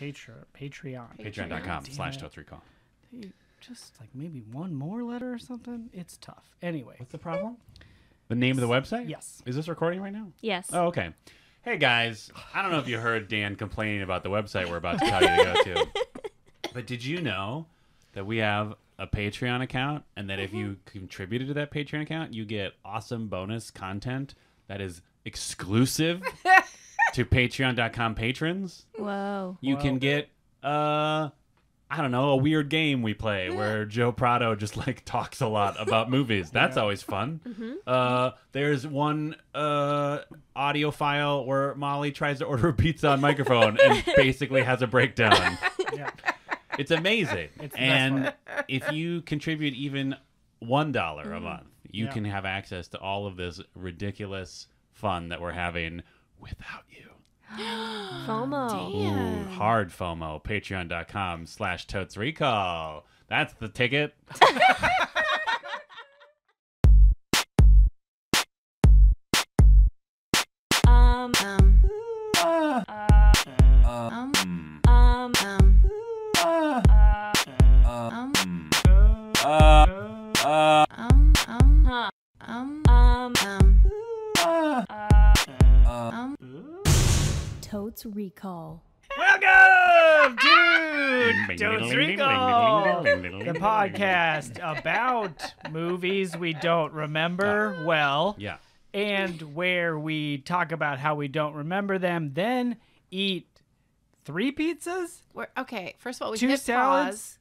Patreon. Patreon. Patreon.com Damn slash it. Totes Recall. Just like maybe one more letter or something. It's tough. Anyway. What's the problem? The name of the website? Yes. Is this recording right now? Yes. Oh, okay. Hey guys, I don't know if you heard Dan complaining about the website we're about to tell you to go to, but did you know that we have a Patreon account, and that if you mm-hmm. contributed to that Patreon account, you get awesome bonus content that is exclusive to Patreon.com patrons. Whoa. You can get uh I don't know, a weird game we play where Joe Prado just like talks a lot about movies. That's always fun. Uh there's one uh audio file where Molly tries to order a pizza on microphone and basically has a breakdown. Yeah. It's amazing. It's and if you contribute even one dollar a month, you Yeah. can have access to all of this ridiculous fun that we're having without you. FOMO. Ooh, hard FOMO. Patreon.com slash totes recall. That's the ticket. Um. Um, Uh. um, Mm. Um. um, Uh. um, Uh, uh, um, um, Huh. um, Um. um, Uh. Um. Totes recall. Welcome to Totes Recall, the podcast about movies we don't remember well, Yeah. and where we talk about how we don't remember them, then eat three pizzas, We're, okay, first of all, we Two hit salads? pause.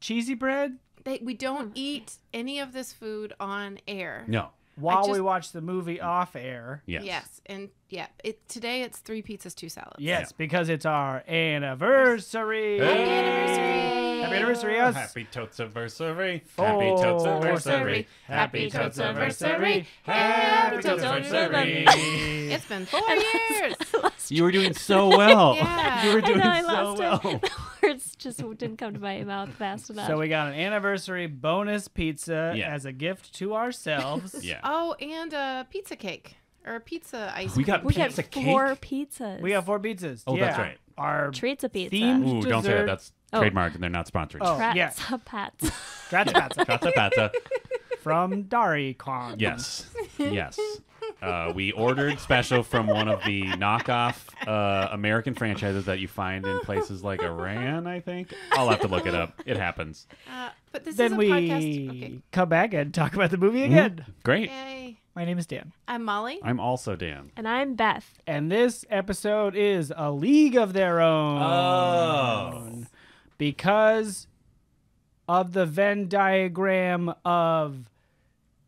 cheesy bread, They, we don't eat any of this food on air. No. While we watch the movie mm. off air. Yes. Yes, and yeah, it today it's three pizzas, two salads. Yes, because it's our anniversary. Happy anniversary. Happy anniversary, us. Happy totes anniversary. Happy oh, totes Anniversary. anniversary. Happy totes anniversary. Happy Happy totes totes anniversary. It's been four years. You were doing so well. Yeah. You were I doing know, I so lost well. it. The words just didn't come to my mouth fast enough. So we got an anniversary bonus pizza Yeah. as a gift to ourselves. Yeah. oh, and a pizza cake or a pizza ice We cream. got we got pizza cake? four pizzas. We got four pizzas. Oh, yeah. that's right. Our treats a pizza. Themed Ooh, don't say that. That's Oh. trademark and they're not sponsored. Oh. Trats yeah. a pats. Grazzi Pazza Pizza pizza. from Dari Kwan. Yes. Yes. Uh, we ordered special from one of the knockoff uh, American franchises that you find in places like Iran, I think. I'll have to look it up. It happens. Uh, but this Then is a we podcast. Okay. come back and talk about the movie Mm-hmm. again. Great. Yay. My name is Dan. I'm Molly. I'm also Dan. and I'm Beth. And this episode is A League of Their Own. Oh. Because of the Venn diagram of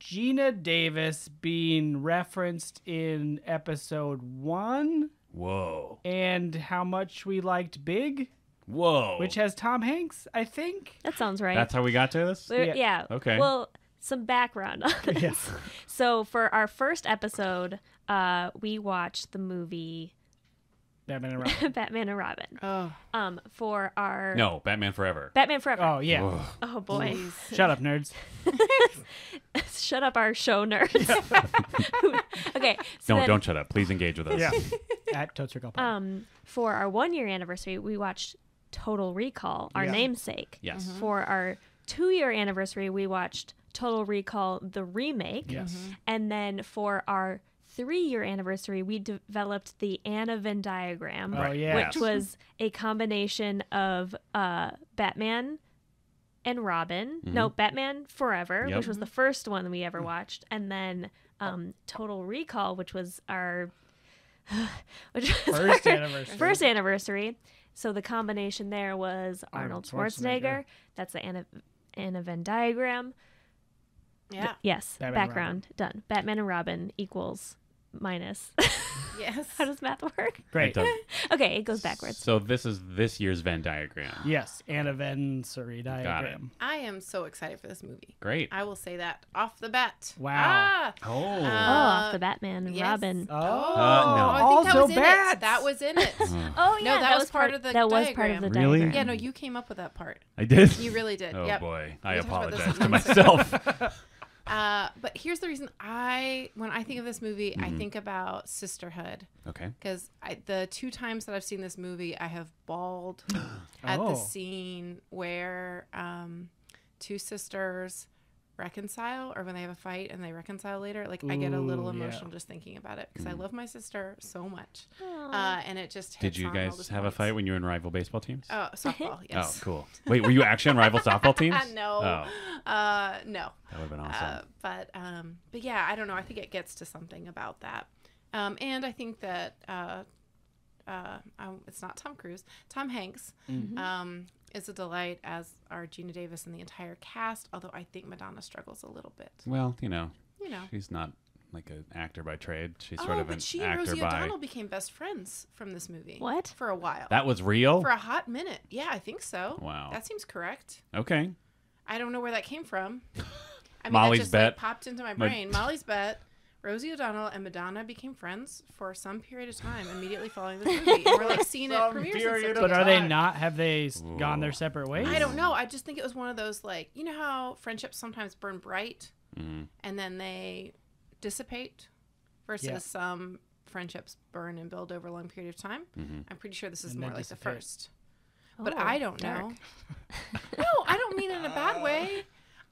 Geena Davis being referenced in episode one Whoa. and how much we liked Big, Whoa. which has Tom Hanks, I think. That sounds right. That's how we got to this? Yeah. yeah. Okay. Well, some background on this. Yeah. So for our first episode, uh, we watched the movie Batman and Robin. Batman and Robin. Oh, Um, for our No, Batman Forever. Batman Forever. Oh, yeah. Ugh. Oh, boy. Shut up, nerds. Shut up, our show nerds. okay. So Don't then, don't shut up. Please engage with us. Yeah. At Totes Recall Pod. Um, for our one year anniversary, we watched Total Recall, our Yeah. namesake. Yes. For our two year anniversary, we watched Total Recall, the remake. yes. And then for our three year anniversary, we developed the Anna Venn diagram, Oh, yeah. which was a combination of uh, Batman and Robin. No, Batman Forever, Yep. which was the first one we ever watched, and then um, Total Recall, which was our which was First our anniversary. First anniversary. So the combination there was Arnold Arnold Schwarzenegger. Schwarzenegger. That's the Anna, Anna Venn diagram. yeah. Yes, Batman background done. Batman and Robin equals minus. Yes. How does math work? Great. It. Okay, it goes backwards. So this is this year's Venn diagram. Yes. Anniversary diagram. I am so excited for this movie. Great. I will say that off the bat. Wow. Ah! Oh. oh, Uh, off the Batman and yes. Robin. Oh, Oh, no. I think that Also was in bats. it. That was in it. Oh yeah, No, that was part of the that was part of the diagram. Really? diagram. yeah, no, you came up with that part. I did. You really did. Oh yep. boy, I We talked about this apologize to myself. Uh, but here's the reason I, when I think of this movie, Mm-hmm. I think about sisterhood Okay. because the two times that I've seen this movie, I have bawled at Oh. the scene where um, two sisters reconcile or when they have a fight and they reconcile later like i get a little Ooh, yeah. emotional just thinking about it because i love my sister so much uh, and it just Did you on all guys those have a fight when you were in rival baseball teams? oh softball yes Oh, cool. Wait, were you actually on rival softball teams? no Oh, uh, no that would have been awesome. Uh, but um, but yeah, I don't know. I think it gets to something about that, um, and I think that uh, uh, um, it's not Tom Cruise. Tom Hanks um, is a delight as are Geena Davis and the entire cast. Although I think Madonna struggles a little bit. well, you know, You know. she's not like an actor by trade. She's oh, sort oh, of an but she and actor Rosie by. O'Donnell became best friends from this movie. What? For a while. That was real. For a hot minute. Yeah, I think so. Wow. That seems correct. okay. I don't know where that came from. I mean, Molly's that just bet. Like, popped into my Ma- brain. Molly's bet. Rosie O'Donnell and Madonna became friends for some period of time immediately following the movie. And we're like seeing it Some premieres and period stuff of But are they not? Have they s- gone their separate ways? I don't know. I just think it was one of those like you know how friendships sometimes burn bright Mhm. and then they dissipate versus Yeah. some friendships burn and build over a long period of time. Mhm. I'm pretty sure this is And more then like the dissipate. first. But Oh, I don't dark. know. no, I don't mean it in a bad way.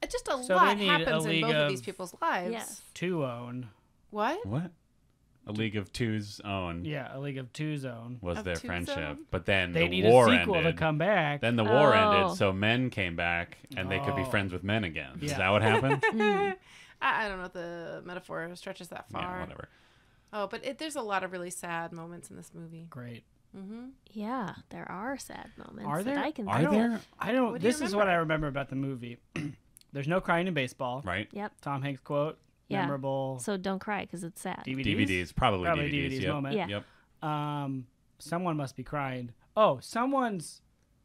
Just a So lot they a happens in both of these people's lives. Yes. Two own. What? What? A League of Two's own Yeah, a League of Two's own. was Of their Two's friendship, own? but then They the need war a sequel ended. to come back. Then the war Oh. ended, so men came back and they could be Oh. friends with men again. Is Yeah. that what happened? I, I don't know if the metaphor stretches that far. yeah, whatever. Oh, but it, there's a lot of really sad moments in this movie. Great. Mm-hmm. Yeah, there are sad moments. Are that there? I can Are think of. there? I don't. What do you This is what I remember about the movie. There's no crying in baseball. Right? Yep. Tom Hanks quote. Yeah. Memorable. So don't cry because it's sad. DVDs. DVDs, probably, Probably DVDs. DVDs yep. moment. Yeah. Yep. Um, someone must be crying. Oh, someone's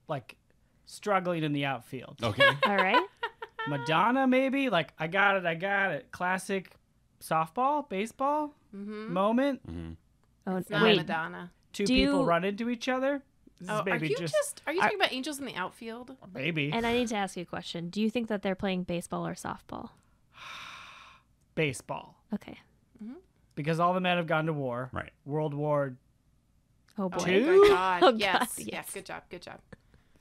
like struggling in the outfield. Okay. All right. Madonna, maybe. Like I got it. I got it. Classic softball, baseball hmm moment. hmm Oh It's not wait. Madonna. Two Do people you- run into each other. This Oh, is are you just, just, are you I- talking about angels in the outfield? maybe And I need to ask you a question. Do you think that they're playing baseball or softball? Baseball Okay. because all the men have gone to war. Right. World War. Oh boy. Oh, Two? my God. Oh, yes. God, yes. yes. Good job. Good job.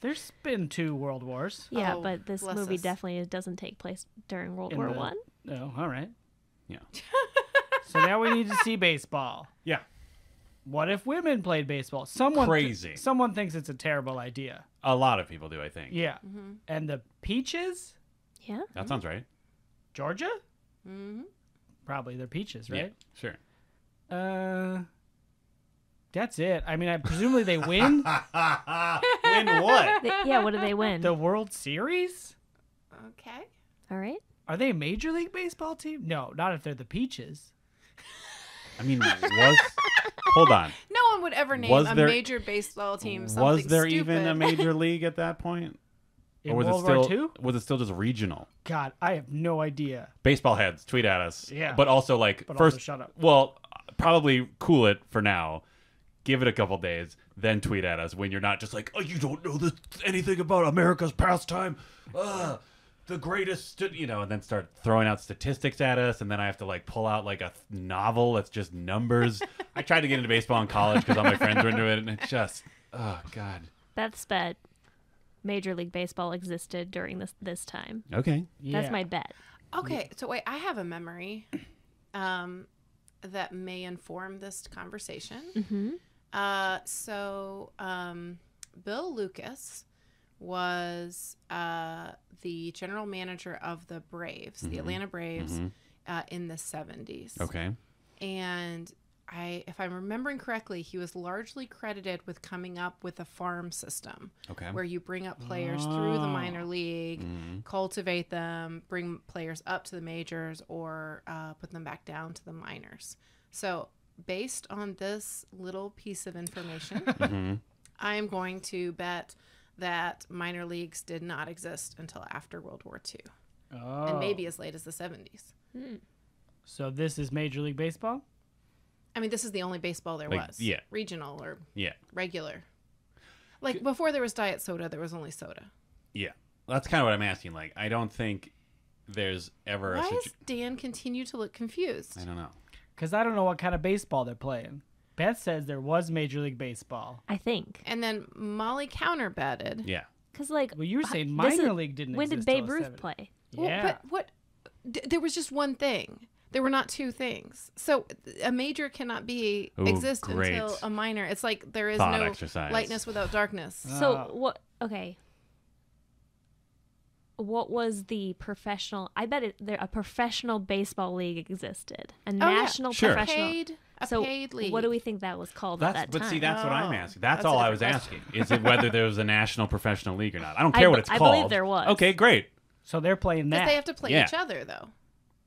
There's been two world wars. Yeah, Oh, but this movie us. definitely doesn't take place during World In War the- One. Oh, all right. Yeah. So now we need to see baseball. Yeah. What if women played baseball? Someone Crazy. someone thinks it's a terrible idea. A lot of people do, I think. Yeah. Mm-hmm. And the peaches, Yeah. That sounds right. Georgia, Mm-hmm. probably they're peaches, Yeah. right? Sure. Uh, that's it. I mean, I presumably they win Win what? They- yeah. What do they win? the World Series. Okay. All right. Are they a Major League Baseball team? No, not if they're the Peaches. I mean, was hold on. No one would ever name Was a there- major baseball team something Was there stupid. even a major league at that point? In or was World it still War II? was it still just regional? God, I have no idea. Baseball heads, tweet at us. Yeah. But also like But first also shut up. Well, probably cool it for now. Give it a couple days, then tweet at us when you're not just like, oh, you don't know this, anything about America's pastime. Uh, the greatest, st-" you know, and then start throwing out statistics at us, and then I have to like pull out like a th- novel that's just numbers. I tried to get into baseball in college because all my friends were into it, and it's just, oh god. That's bet. Major League Baseball existed during this this time. Okay. Yeah. That's my bet. Okay, so wait, I have a memory um, that may inform this conversation. Mm-hmm. Uh, so um, Bill Lucas was uh, the general manager of the Braves, the Atlanta Braves, Mhm. uh, in the 70s. Okay. And I, if I'm remembering correctly, he was largely credited with coming up with a farm system Okay. where you bring up players through the Oh. minor league, Mhm. cultivate them, bring players up to the majors, or uh, put them back down to the minors. So, based on this little piece of information, Mhm. I'm going to bet that minor leagues did not exist until after World War II, Oh. and maybe as late as the 70s. So this is Major League Baseball. I mean, this is the only baseball there Like, was. yeah. Regional or Yeah. regular. Like before there was diet soda, there was only soda. Yeah. That's kind of what I'm asking. Like, I don't think there's ever a Why situ- does Dan continue to look confused? I don't know. Because I don't know what kind of baseball they're playing. Beth says there was Major League Baseball. I think. And then Molly counterbatted. Yeah. Because, like, Well, you were saying this is- minor league didn't When did Babe Ruth 70. play? Well, Yeah. but what? d- There was just one thing. There were not two things. So a major cannot be Ooh, exist great. until a minor. It's like there is Thought no exercise. lightness without darkness. Ah. So, Oh. what? Okay. What was the professional? I bet it, there a professional baseball league existed. A oh, yeah. national Sure. professional. paid a so, paid league. what do we think that was called That's at that but time? see that's what I'm Oh, asking. That's, that's all I was different asking. Is it whether there was a national professional league or not? I don't care I what be- it's I called. believe there was. Okay, great. So they're playing that. they have to play Yeah. each other though.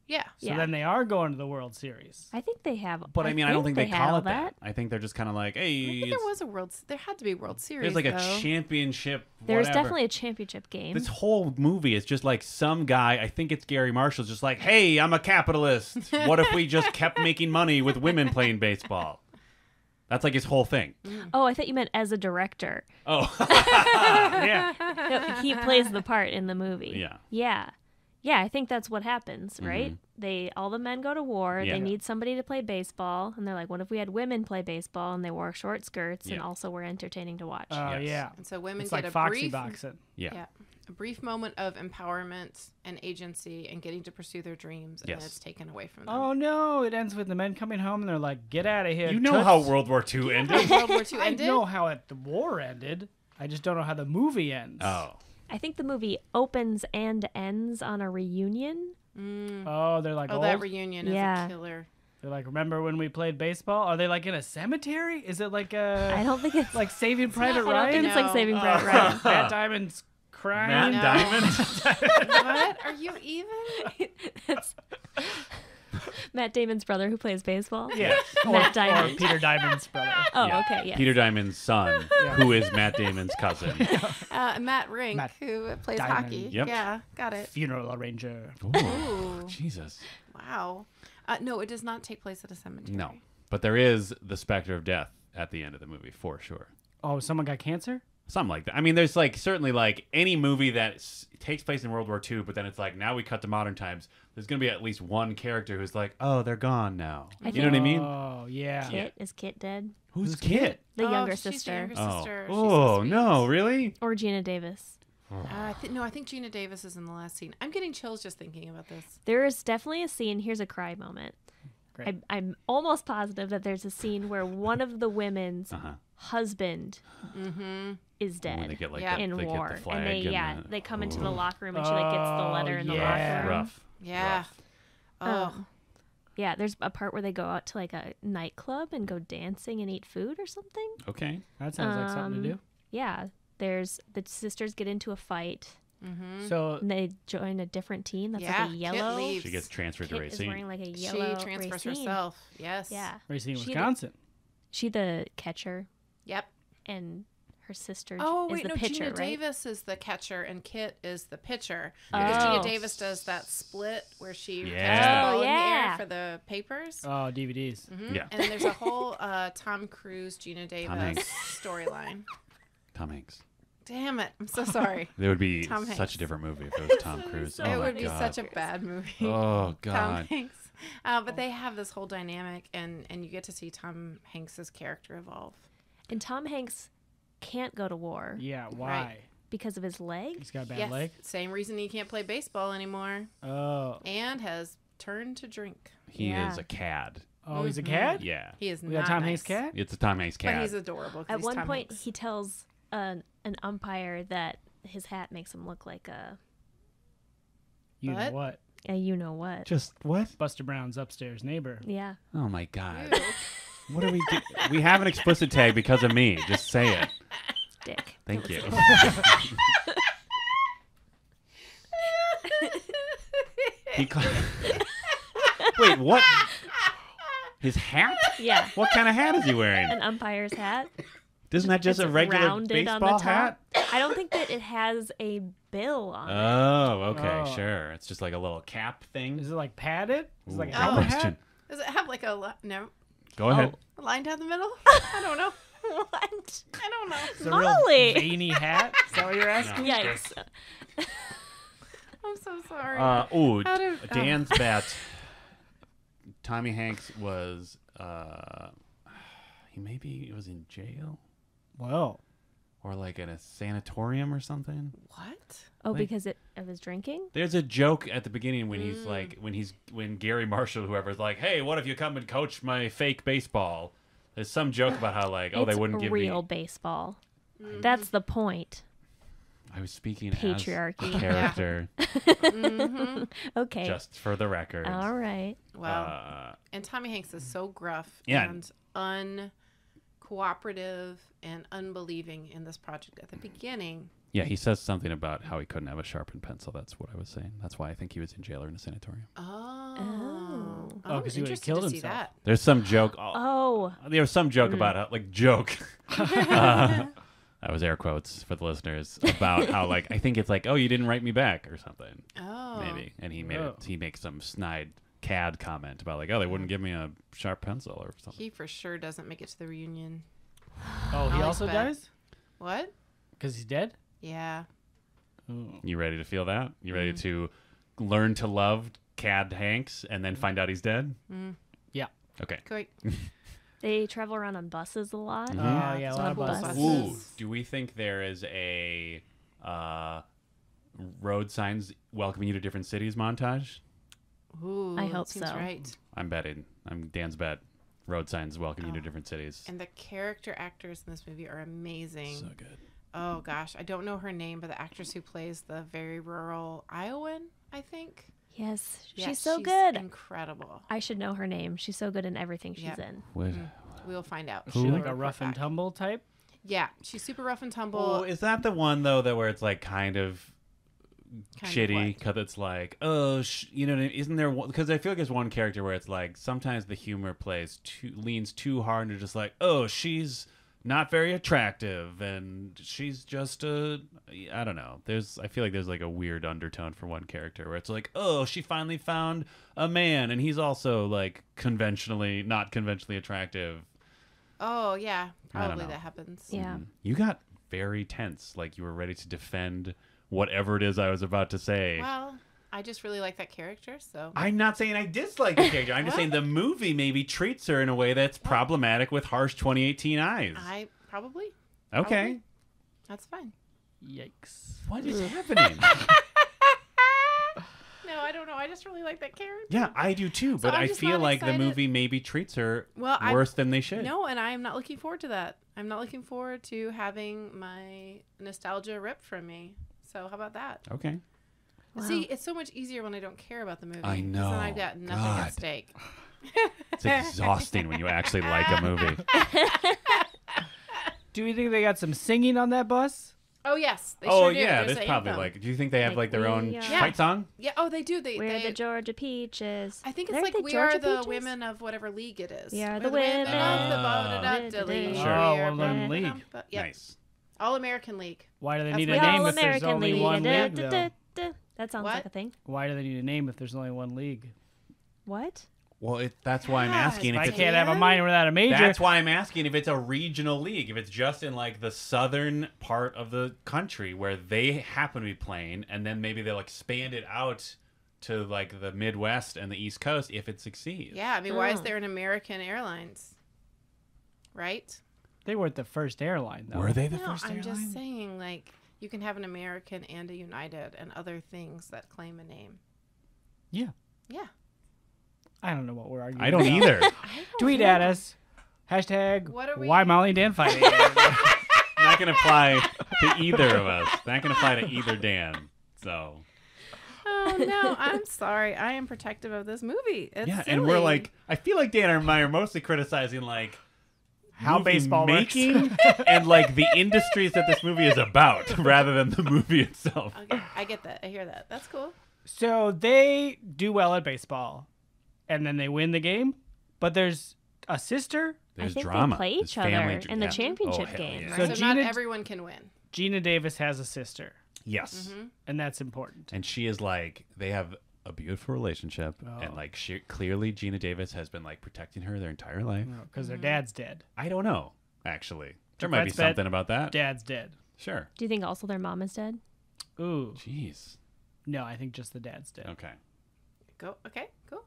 Yeah. so Yeah. then they are going to the World Series. I think they have. But I mean, I don't think they, had call it that. I think they're just kind of like, hey, I think there was a world. There had to be World Series. there's like a championship. There's whatever. definitely a championship game. This whole movie is just like some guy, I think it's Garry Marshall, just like, hey, I'm a capitalist. What if we just kept making money with women playing baseball? That's like his whole thing. Mm. oh, I thought you meant as a director. Oh, yeah. No, he plays the part in the movie. Yeah. Yeah. Yeah, I think that's what happens, mm-hmm. right? They all the men go to war. Yeah. They need somebody to play baseball, and they're like, "What if we had women play baseball and they wore short skirts and also were entertaining to watch?" Oh Yes. yeah. And so women It's get like a Foxy brief, boxing. yeah. yeah, a brief moment of empowerment and agency and getting to pursue their dreams, and Yes. then it's taken away from them. Oh no! It ends with the men coming home and they're like, "Get out of here!" You know toots." how World War II ended? World War II I know how it, the war ended. I just don't know how the movie ends. Oh. I think the movie opens and ends on a reunion. Mm. Oh, they're like Oh, old. that reunion Yeah. is a killer. they're like, remember when we played baseball? Are they like in a cemetery? Is it like a I don't think it's like Saving Private I don't Ryan? think it's like Saving Private Ryan. Matt Diamond's crying. Matt No. Diamond? what? Are you even? It's Matt Damon's brother who plays baseball. Yeah. Or, Matt or Diamond. Peter Diamond's brother. Oh, Yeah. okay, yeah. Peter Diamond's son, who is Matt Damon's cousin. Uh, Matt Rink, Matt who plays Diamond. hockey. Yep. Yeah, got it. Funeral arranger. Ooh, Ooh, Jesus. wow. Uh, no, it does not take place at a cemetery. No. But there is the specter of death at the end of the movie, for sure. Oh, someone got cancer? Something like that. I mean, there's like certainly like any movie that s- takes place in World War II, but then it's like now we cut to modern times. There's gonna be at least one character who's like, oh, they're gone now. I You know what I mean? Oh, yeah. Kit is Kit dead? Who's Who's Kit? The Oh, younger she's the sister, younger Oh, sister. She's oh so no, really? or Geena Davis? Uh, I thi- no, I think Geena Davis is in the last scene. I'm getting chills just thinking about this. There is definitely a scene. Here's a cry moment. Great. I, I'm almost positive that there's a scene where one of the women's Uh huh. husband is When they dead get like Yeah. the, in they war, get the flag and they and yeah the- they come into the locker room and she like gets the Oh, letter in the yeah. locker room. rough. Yeah. Rough. Oh, Um, yeah, there's a part where they go out to like a nightclub and go dancing and eat food or something. Okay. That sounds like something to do. Um, Yeah, there's the sisters get into a fight So, and they join a different team that's Yeah, like a yellow. leaves. She gets transferred to Kit is wearing like a yellow. she transfers Racine. herself. Yes. Yeah, Racine, She the- Wisconsin. she the catcher Yep. and her sister Oh is wait, the no. pitcher, Geena right? Davis is the catcher and Kit is the pitcher because Oh. Geena Davis does that split where she Yeah. catches the ball Oh, in the air for the papers. Oh, DVDs. Mhm. Yeah. And then there's a whole uh, Tom Cruise, Geena Davis storyline. Tom Hanks. Damn it! I'm so sorry. It would be Tom such Hanks. a different movie if it was Tom Cruise. so oh it would be God. such a bad movie. Oh God. Tom God. Hanks. Uh, but they have this whole dynamic, and and you get to see Tom Hanks's character evolve. And Tom Hanks can't go to war Yeah, why? because of his leg. He's got a bad yes, leg. same reason he can't play baseball anymore, Oh. and has turned to drink. He Yeah. is a cad. Oh, he's a cad. Yeah. He is We not got Tom nice, Hanks cat? It's a Tom Hanks but cad. he's adorable. 'cause At he's one Tom point, Hanks. he tells an an umpire that his hat makes him look like a, You know What? what? a you know what. Just what? Buster Brown's upstairs neighbor. Yeah. Oh my God. What are we do? We have an explicit tag because of me. Just say it. Dick. Thank you. He cla- Wait, what? His hat? Yeah. What kind of hat is he wearing? An umpire's hat. Isn't that just It's a regular rounded on the baseball top. hat? I don't think that it has a bill on it. Oh, okay, Oh. sure. It's just like a little cap thing. Is it like padded? Is it like a Ooh, Oh. helmet question. hat? Does it have like a li- no Go ahead. Oh, a line down the middle? I don't know. What? I don't know. Is it a real veiny hat? Is that what you're asking? Yikes. I'm so sorry. Uh, ooh, How did- oh. Dan's bet. Tommy Hanks was. Uh, he maybe was in jail Well, or like in a sanatorium or something. what? Oh, Like- because it of his drinking. There's a joke at the beginning when Mm. he's like, when he's when Garry Marshall, whoever's like, "Hey, what if you come and coach my fake baseball?" There's some joke about how like, oh, it's they wouldn't give real me. baseball. Mm-hmm. That's the point. I was speaking Patriarchy. as a character, Mm-hmm. Okay. just for the record. All right. Wow. Uh, and Tommy Hanks is so gruff Yeah. and uncooperative and unbelieving in this project at the beginning. Yeah, he says something about how he couldn't have a sharpened pencil. That's what I was saying. That's why I think he was in jail or in a sanatorium. Oh. Oh. Oh, I'm 'cause he would've killed to see himself. that. There's some joke. oh, Oh, there was some joke about how, like joke. uh, that was air quotes for the listeners about how like I think it's like oh you didn't write me back or something Oh. maybe and he made Oh. it he makes some snide cad comment about like oh they wouldn't give me a sharp pencil or something. He for sure doesn't make it to the reunion. oh, he Alex also bet. dies What? because he's dead. Yeah. Ooh. You ready to feel that? You ready Mm. to learn to love Cad Hanks and then find out he's dead? Mm. Yeah. Okay. Great. they travel around on buses a lot. Mhm. Oh yeah, a lot of buses. buses. Ooh, do we think there is a uh, road signs welcoming you to different cities montage? Ooh, I that hope seems so. Right. I'm betting. I'm Dan's bet. Road signs welcome you to Oh. different cities. And the character actors in this movie are amazing. So good. Oh gosh, I don't know her name, but the actress who plays the very rural Iowan, I think. Yes, Yeah, she's so good. Incredible. I should know her name. She's so good in everything she's Yep. in. What? Mm. We'll find out. Is she like a rough and fact. tumble type? Yeah, she's super rough and tumble. Oh, is that the one though that where it's like kind of Kind shitty because it's like oh sh- you know isn't there because I feel like there's one character where it's like sometimes the humor plays too leans too hard into just like oh she's not very attractive and she's just a I don't know there's I feel like there's like a weird undertone for one character where it's like oh she finally found a man and he's also like conventionally not conventionally attractive Oh yeah, probably that happens. Yeah. Mm. you got very tense like you were ready to defend whatever it is I was about to say Well, I just really like that character, so I'm not saying I dislike the character. I'm just saying the movie maybe treats her in a way that's oh. problematic with harsh 2018 eyes. I probably okay. probably. that's fine. Yikes. What is happening? No, I don't know. I just really like that character. yeah, I do too, but I'm I just feel not like the excited. movie maybe treats her Well, I- worse than they should. No, and I am not looking forward to that. I'm not looking forward to having my nostalgia ripped from me. So how about that? Okay. Wow. See, it's so much easier when I don't care about the movie. I 'cause know. Then I've got nothing God. at stake. It's exhausting when you actually like a movie. Do you think they got some singing on that bus? Oh yes, they oh sure do. yeah, There's there's probably anthem. like do you think they have like, Like, their own we are- fight song? yeah. Oh, they do. They We're they. the Georgia Peaches. I think it's They're like the we Georgia are the Peaches? women of whatever league it is. Yeah, are We're the women of the of Bonadutta the League. Sure. We Oh, are well, then the- league. Yep. Nice. All American League. Why do they That's need a name all if there's only one Da, league? Da, though? da, da. That sounds What? like a thing. Why do they need a name if there's only one league? What? Well, it, that's why I'm Yes, asking I if it's can't have a Yeah. minor without a major. That's why I'm asking if it's a regional league, if it's just in like the southern part of the country where they happen to be playing, and then maybe they'll expand it out to like the Midwest and the East Coast if it succeeds. Yeah. I mean, why is Oh. there an American Airlines? Right. They weren't the first airline, though. Were they the no, first I'm airline? just saying, like, you can have an American and a United and other things that claim a name. Yeah. Yeah. I don't know what we're arguing. I don't about. either. I don't Tweet know. at us. Hashtag What are we- why Molly and Dan fighting. Not gonna apply to either of us. Not gonna apply to either Dan. So Oh no, I'm sorry. I am protective of this movie. It's yeah, and we're like, I feel like Dan and I are mostly criticizing like How movie baseball works. making and like the industries that this movie is about, rather than the movie itself. Okay, I get that. I hear that. That's cool. so they do well at baseball, and then they win the game. But there's a sister, There's I think drama. they play There's each other family in the yeah. championship Oh, game. yeah. So So, Geena- not everyone can win. Geena Davis has a sister, Yes. Mm-hmm. and that's important. and she is like they have a beautiful relationship and Oh. like she clearly Geena Davis has been like protecting her their entire life. Because Mm-hmm. their dad's dead. I don't know actually. There might be Let's something about that. Dad's dead. Sure. Do you think also their mom is dead? Ooh, Jeez. No, I think just the dad's dead. Okay. Go. Okay. Cool.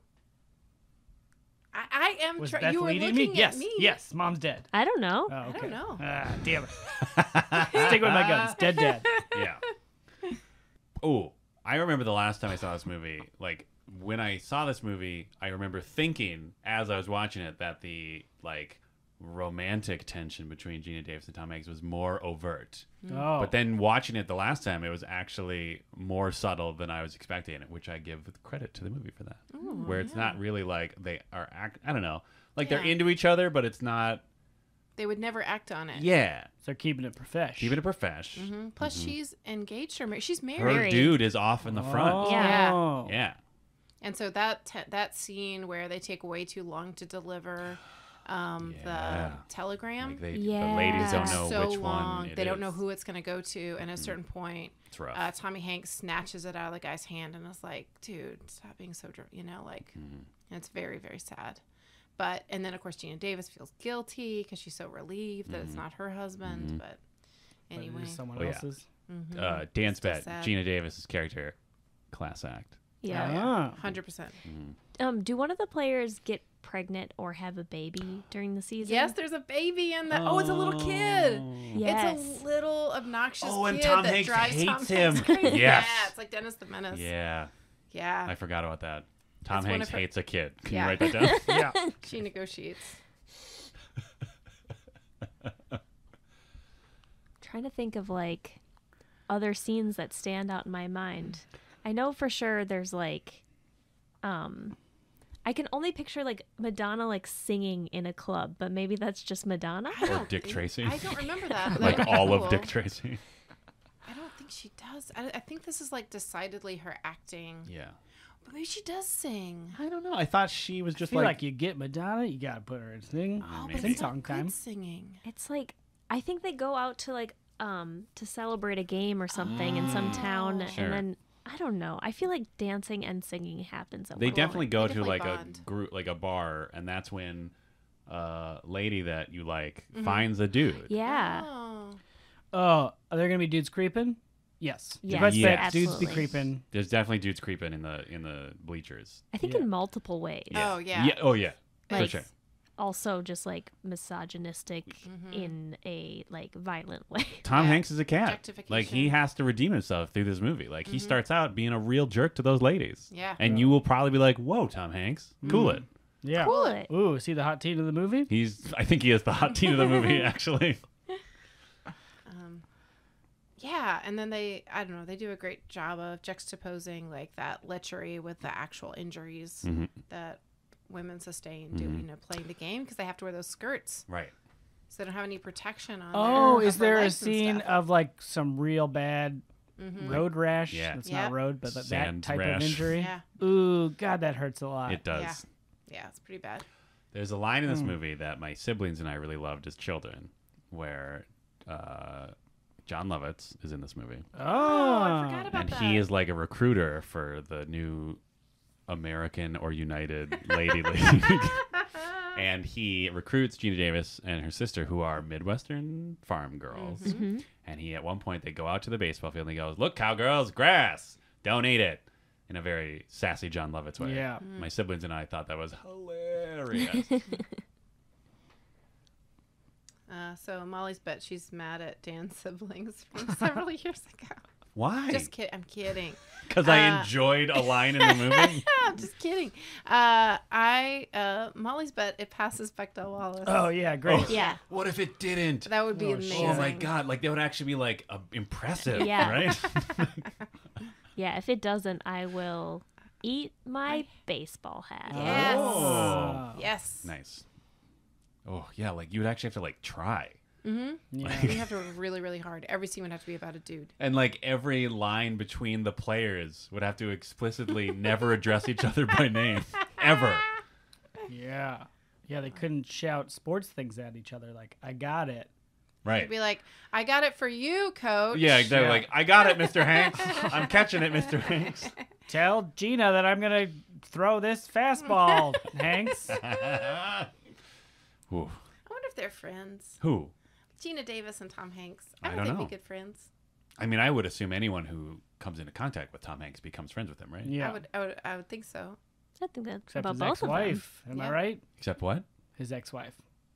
I, I am. Was Try- Beth you were leading looking me? Yes. at me. Yes. Mom's dead. I don't know. Oh, okay. don't know. Ah, damn it. Stick with my guns. Dead, dead. Yeah. Oh, I remember the last time I saw this movie. Like when I saw this movie, I remember thinking as I was watching it that the like romantic tension between Geena Davis and Tom Hanks was more overt. Mm. Oh. But then watching it the last time, it was actually more subtle than I was expecting, which I give credit to the movie for that. Oh, Where it's not really like they are act. I don't know, like they're into each other, but it's not. They would never act on it. Yeah, so they're keeping it profesh. keep it a profesh. hmm Plus, she's engaged or married. She's Her married. Married. dude is off in the front. Yeah. Oh. Yeah. And so that te- that scene where they take way too long to deliver um, Yeah. the telegram. Like they, Yeah. the ladies don't know so which long. one. it they don't know is. who it's going to go to. And at a certain point, It's rough. uh, Tommy Hanks snatches it out of the guy's hand and is like, dude, stop being so, dr-, you know, like, Mm-hmm. and it's very, very sad. But, and then of course, Geena Davis feels guilty because she's so relieved that Mm-hmm. it's not her husband. But But it is anyway. someone Oh, yeah. else's. uh, dance Still bet. sad. Geena Davis's character, class act. Yeah. Ah. 100%. Um, do one of the players get pregnant or have a baby during the season? Yes, there's a baby in the. Oh, it's a little kid. Yes. It's a little obnoxious Oh, and kid Tom that Hanks drives hates Tom him. Crazy. Yes. Yeah, it's like Dennis the Menace. Yeah, Yeah. I forgot about that. Tom It's Hanks her- hates a kid. Can Yeah. you write that down? Yeah. She negotiates. trying to think of like other scenes that stand out in my mind. I know for sure there's like um I can only picture like Madonna like singing in a club, but maybe that's just Madonna. Or Dick Tracy. I don't remember that. like that would be all of. Dick Tracy. I don't think she does. I, I think this is like decidedly her acting. Yeah. But maybe she does sing. I don't know. I thought she was I just feel like, like, you get Madonna, you gotta put her in sing. Oh, maybe. but Sing it's not song good time. singing. It's like I think they go out to like um to celebrate a game or something in some town Sure. and then I don't know. I feel like dancing and singing happens at they one definitely point. go They to definitely like bond. a group, like a bar, and that's when uh lady that you like Mm-hmm. finds a dude. Yeah. Oh. Oh, are there gonna be dudes creeping? Yes. Yes, Best bet, Yes. dudes be absolutely. creeping. There's definitely dudes creeping in the in the bleachers. I think Yeah. in multiple ways. Oh, yeah. Yeah. Oh yeah. For Like, sure. Also just like misogynistic Mm-hmm. in a like violent way. Tom Yeah. Hanks is a cat. Like he has to redeem himself through this movie. Like he starts out being a real jerk to those ladies. Yeah. And you will probably be like, "Whoa, Tom Hanks, cool it." Yeah. Cool it. Ooh, see the hot teen of the movie? He's. I think he is the hot teen of the movie. Actually. Um, yeah, and then they, I don't know, they do a great job of juxtaposing like that lechery with the actual injuries Mhm. that women sustain doing, you know, playing the game because they have to wear those skirts, Right. so they don't have any protection on. Oh, their is there a scene of like some real bad Mhm. road rash? Yeah. It's Yeah. not road, but that Sand type rash. of injury. Yeah, Ooh, God, that hurts a lot. It does. yeah, it's pretty bad. There's a line in this movie that my siblings and I really loved as children, where uh, Jon Lovitz is in this movie, Oh, I ah. forgot about and that. he is like a recruiter for the new American or United Lady League. and he recruits Geena Davis and her sister, who are Midwestern farm girls. Mm-hmm. mm-hmm. And he, at one point, they go out to the baseball field and he goes, "Look, cowgirls, grass. Don't eat it." In a very sassy Jon Lovitz way. Yeah. Mm. My siblings and I thought that was hilarious. Uh, so Molly's bet she's mad at Dan's siblings from several years ago. Why? Just kidding. I'm kidding. Because I uh, enjoyed a line in the movie. I'm just kidding. Uh, I uh, Molly's bet it passes Bechdel Wallace. Oh yeah, great. Yeah. What if it didn't? That would be Oh, amazing. Oh my god! Like that would actually be like uh, impressive, Yeah. right? Yeah, if it doesn't, I will eat my baseball hat. Yes. Oh. Yes. nice. Oh yeah, like you would actually have to like try, Mm-hmm. Yeah. You have to work really, really hard. Every scene would have to be about a dude. and like every line between the players would have to explicitly never address each other by name ever. yeah. Yeah, they couldn't shout sports things at each other like "I got it." Right? Be like, I got it for you, coach. Yeah, they're Yeah. like, I got it, Mr. Hanks. I'm catching it, Mr. Hanks. Tell Geena that I'm gonna throw this fastball, Hanks. Ooh. I wonder if they're friends. Who? Geena Davis and Tom Hanks. I, I don't they'd know. be good friends. I mean, I would assume anyone who comes into contact with Tom Hanks becomes friends with him, right? Yeah. I would, I would, I would think so. I think that's Except about his both of them. ex-wife. Am I right? Except what? His ex-wife.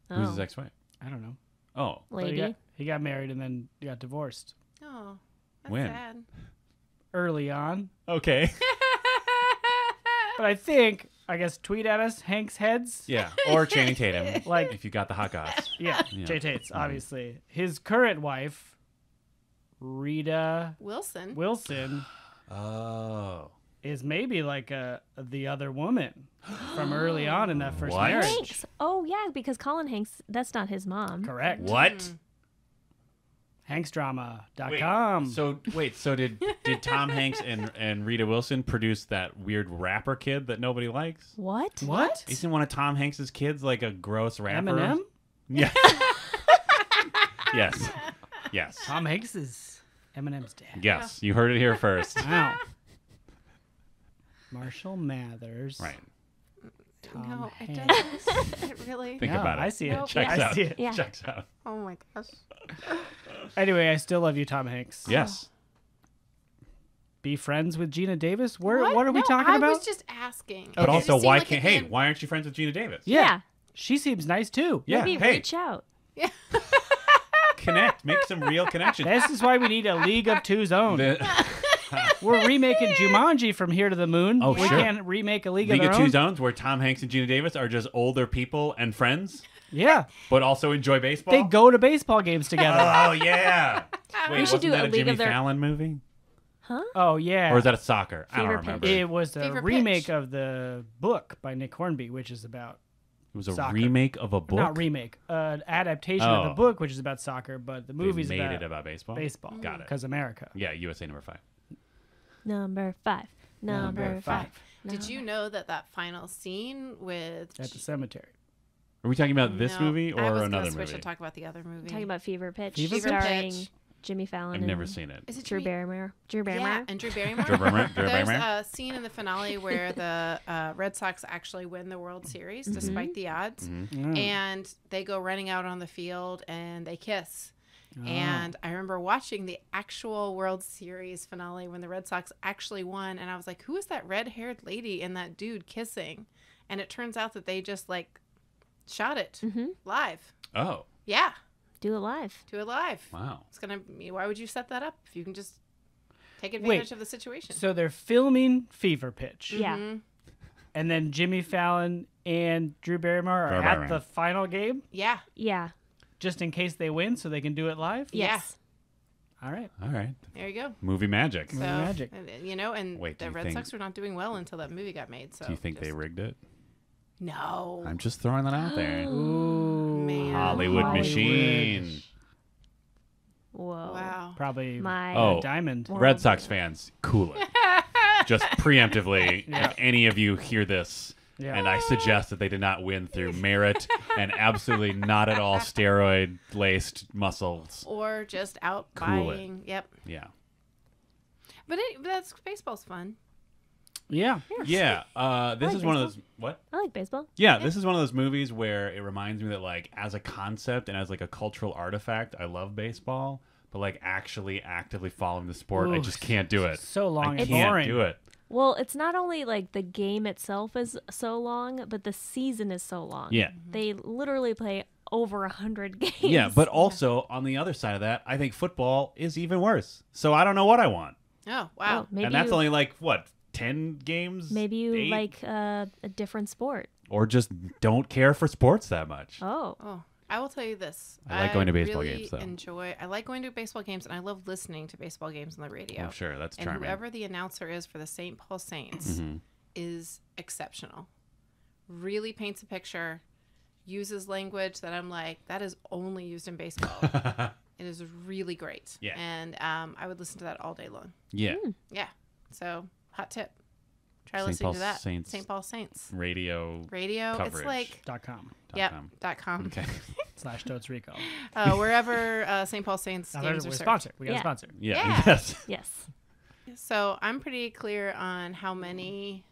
Who's Oh, his ex-wife? I don't know. Oh, But he lady. got, he got married and then got divorced Oh, that's When? sad. early on. okay. But I think, I guess, tweet at us, Hank's heads. yeah, or Channing Tatum, Like- if you got the hot goss. Yeah, Yeah. Jay Tate's, mm-hmm. obviously. His current wife, Rita Wilson. Wilson, Oh, is maybe like a the other woman from early on in that first What? marriage. Hanks. Oh yeah, because Colin Hanks. That's not his mom. Correct. what? Mm. HanksDrama.com. So wait, so did did Tom Hanks and and Rita Wilson produce that weird rapper kid that nobody likes? What? what? Isn't one of Tom Hanks's kids like a gross rapper? Eminem? Yeah. yes. Yes. Tom Hanks is Eminem's dad. Yes. You heard it here first. Wow. Marshall Mathers. Right. Tom no, it doesn't. it really. Think Yeah, about it. I see it. Nope. Checks I out. see it. Yeah. Checks out. Oh my gosh. Anyway, I still love you, Tom Hanks. Yes. Be friends with Geena Davis? Where? What, are we No, talking I about? was just asking. But It also, seemed why like can't? at Hey, end- why aren't you friends with Geena Davis? yeah. She seems nice too. Yeah. Maybe hey, reach out. Yeah. connect. Make some real connections. This is why we need a League of Two Zone. The- We're remaking Jumanji from here to the moon. Oh, we sure. can't remake a League, League of of Two Own. Zones, where Tom Hanks and Geena Davis are just older people and friends, Yeah, but also enjoy baseball. they go to baseball games together. Oh, oh yeah. Wait, We should wasn't do that a a League Jimmy of Their- Fallon movie, Huh? oh yeah. or is that a soccer? I don't remember. Pitch. It It was a Fever remake Pitch. of the book by Nick Hornby, which is about it was a Soccer. remake of a book. not remake, an adaptation of Oh. the book, which is about soccer, but the They movie's made about, it about baseball. baseball. Got it. Because America. Yeah, USA number five. Number five. Number, Number five. Did you know that that final scene with At the cemetery. Are we talking about this No, movie or I was gonna another switch movie? and talk about the other movie. Talking about Fever Pitch, Fever starring Pitch. Jimmy Fallon. I've never seen it. Is it Drew Jimmy- Barrymore. Drew Barrymore. Yeah, and Drew Barrymore. Drew Barrymore. Drew There's a scene in the finale where the uh, Red Sox actually win the World Series despite the odds, Mm. and they go running out on the field and they kiss. Oh. And I remember watching the actual World Series finale when the Red Sox actually won, and I was like, "Who is that red-haired lady and that dude kissing?" And it turns out that they just like shot it Mm-hmm. live. Oh, Yeah, Do it live. do it live. wow. It's gonna. be, Why would you set that up if you can just take advantage of the situation? So they're filming Fever Pitch. Yeah. Mhm. And then Jimmy Fallon and Drew Barrymore are Drew at Barrymore. the final game Yeah. Yeah. Just in case they win so they can do it live? Yeah. Yes. All right. All right. There you go. Movie magic. So, Movie magic. and, and, you know, and Wait, the Red think- Sox were not doing well until that movie got made. So Do you think they rigged it? No. I'm just throwing that out there. Ooh. Man. Hollywood Hollywood. machine. Whoa. Wow. Probably My. Oh. diamond. Red Sox fans, cool it. just preemptively, Yeah. if any of you hear this, Yeah. and I suggest that they did not win through merit and absolutely not at all steroid laced muscles. Or just out Cool it. Yep. Yeah. But, it, but that's baseball's fun. Yeah. Yeah. Uh, this like is one of those. What? I like baseball. Yeah, this is one of those movies where it reminds me that, like, as a concept and as like a cultural artifact, I love baseball, but like actually actively following the sport, I just can't do it. So long I and can't boring. do it. Well, it's not only like the game itself is so long, but the season is so long. Yeah. They literally play over a hundred games. Yeah, but also on the other side of that, I think football is even worse. So I don't know what I want. Oh, wow. Oh, maybe and that's you, only like what ten games? maybe you Eight? like uh, a different sport. or just don't care for sports that much. Oh, Oh, I will tell you this. I like going to baseball really games, though. Enjoy. I like going to baseball games, and I love listening to baseball games on the radio. Oh, sure, that's charming. and whoever the announcer is for the St. Paul Saints Mhm. is exceptional. Really paints a picture, uses language that I'm like, that is only used in baseball. it is really great. Yeah. And um, I would listen to that all day long. yeah, Yeah. So, hot tip. Try St. listening Paul to that. Saints. St. Paul Saints. radio. Radio. Coverage. It's like, Dot com yep, dot com. Okay. slash Totes Rico. Uh, wherever uh, St. Paul Saints Now, games we're served. sponsored. We got Yeah. a sponsor. Yeah. Yeah. Yes. yes. So I'm pretty clear on how many.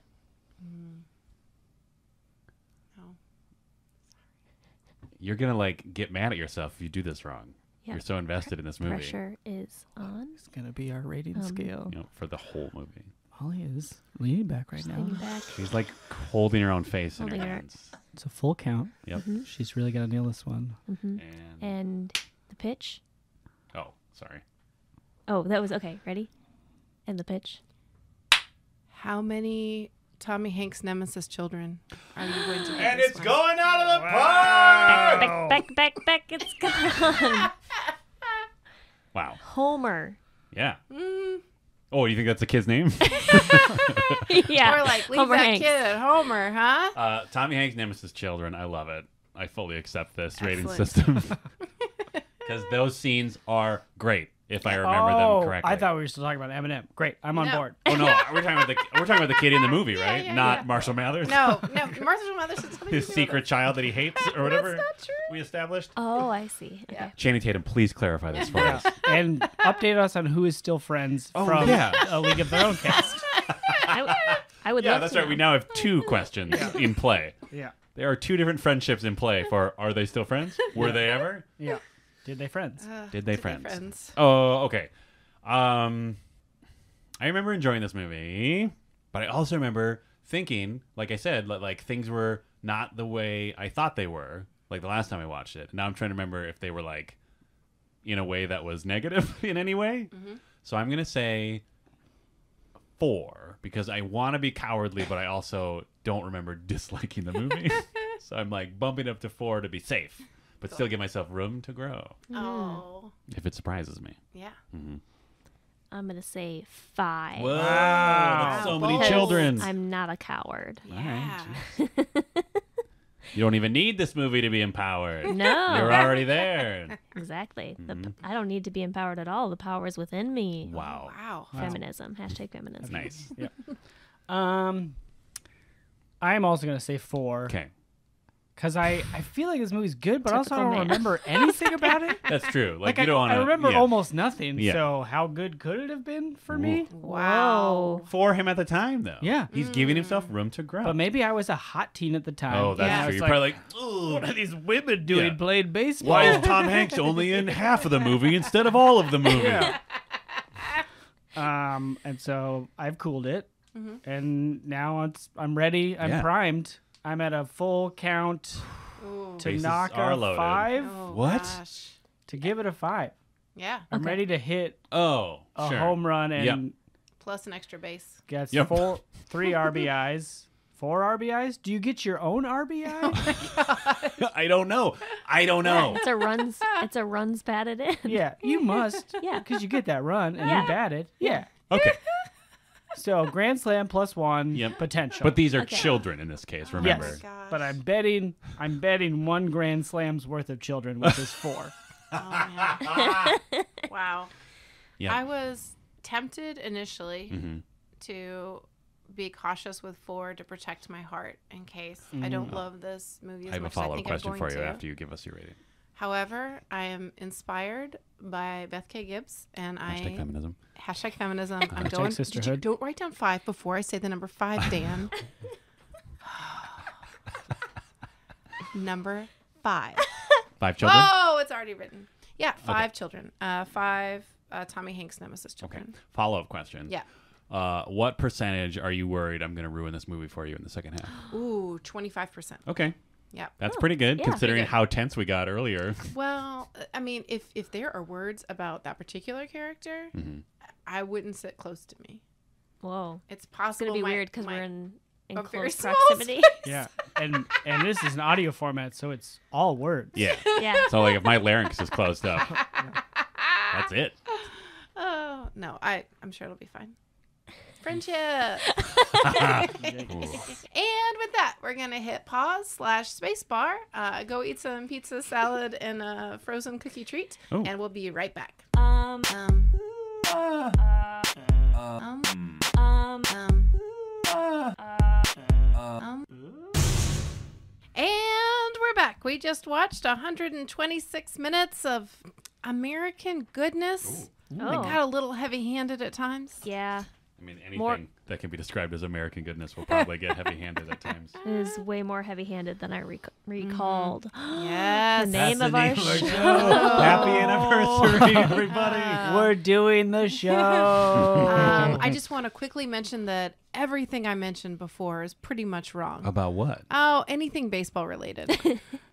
No. You're gonna like get mad at yourself if you do this wrong. Yep. You're so invested in this movie. Pressure is on. It's gonna be our rating Um, scale. You know, for the whole movie. Holly is leaning back right now. Leaning back. She's like holding her own face in Holding her her- hands. It's a full count. Yep. Mhm. She's really gotta nail this one. hmm And, And the pitch. oh, sorry. Oh, that was okay. Ready? And the pitch. How many Tommy Hanks nemesis children are you going to give And this it's one? going out of the park. Back, back, back, back. It's gone. Wow. Homer. Yeah. Oh, you think that's the kid's name? yeah. Or like leave Homer that Hanks. kid at Homer, huh? uh, Tommy Hanks' Nemesis Children. I love it. I fully accept this rating Excellent. system. Because those scenes are great, if I remember oh, them correctly. I thought we were still talking about Eminem. Great, I'm on No. board. Oh no, we're talking about the we're talking about the kid in the movie, Yeah, right? yeah, Not yeah. Marshall Mathers. No, no. Marshall Mathers has something his to do with secret it. child that he hates or whatever. That's not true. We established. Oh, I see. Okay. Yeah. Channing Tatum, please clarify this for Yeah. us. and update us on who is still friends Oh, from yeah. a League of Their Own cast. I would Yeah, love that's to right. We now have two questions in play. Yeah, There are two different friendships in play for are they still friends? Were they ever? yeah. Did they friends? Uh, Did they did friends? friends? Oh, okay. Um, I remember enjoying this movie, but I also remember thinking, like I said, li- like things were not the way I thought they were, like the last time I watched it. Now I'm trying to remember if they were like in a way that was negative in any way. So I'm gonna say four because I want to be cowardly, but I also don't remember disliking the movie. so I'm like bumping up to four to be safe, but still give myself room to grow Oh, if it surprises me. yeah. I'm going to say five. Whoa, Wow. that's so Bold. many children. I'm not a coward. All right. Yeah. You don't even need this movie to be empowered. No. You're already there. Exactly. The, Mm-hmm. I don't need to be empowered at all. The power is within me. Wow. Wow. Feminism. Hashtag feminism. Nice. Um, I am also gonna say four Okay. Because I I feel like this movie's good, but also I don't man. remember anything about it. That's true. Like, Like, you I, don't want to. I remember yeah. almost nothing. Yeah. So how good could it have been for me? Wow. For him at the time, though. Yeah. He's giving himself room to grow. But maybe I was a hot teen at the time. oh, that's and I true. was You're like, probably like, "Ugh, what are these women doing Yeah. playing baseball? why is Tom Hanks only in half of the movie instead of all of the movie? Yeah. um, and so I've cooled it, and now it's I'm ready. I'm Yeah. primed. I'm at a full count Ooh. to Bases knock are a loaded. five. Oh, What? Gosh. To give it a five. Yeah. I'm Okay. ready to hit Oh, a sure. home run and Yep. Plus an extra base. gets Yep. four, three RBIs. Four RBIs? Do you get your own RBI? Oh I don't know. I don't know. It's a runs. It's a runs batted in. yeah, you must. Yeah. because you get that run and Yeah. you batted. Yeah. Okay. So grand slam plus one Yep. potential. But these are Okay. children in this case, remember? Yes. Gosh. But I'm betting I'm betting one grand slam's worth of children, which is four. Oh, man. wow. Yeah. I was tempted initially hmm to be cautious with four to protect my heart in case I don't love this movie as I have a much as follow up question for you to. after you give us your rating. However, I am inspired by Beth K. Gibbs, and Hashtag I feminism. hashtag feminism. I'm Hashtag going. Did you, sisterhood. don't write down five before I say the number five, Dan. number five. Five children? Oh, it's already written. Yeah, five children. Uh, five uh, Tommy Hanks nemesis children. Okay. children. Follow up question. Yeah. Uh, what percentage are you worried I'm going to ruin this movie for you in the second half? Ooh, 25%. Okay. Yeah. That's pretty good yeah. considering Pretty good. how tense we got earlier. Well, I mean, if if there are words about that particular character, Mm-hmm. I wouldn't sit close to me. Whoa. It's It's possible. gonna be my- weird because we're in in a very close small proximity. Yeah. And and this is an audio format, so it's all words. Yeah. yeah. So like if my larynx is closed up, that's it. Oh no, I I'm sure it'll be fine. Friendship. And with that, we're gonna hit pause slash space bar. Uh, go eat some pizza salad and a frozen cookie treat, Oh. and we'll be right back. Um. Um. Uh, Um. um. Um. Um. And we're back. We just watched 126 minutes of American goodness. That Oh. got a little heavy-handed at times. Yeah. I mean, anything More- that can be described as American goodness will probably get heavy-handed at times. It is way more heavy-handed than I rec- recalled. Yes. The name of our show. Happy anniversary, everybody! We're doing the show. Um, I just want to quickly mention that everything I mentioned before is pretty much wrong. About what? Oh, anything baseball related.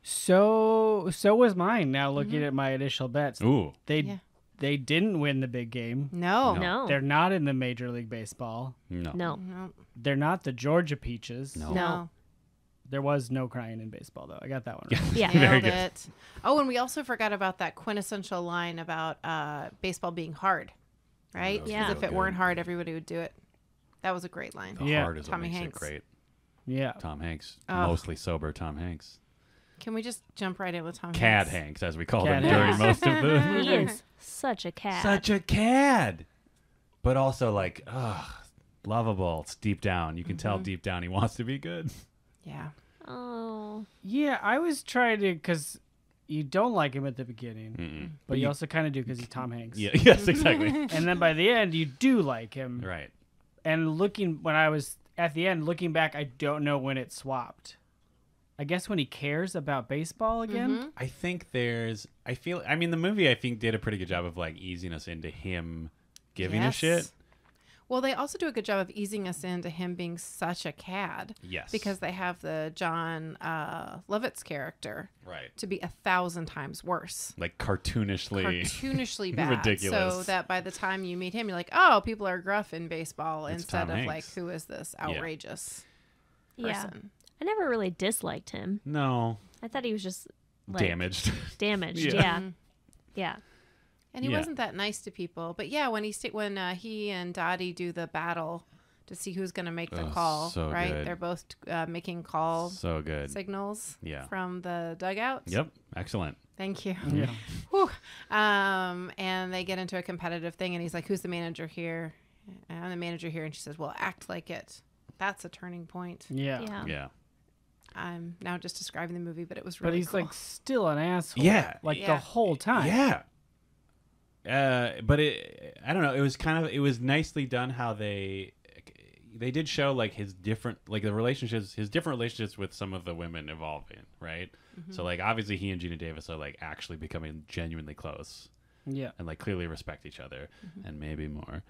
so so was mine. Now looking at my initial bets, Ooh, they Yeah. They didn't win the big game. No. No. They're not in the Major League Baseball. no, No. No. They're not the Georgia Peaches. No. No. There was no crying in baseball though. I got that one. Right. Yeah. Very Nailed good. it. Oh, and we also forgot about that quintessential line about uh, baseball being hard, right? Oh, Because Yeah. if it weren't hard, everybody would do it. That was a great line. The Yeah. heart is what Tommy makes Hanks. it great. Yeah. Tom Hanks, Oh. mostly sober Tom Hanks. Can we just jump right in with Tom Cad Hanks? Hanks, as we called Cad him during most of the He movie. is such a cat. Such a cad, but also like, ugh, lovable. It's deep down. You can tell mm-hmm. deep down he wants to be good. Yeah. oh. Yeah, I was trying to because you don't like him at the beginning, Mm-mm. Mm. but you also kind of do because he's Tom Hanks. Yeah. Yes. Exactly. And then by the end, you do like him. right. And looking when I was at the end, looking back, I don't know when it swapped. I guess when he cares about baseball again. I think there's. I feel. I mean, the movie I think did a pretty good job of like easing us into him giving Yes. a shit. Well, they also do a good job of easing us into him being such a cad Yes. because they have the Jon uh, Lovitz character right. to be a thousand times worse. Like cartoonishly. cartoonishly bad. Ridiculous. So that by the time you meet him, you're like, oh, people are gruff in baseball It's instead Tom of Hanks. like, who is this outrageous Yeah. person? I never really disliked him. no. I thought he was just like, Damaged. Damaged. Yeah. Yeah. Mhm. Yeah. And he Yeah. wasn't that nice to people. But yeah, when he sta- when uh, he and Dottie do the battle to see who's going to make the Oh, call, so right? good. They're both uh, making call so good. signals Yeah. from the dugout. Yep. Excellent. Thank you. Yeah. Whew. Um, and they get into a competitive thing, and he's like, "Who's the manager here?" And I'm the manager here, and she says, "Well, act like it." That's a turning point. Yeah. Yeah. Yeah. I'm now just describing the movie, but it was really. But he's cool. like still an asshole. Yeah. Like Yeah. the whole time. Yeah. Uh, but it, I don't know. It was kind of, it was nicely done how they, they did show like his different, like the relationships, his different relationships with some of the women evolving, right? So like obviously he and Geena Davis are like actually becoming genuinely close Yeah. and like clearly respect each other and maybe more.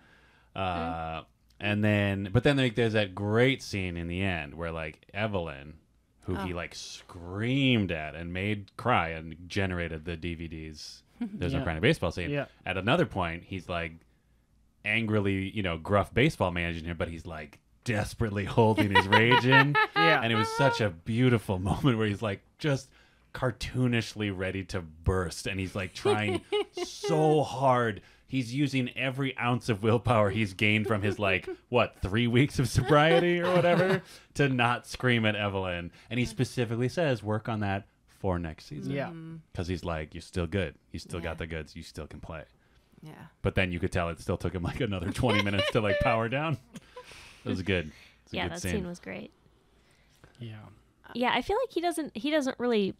Uh, and then, but then like there's that great scene in the end where like Evelyn, who he Oh. like screamed at and made cry and generated the DVDs. There's no Yeah. crying in baseball scene. Yeah. At another point, he's like angrily, you know, gruff baseball managing him, but he's like desperately holding his rage in. Yeah. And it was such a beautiful moment where he's like just cartoonishly ready to burst and he's like trying so hard. He's using every ounce of willpower he's gained from his like what, 3 weeks of sobriety or whatever to not scream at Evelyn. And he specifically says work on that for next season. Yeah. Mm-hmm. Cuz he's like you're still good. You still Yeah. got the goods. You still can play. yeah. But then you could tell it still took him like another 20 minutes to like power down. It was good. It's a Yeah, good that scene. scene was great. Yeah. Yeah, I feel like he doesn't he doesn't really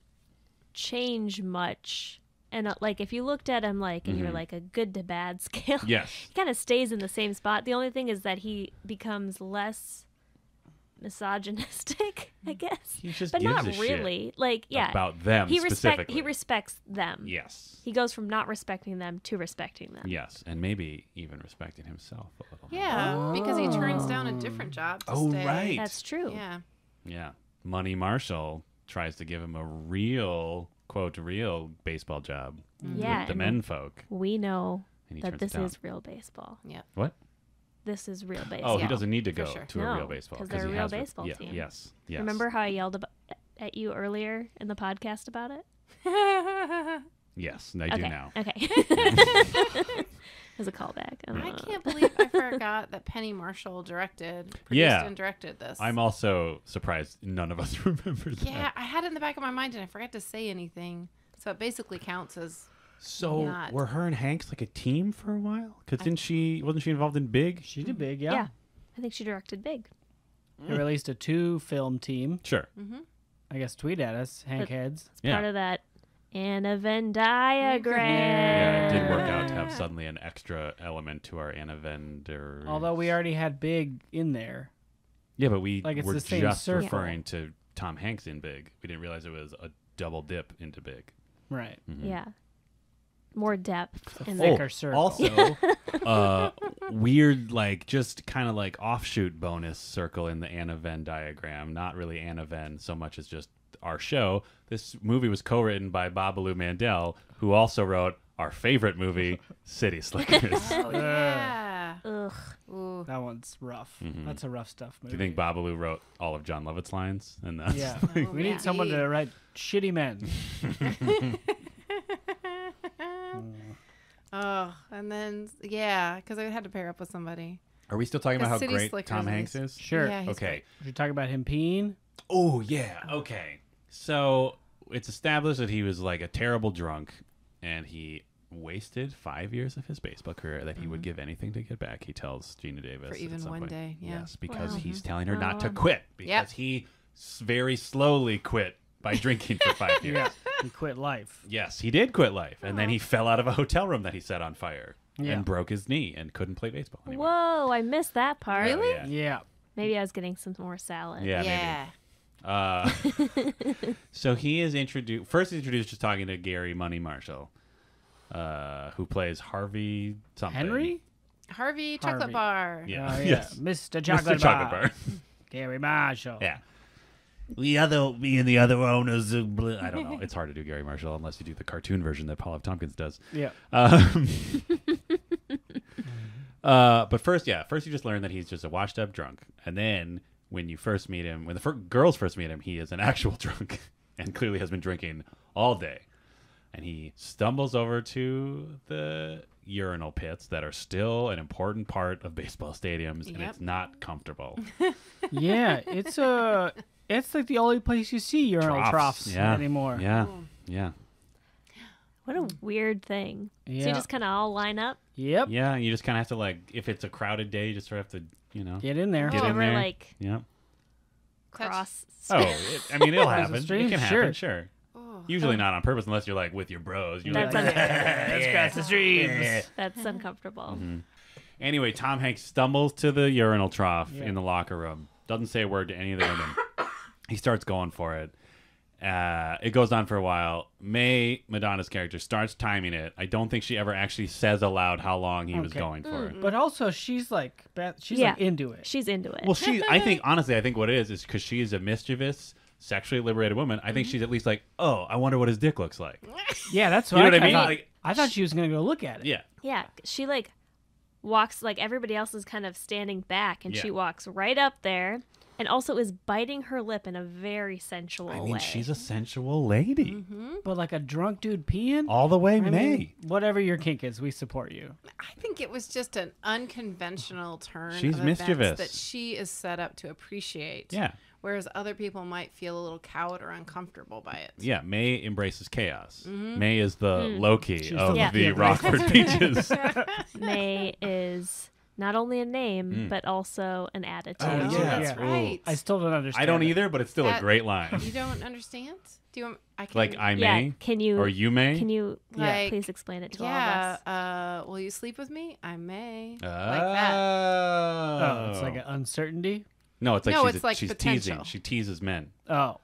change much. And uh, like if you looked at him like and you're Mhm. like a good to bad scale, Yes. he kind of stays in the same spot. The only thing is that he becomes less misogynistic, I guess. He just But gives not a shit really. Like yeah, about them he respect specifically. he respects them. yes. He goes from not respecting them to respecting them. Yes, and maybe even respecting himself a little. Yeah, because he turns down a different job. To Oh, stay. right. That's true. Yeah. Yeah. Money Marshall tries to give him a real quote real baseball job mm-hmm. Yeah, with the men folk, We know that this is real baseball. what? This is real baseball. Oh, he doesn't need to go sure. to a No, real baseball 'cause 'cause they're a real baseball yeah, team. Yes. Yes. Remember how I yelled ab- at you earlier in the podcast about it? Yes, I okay. do now. Okay. As a callback. I Uh, can't believe I forgot that Penny Marshall directed, produced, Yeah. and directed this. I'm also surprised none of us remember that. yeah, I had it in the back of my mind and I forgot to say anything. So it basically counts as So Not. were her and Hanks like a team for a while? Because didn't she wasn't she involved in Big? She did big. yeah. Yeah. I think she directed Big. They released a two film team. Sure. I guess tweet at us, Hank But- Heads. It's Yeah. part of that Anna Venn diagram. Yeah, it did work out to have suddenly an extra element to our Anna Vendor. Although we already had Big in there. yeah, but we like it's were the same just circle. referring to Tom Hanks in Big. We didn't realize it was a double dip into Big. Right. Yeah. More depth in a there. thicker circle. Also, uh, weird, like just kind of like offshoot bonus circle in the Anna Venn diagram. Not really Anna Venn so much as just our show. This movie was co-written by Babaloo Mandel, who also wrote our favorite movie, City oh, Slickers. Oh yeah. Ugh. Ooh. That one's rough. Mm-hmm. That's a rough stuff movie. Do you think Babaloo wrote all of Jon Lovitz's lines? And that's Yeah. Oh, we need someone to write shitty men. Oh, and then yeah, because I had to pair up with somebody. Are we still talking about how City great Slickers Tom Hanks is? Sure. Yeah, he's Okay. We should talk about him peeing. Oh yeah. Okay. So it's established that he was like a terrible drunk, and he wasted five years of his baseball career that he would give anything to get back. He tells Geena Davis Mm-hmm. For at even some one point. day, yeah. Yes, because Wow. he's telling her not to Um, quit because Yep. he s- very slowly quit by drinking for five years. Yeah. he quit life. Yes, he did quit life, and then he fell out of a hotel room that he set on fire Yeah. and broke his knee and couldn't play baseball anymore. Whoa, I missed that part. Oh, yeah. Yeah. Maybe I was getting some more salad. Yeah, maybe. yeah. Uh, so he is introduced. First, he's introduced just talking to Garry Money Marshall, uh, who plays Harvey something. Henry? Harvey chocolate Harvey. bar. Yeah. Oh, yeah. Yes. Mr. Mr. Chocolate, Chocolate Bar. Bar. Garry Marshall. yeah. We other, me and the other owners. Of blah. I don't know. It's hard to do Garry Marshall unless you do the cartoon version that Paul F. Tompkins does. Yeah. Um, uh, but first, yeah, first you just learn that he's just a washed up drunk, and then when you first meet him, when the fir- girls first meet him, he is an actual drunk and clearly has been drinking all day, and he stumbles over to the urinal pits that are still an important part of baseball stadiums, and it's not comfortable. Yeah. It's uh, it's like the only place you see urinal troughs, yeah, anymore. Yeah, yeah, What a weird thing. So Yeah. you just kind of all line up. Yep. yeah. You just kind of have to like, if it's a crowded day, you just sort of have to, you know, Get in there. Get Do in there. like yeah. Cross? Oh, it, I mean, it'll happen. It can Sure. happen, sure. Oh. Usually not on purpose, unless you're like with your bros. You're That's like, un- Let's cross the streams. That's uncomfortable. Mm-hmm. anyway, Tom Hanks stumbles to the urinal trough Yeah. in the locker room. Doesn't say a word to any of the women. he starts going for it. Uh, it goes on for a while. May Madonna's character starts timing it. I don't think she ever actually says aloud how long he was Okay. going for. But also, she's like, Beth, she's Yeah. like into it. She's into it. Well, she. I think honestly, I think what it is is because she is a mischievous, sexually liberated woman. I think Mm-hmm. she's at least like, oh, I wonder what his dick looks like. Yeah, that's You what know I, what I kinda mean? thought. Like- I thought she was gonna go look at it. Yeah. yeah, she like walks like everybody else is kind of standing back, and Yeah. she walks right up there, and also is biting her lip in a very sensual I mean, way. she's a sensual lady. Mm-hmm. But like a drunk dude peeing. All the way, I May. mean, whatever your kink is, we support you. I think it was just an unconventional turn. She's of mischievous. that she is set up to appreciate. yeah. Whereas other people might feel a little cowed or uncomfortable by it. Yeah, May embraces chaos. Mm-hmm. May is the Loki She's of the Yeah. the Loki Rockford Peaches. May is not only a name but also an attitude. Oh, Oh, yeah. that's Ooh. right. I still don't understand. I don't it. either, but it's still a great line. You don't understand? Do you? want- I can. Like I Yeah, may can you or you may. can you Yeah. Please explain it to all of Yeah. us? Uh, will you sleep with me? I may. Oh. Like that. Oh, it's like an uncertainty. no, it's like No, she's, it's like she's potential. teasing. She teases men. Oh,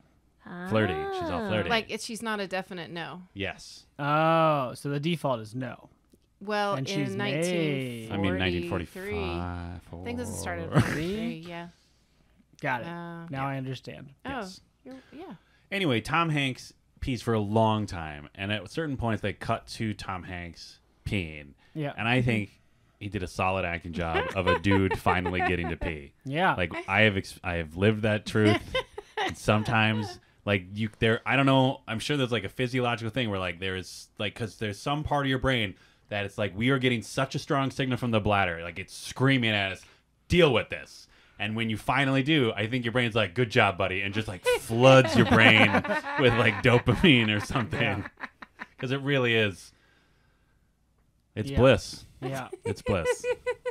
Flirty. She's all flirty. Like it, she's not a definite no. Yes. oh, so the default is no. Well, And in May. 1943, I mean, 1945. I think this started four. at 43, Yeah. Got it. Uh, now I understand. Yes. Oh, you're, yeah. Anyway, Tom Hanks pees for a long time, and at certain points they cut to Tom Hanks peeing. Yeah. And I think he did a solid acting job of a dude finally getting to pee. Yeah. Like I have, ex- I have lived that truth. and sometimes, like you, there, I don't know. I'm sure there's like a physiological thing where like there is like because there's some part of your brain that it's like we are getting such a strong signal from the bladder, like it's screaming at us, deal with this. And when you finally do, I think your brain's like, "Good job, buddy," and just like floods your brain with like dopamine or something. Because it really is. It's Yeah. bliss. yeah. It's bliss.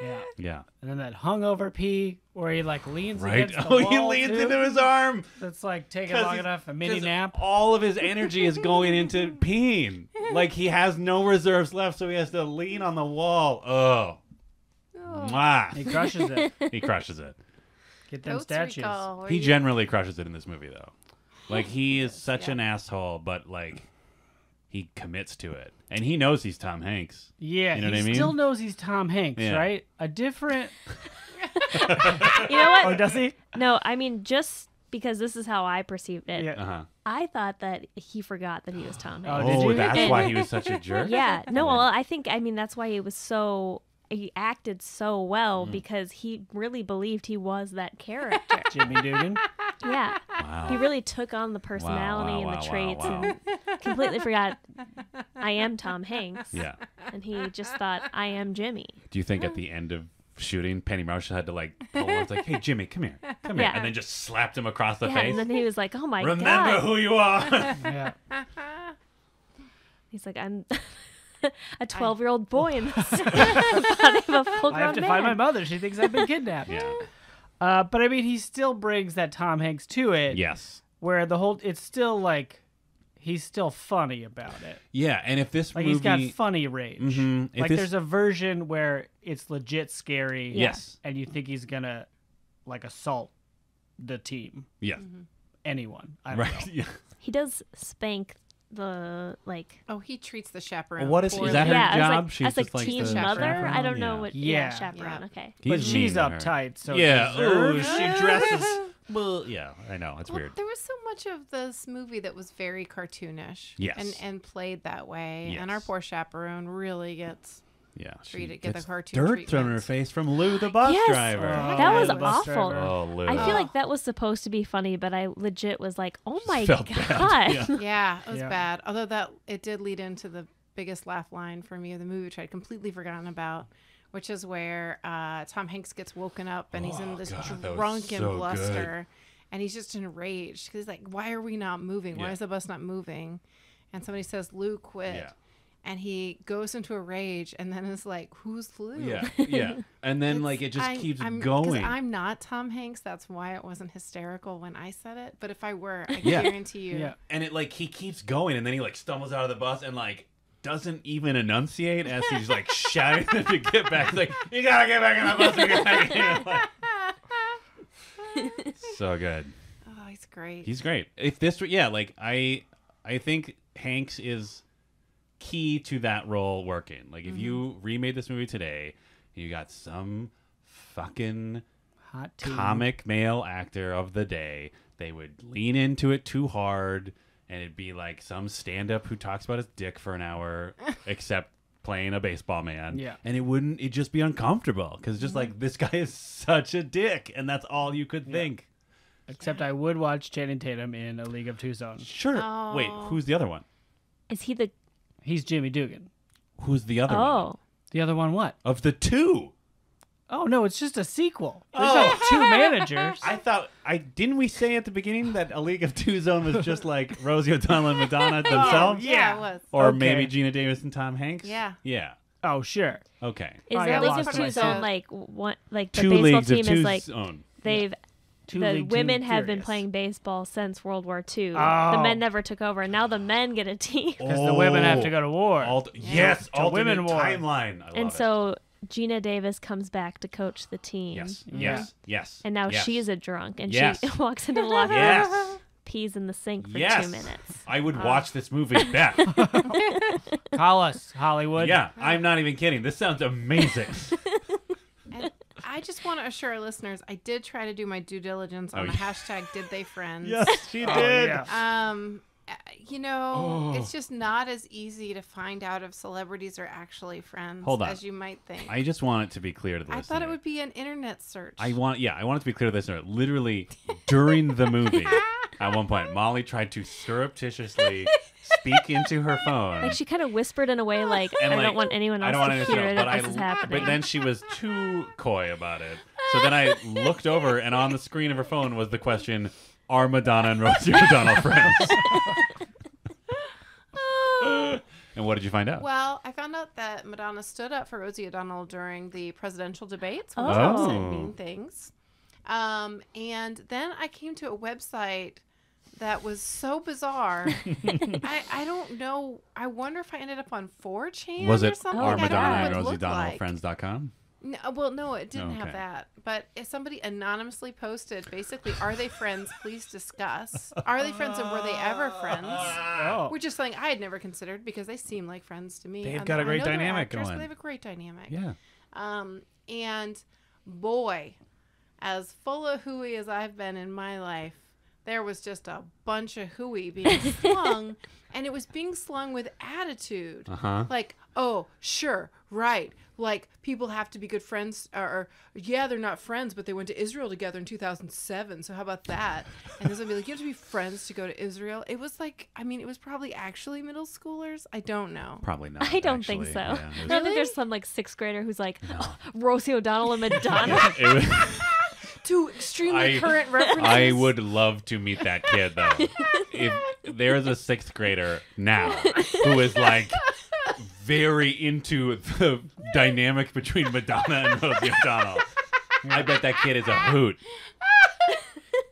Yeah. Yeah. And then that hungover pee where he like leans Right. against the Oh, wall. he leans too. into his arm. That's like taking 'Cause long he's- enough, a mini 'cause nap. All of his energy is going into peeing. Like he has no reserves left, so he has to lean on the wall. Oh. oh. Mwah. He crushes it. He crushes it. Get them Goats statues. Recall, where He you- generally crushes it in this movie, though. Like he is such yeah. an asshole, but like he commits to it, and he knows he's Tom Hanks. Yeah, You know he what I mean? still knows he's Tom Hanks, Yeah. right? A different. You know what? Oh, does he? No, I mean just because this is how I perceived it. Yeah. Uh huh. I thought that he forgot that he was Tom Oh, Hanks. did Oh, you? that's why he was such a jerk. yeah. No, well, I think I mean that's why he was so he acted so well Mm. because he really believed he was that character. Jimmy Dugan. Yeah. Wow. He really took on the personality wow, and wow, the traits wow. and completely forgot I am Tom Hanks. Yeah. And he just thought I am Jimmy. Do you think at the end of shooting, Penny Marshall had to like pull him? It's like, "Hey, Jimmy, come here, come here," and then just slapped him across the yeah, face. and then he was like, "Oh my Remember god!" Remember who you are. Yeah. He's like, "I'm a 12 year old boy in the body of a full-grown I have to man." find my mother. She thinks I've been kidnapped. yeah. Uh, but I mean, he still brings that Tom Hanks to it. Yes. Where the whole it's still like he's still funny about it. Yeah, and if this Like movie, he's got funny range. Mhm. Like this- there's a version where it's legit scary. Yes. And you think he's gonna like assault the team, yeah, anyone. I don't right. know. Yeah. He does spank the like. Oh, he treats the chaperone. What is- is that her yeah, job? as She's like, as like like teen the mother. chaperone? I don't know Yeah. what. Yeah. Yeah, chaperone. Yeah. Okay. But she's mean to her. uptight, so yeah. Oh, deserves- she dresses. Well, yeah, I know it's Well, weird. there was so much of this movie that was very cartoonish. Yes. And and played that way. And our poor chaperone really gets Yeah, she treat it- get the gets cartoon dirt thrown in her face from Lou the bus Yes. driver. Oh, That was awful. driver. Oh, Lou. I feel Oh. like that was supposed to be funny, but I legit was like, "Oh my god!" bad. Yeah. Yeah, it was Yeah. bad. Although that it did lead into the biggest laugh line for me of the movie, which I'd completely forgotten about, which is where uh, Tom Hanks gets woken up and he's Oh, in this God, drunken so bluster, and he's just enraged because he's like, "Why are we not moving? Why Yeah. is the bus not moving?" And somebody says, "Lou quit." Yeah. And he goes into a rage, and then is like, "Who's Lou?" Yeah, yeah, and then like it just I- keeps I'm- going. I'm not Tom Hanks. That's why it wasn't hysterical when I said it. But if I were, I Yeah. guarantee you, Yeah. and it like he keeps going, and then he like stumbles out of the bus and like doesn't even enunciate as he's like shouting them to get back. He's like, "You gotta get back in the bus." We gotta get back." so good. oh, he's great. He's great. If this, were- yeah, like I, I think Hanks is key to that role working. Like if you mm-hmm. remade this movie today, you got some fucking Hot tea. comic male actor of the day. They would lean into it too hard, and it'd be like some stand-up who talks about his dick for an hour, except playing a baseball man. Yeah. and it wouldn't. It'd just be uncomfortable because just mm-hmm. like this guy is such a dick, and that's all you could think. Except I would watch Channing Tatum in A League of Tucson. Sure. Wait, Oh. who's the other one? Is he the? He's Jimmy Dugan. Who's the other one? Oh, The other one, what? Of the two, Oh no, it's just a sequel. There's Oh. not two managers. I thought I didn't. We say at the beginning that A League of Two Zone was just like Rosie O'Donnell and Madonna oh, themselves, yeah, yeah. it was. or Okay. maybe Geena Davis and Tom Hanks. Yeah. yeah. Oh sure. Okay. is I the got League of Two myself. Zone like one? Like the two baseball team of two is like zone. they've Two the women have been playing baseball since World War II. Oh. The men never took over, and now the men get a team. because the oh. women have to go to war. Alt- yes, It's a women war. timeline. I love and it. so Geena Davis comes back to coach the team. yes, Yeah. yes, yes. And now yes. she's a drunk, and Yes. she walks into the locker room, yes, pees in the sink for yes. two minutes. I would uh, watch this movie back. Call us, Hollywood. yeah, I'm not even kidding. This sounds amazing. And I just want to assure our listeners, I did try to do my due diligence on Oh, the yeah. hashtag Did They Friends. yes, she Oh, did. yeah. Um, uh, you know, Oh. it's just not as easy to find out if celebrities are actually friends Hold on. as you might think. I just want it to be clear to the I listener. thought it would be an internet search. I want, yeah, I want it to be clear to the listener. Literally, during the movie, at one point, Molly tried to surreptitiously speak into her phone. Like she kind of whispered in a way like, And, I like, don't want anyone I else don't to anyone to hear know, that but I, this is happening. but then she was too coy about it. So then I looked over, and on the screen of her phone was the question: Are Madonna and Rosie O'Donnell friends? And what did you find out? Well, I found out that Madonna stood up for Rosie O'Donnell during the presidential debates when Oh. Trump said Oh. mean things. Um, and then I came to a website that was so bizarre. I, I don't know. I wonder if I ended up on 4chan was or it something. our I don't know Madonna what and Rosie looked Donald like. friends.com? No, well, no, it didn't Okay. have that. But if somebody anonymously posted, basically, are they friends? Please discuss. Are they friends and were they ever friends? Oh. Which is something I had never considered because they seem like friends to me. They've And got a great dynamic actors, going. They have a great dynamic. Yeah. Um, and boy, as full of hooey as I've been in my life, there was just a bunch of hooey being slung, and it was being slung with attitude. Uh huh. Like, oh, sure, right. Like, people have to be good friends, or, or yeah, they're not friends, but they went to Israel together in 2007. So how about that? And this would be like, you have to be friends to go to Israel. It was like, I mean, it was probably actually middle schoolers. I don't know. Probably not. I don't think so. Yeah, it I was- don't think there's some like sixth grader who's like "Oh, Rosie O'Donnell and Madonna. it was- Two extremely I- current references. I would love to meet that kid though. if there's a sixth grader now who is like very into the dynamic between Madonna and Rosie O'Donnell, I bet that kid is a hoot.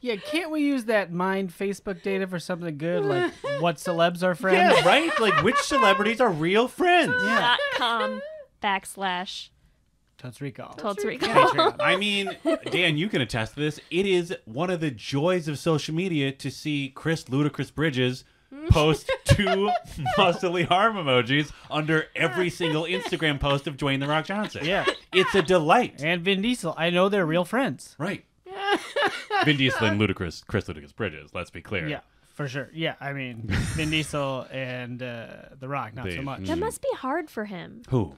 Yeah, can't we use that mind Facebook data for something good, like what celebs are friends? Yeah, right? Like which celebrities are real friends? Yeah. dot com backslash Totes Recall. Totes Recall. Patreon. I mean, Dan, you can attest to this. It is one of the joys of social media to see Chris Ludacris Bridges post two muscly arm emojis under every single Instagram post of Dwayne the Rock Johnson. Yeah. It's a delight. And Vin Diesel. I know they're real friends. Right. Vin Diesel and Ludacris, Chris Ludacris Bridges. Let's be clear. Yeah, for sure. Yeah, I mean, Vin Diesel and uh, The Rock, not They- so much. That must be hard for him. Who?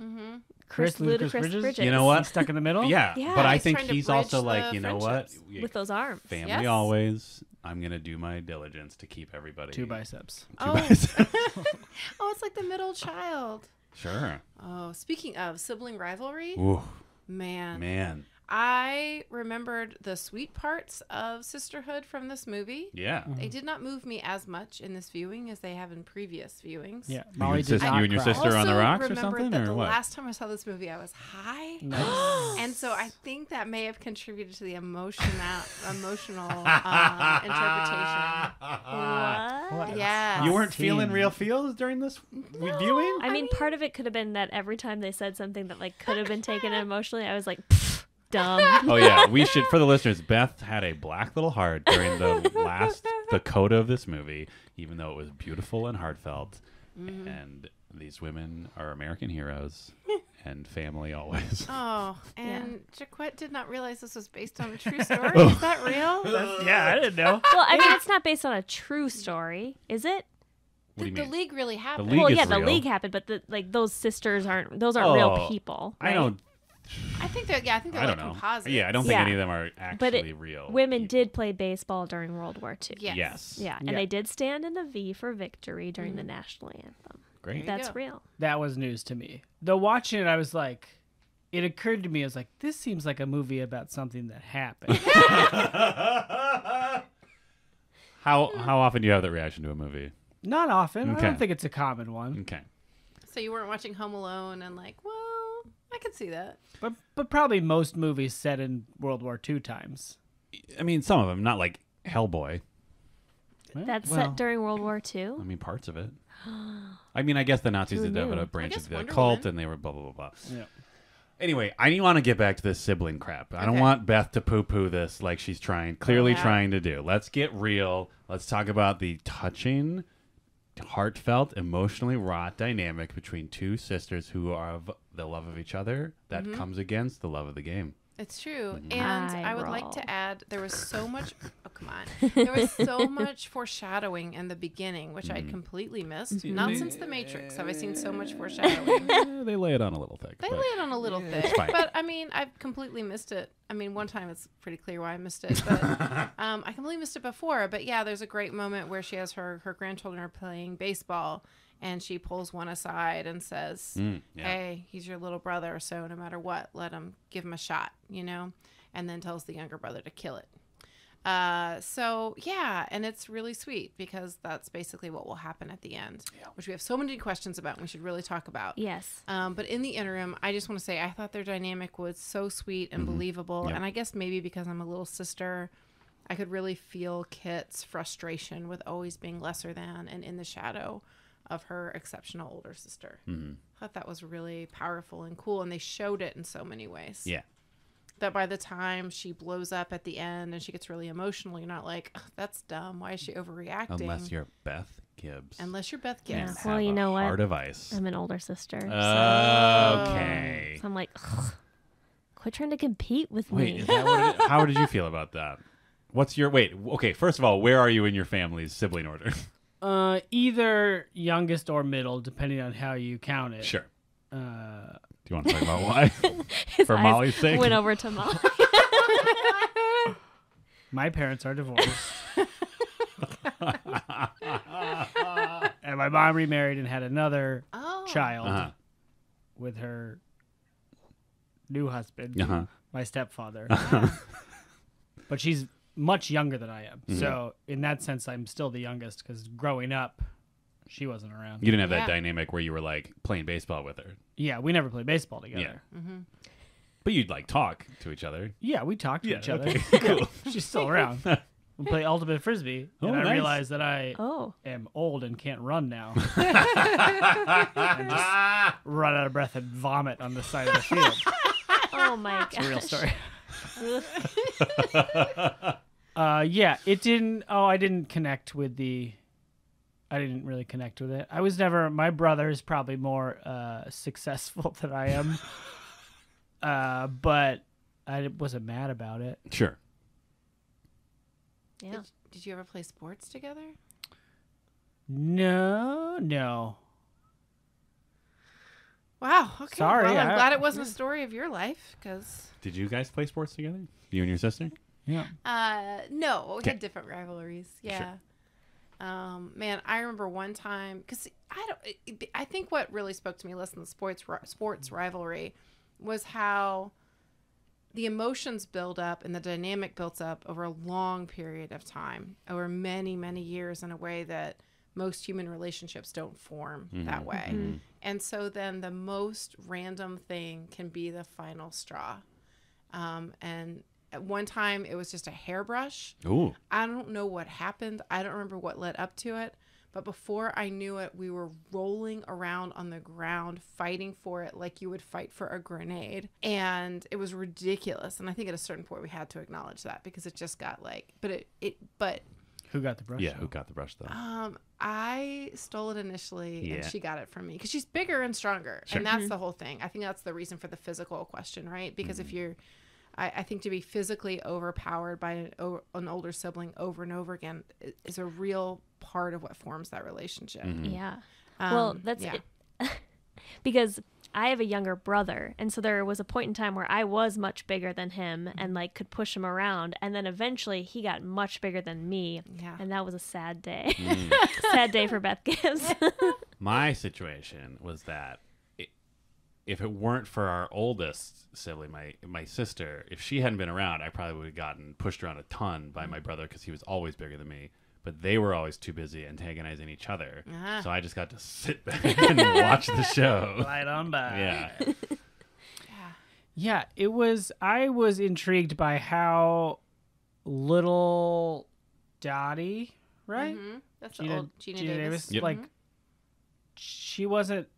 Chris Ludacris Bridges? Bridges. You know what? He's stuck in the middle? Yeah, Yeah. but I He's think trying to he's bridge also the like, you know what? friendships. With those arms. Family Yes. always. I'm gonna do my diligence to keep everybody. Two biceps. Oh. biceps. oh, it's like the middle child. Sure. Oh, speaking of sibling rivalry, Ooh, man, man. I remembered the sweet parts of sisterhood from this movie. Yeah. They did not move me as much in this viewing as they have in previous viewings. Yeah, Molly and, did sis- not you and your cry. sister on the Also rocks or something, that or the what? last time I saw this movie, I was high, Nice. and so I think that may have contributed to the emotional emotional uh, interpretation. What? Yeah, You weren't feeling real feels during this viewing? I mean, part of it could have been that every time they said something that like could have been taken emotionally, I was like, "Pfft, dumb. Oh yeah, we should for the listeners. Beth had a black little heart during the last the coda of this movie, even though it was beautiful and heartfelt. Mm-hmm. And these women are American heroes and family always. Oh, and Jaquette did not realize this was based on a true story. Oh. Is that real? yeah, I didn't know. well, I mean, it's not based on a true story, is it? What do you the league really happened. league well, is yeah, the real. league happened, but the like those sisters aren't those aren't real Oh, people. I don't. I think they're yeah, I think they're I like don't know. composites. Yeah, I don't think Yeah. any of them are actually But it, real. women people. did play baseball during World War II. Yes. Yes. Yeah, and Yeah. they did stand in a V for victory during the mm-hmm. national anthem. Great. you That's go. real. That was news to me. Though watching it, I was like, it occurred to me, I was like, this seems like a movie about something that happened. how hmm. how often do you have that reaction to a movie? Not often. I Okay. don't think it's a common one. Okay. So you weren't watching Home Alone and like, well, I can see that. But but probably most movies set in World War II times. I mean, some of them, not like Hellboy. That's well, set during World War II. I mean, parts of it. I mean, I guess the Nazis Who did have knew? a branch of the Wonder cult, Woman. and they were blah blah blah blah. Yeah. Anyway, I want to get back to this sibling crap. I don't Okay. want Beth to poo-poo this like she's trying, clearly yeah. trying to do. Let's get real. Let's talk about the touching, heartfelt, emotionally wrought dynamic between two sisters who are of the love of each other that Mm-hmm. comes against the love of the game. It's true. Mm-hmm. And Eye I would like to add there was so much oh come on. There was so much foreshadowing in the beginning, which Mm-hmm. I'd completely missed. Not since the Matrix have I seen so much foreshadowing. Eh, they lay it on a little thick. They lay it on a little thick, but I mean, I've completely missed it. I mean, one time it's pretty clear why I missed it, but um, I completely missed it before. But yeah, there's a great moment where she has her her grandchildren are playing baseball, and she pulls one aside and says, Mm, yeah. "Hey, he's your little brother, so no matter what, let him give him a shot," you know, and then tells the younger brother to kill it. Uh, so yeah, and it's really sweet because that's basically what will happen at the end, which we have so many questions about. and We should really talk about. Yes. Um, but in the interim, I just want to say I thought their dynamic was so sweet and believable, Yep. and I guess maybe because I'm a little sister, I could really feel Kit's frustration with always being lesser than and in the shadow of her exceptional older sister. Mm-hmm. I thought that was really powerful and cool, and they showed it in so many ways. Yeah. That by the time she blows up at the end and she gets really emotional, you're not like, "Ugh, "That's dumb. Why is she overreacting?" Unless you're Beth Gibbs. Unless you're Beth Gibbs. and Well, you know what? Heart of ice. I'm an older sister. so, okay. so I'm like, "Ugh, quit trying to compete with Wait, me. is that what it, how did you feel about that? What's your wait? Okay, first of all, where are you in your family's sibling order? Uh, either youngest or middle, depending on how you count it. sure. Uh, Do you want to talk about why? For eyes Molly's sake? Went over to Molly. my parents are divorced. and my mom remarried and had another Oh. child Uh-huh. with her new husband, Uh-huh. my stepfather. but she's much younger than I am. Mm-hmm. So, in that sense, I'm still the youngest because growing up, she wasn't around. You didn't have that dynamic where you were like playing baseball with her, Yeah, we never played baseball together. Yeah. but you'd like talk to each other. Yeah, we talked to Yeah, each other. cool. She's still around. We play ultimate frisbee, Oh, and I nice. realized that I oh, am old and can't run now. and just run out of breath and vomit on the side of the field. oh my god. It's a real story. Uh, yeah, it didn't. Oh, I didn't connect with the. I didn't really connect with it. I was never. My brother is probably more uh, successful than I am. uh, but I wasn't mad about it. Sure. Yeah. Did, did you ever play sports together? No, no. Wow. Okay. Sorry, Well, I'm I- glad it wasn't a story of your life because. Did you guys play sports together? You and your sister? Yeah. Uh, no, we Okay. had different rivalries. Yeah. Um, man, I remember one time because I don't. it- it- I think what really spoke to me less than the sports sports rivalry was how the emotions build up and the dynamic builds up over a long period of time, over many many years, in a way that most human relationships don't form that way. And so then the most random thing can be the final straw. Um, and at one time it was just a hairbrush. Ooh. I don't know what happened. I don't remember what led up to it. But before I knew it, we were rolling around on the ground, fighting for it like you would fight for a grenade. And it was ridiculous. And I think at a certain point we had to acknowledge that because it just got like, but it, it but Who got the brush? Yeah, though? who got the brush though? um, I stole it initially, and she got it from me because she's bigger and stronger, Sure. and that's the whole thing. I think that's the reason for the physical question, right? Because if you're, I, I think to be physically overpowered by an, o- an older sibling over and over again is a real part of what forms that relationship. Yeah. well, Um, that's yeah. it. because I have a younger brother, and so there was a point in time where I was much bigger than him Mm-hmm. and like could push him around, and then eventually he got much bigger than me, Yeah. and that was a sad day. Mm. sad day for Beth Gibbs. My situation was that i if it weren't for our oldest sibling, my my sister, if she hadn't been around, I probably would have gotten pushed around a ton by my brother because he was always bigger than me. But they were always too busy antagonizing each other, Ah. so I just got to sit back and watch the show. Right on by. Yeah, yeah. Yeah, it was. I was intrigued by how little Dottie, right? Mhm. That's the old Geena, Davis. Yep. like she wasn't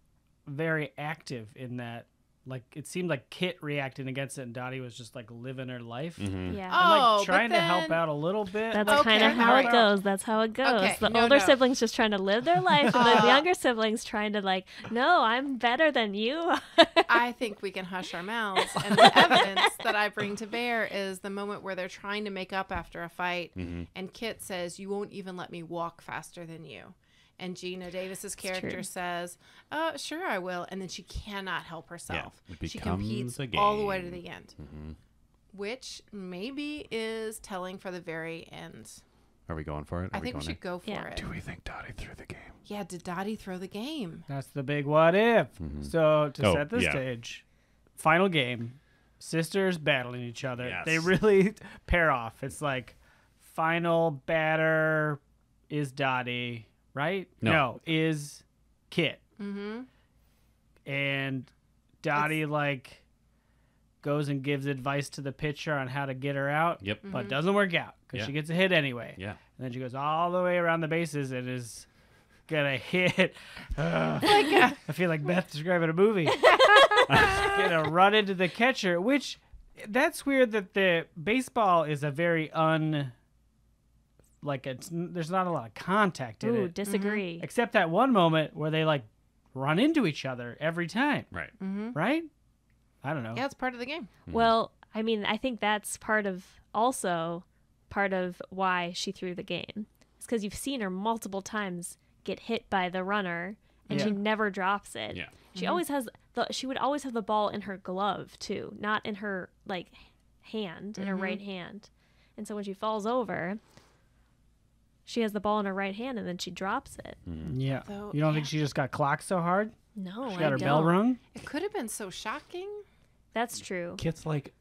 very active in that. Like it seemed like Kit reacting against it, and Dottie was just like living her life. Mhm. yeah. And, Oh, like but trying to help out a little bit. That's Okay, kind of how it alright. goes. That's how it goes. Okay, The no, older no. siblings just trying to live their life, and Uh, the younger siblings trying to like, no, I'm better than you. I think we can hush our mouths. And the evidence that I bring to bear is the moment where they're trying to make up after a fight, Mm-hmm. and Kit says, "You won't even let me walk faster than you." And Geena Davis's character says, "Uh, sure I will." And then she cannot help herself. it she competes all the way to the end, which maybe is telling for the very end. Are we going for it? Are I think we going should go for Yeah. it. Do we think Dottie threw the game? Yeah, did Dottie throw the game? That's the big what if. So to Oh, set the yeah. stage, final game, sisters battling each other. Yes. They really pair off. It's like final batter is Dottie, right? No. is Kit. Mm-hmm. And Dottie like goes and gives advice to the pitcher on how to get her out, Yep. but doesn't work out because Yeah. she gets a hit anyway. Yeah. And then she goes all the way around the bases and is gonna hit. Ugh. Like, I feel like Beth describing a movie. gonna run into the catcher, which that's weird that the baseball is a very un like it's there's not a lot of contact in Ooh, it. disagree. Mm-hmm. Except that one moment where they like run into each other every time, Right. mm-hmm. right? I don't know. Yeah, it's part of the game. Hmm. Well, I mean, I think that's part of also part of why she threw the game. It's because you've seen her multiple times get hit by the runner, and she never drops it. Yeah. She mm-hmm. always has the. She would always have the ball in her glove too, not in her like hand, in her mm-hmm. right hand. And so when she falls over, she has the ball in her right hand, and then she drops it. Mm-hmm. Yeah. So, you don't yeah. think she just got clocked so hard? No, She I her don't. bell rung? It could have been so shocking. That's true. Kit's like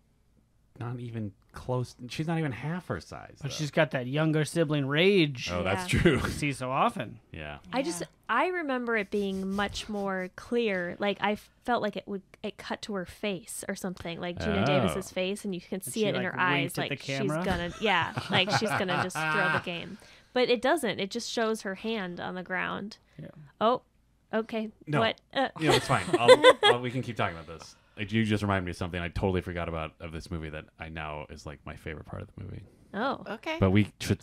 not even close. She's not even half her size. But though. she's got that younger sibling rage Oh, that's true. see so often. yeah. I just I remember it being much more clear. Like I felt like it would it cut to her face or something, like Geena Oh. Davis's face, and you can see she, it in like, her eyes, winked at the like she's gonna yeah, like she's gonna just throw the game. But it doesn't. It just shows her hand on the ground. Yeah. Oh, okay. No. What? Uh, You know, it's fine. I'll, I'll, we can keep talking about this. Like, you just reminded me of something I totally forgot about of this movie that I now is like my favorite part of the movie. oh, Okay. But we should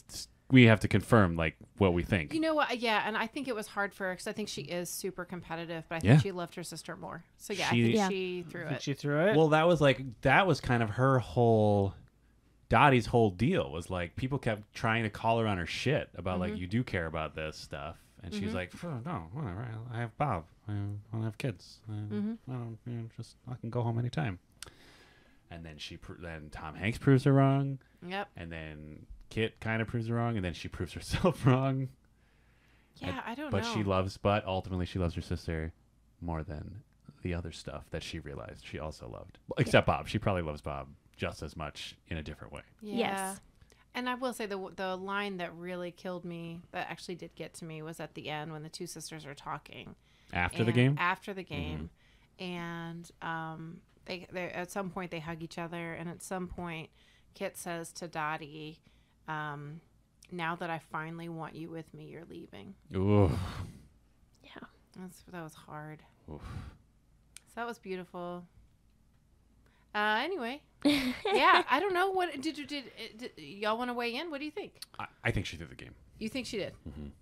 we have to confirm like what we think. You know what? Yeah, and I think it was hard for her because I think she is super competitive, but I think Yeah. she loved her sister more. So yeah, She- I think Yeah. she threw I think it. she threw it. Well, that was like that was kind of her whole Dottie's whole deal was like people kept trying to call her on her shit about like mm-hmm. you do care about this stuff, and she's mm-hmm. like, "Oh, no, whatever. I have Bob. I don't have kids. I, mm-hmm. I don't you know, just I can go home anytime." And then she pro- then Tom Hanks proves her wrong, Yep. and then Kit kind of proves her wrong, and then she proves herself wrong. Yeah, I don't but know. she loves, but ultimately she loves her sister more than the other stuff that she realized she also loved. Except Bob. She probably loves Bob just as much in a different way. Yeah. Yes. And I will say the the line that really killed me, that actually did get to me, was at the end when the two sisters are talking. After the game? After the game, and um, they they at some point they hug each other, and at some point, Kit says to Dottie, um, "Now that I finally want you with me, you're leaving." Ooh. yeah. That's that was hard. Oof. So that was beautiful. Uh, anyway, yeah, I don't know what did you did, did y'all want to weigh in? What do you think? I, I think she threw the game. You think she did?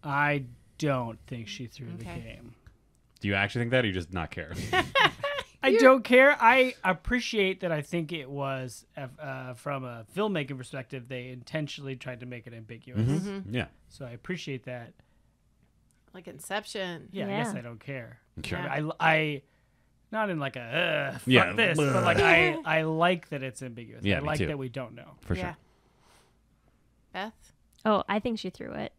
I don't think she threw the game. Do you actually think that or you just not care? I don't care. I appreciate that. I think it was uh, uh, from a filmmaking perspective, they intentionally tried to make it ambiguous. Mm-hmm. yeah. So I appreciate that. Like Inception. Yeah, I guess I don't care. Sure. Yeah. I, I, not in like a uh, fuck Yeah, this, blah. but like I, I like that it's ambiguous. Yeah, I me like too. that we don't know. For sure. yeah. sure. Beth, Oh, I think she threw it.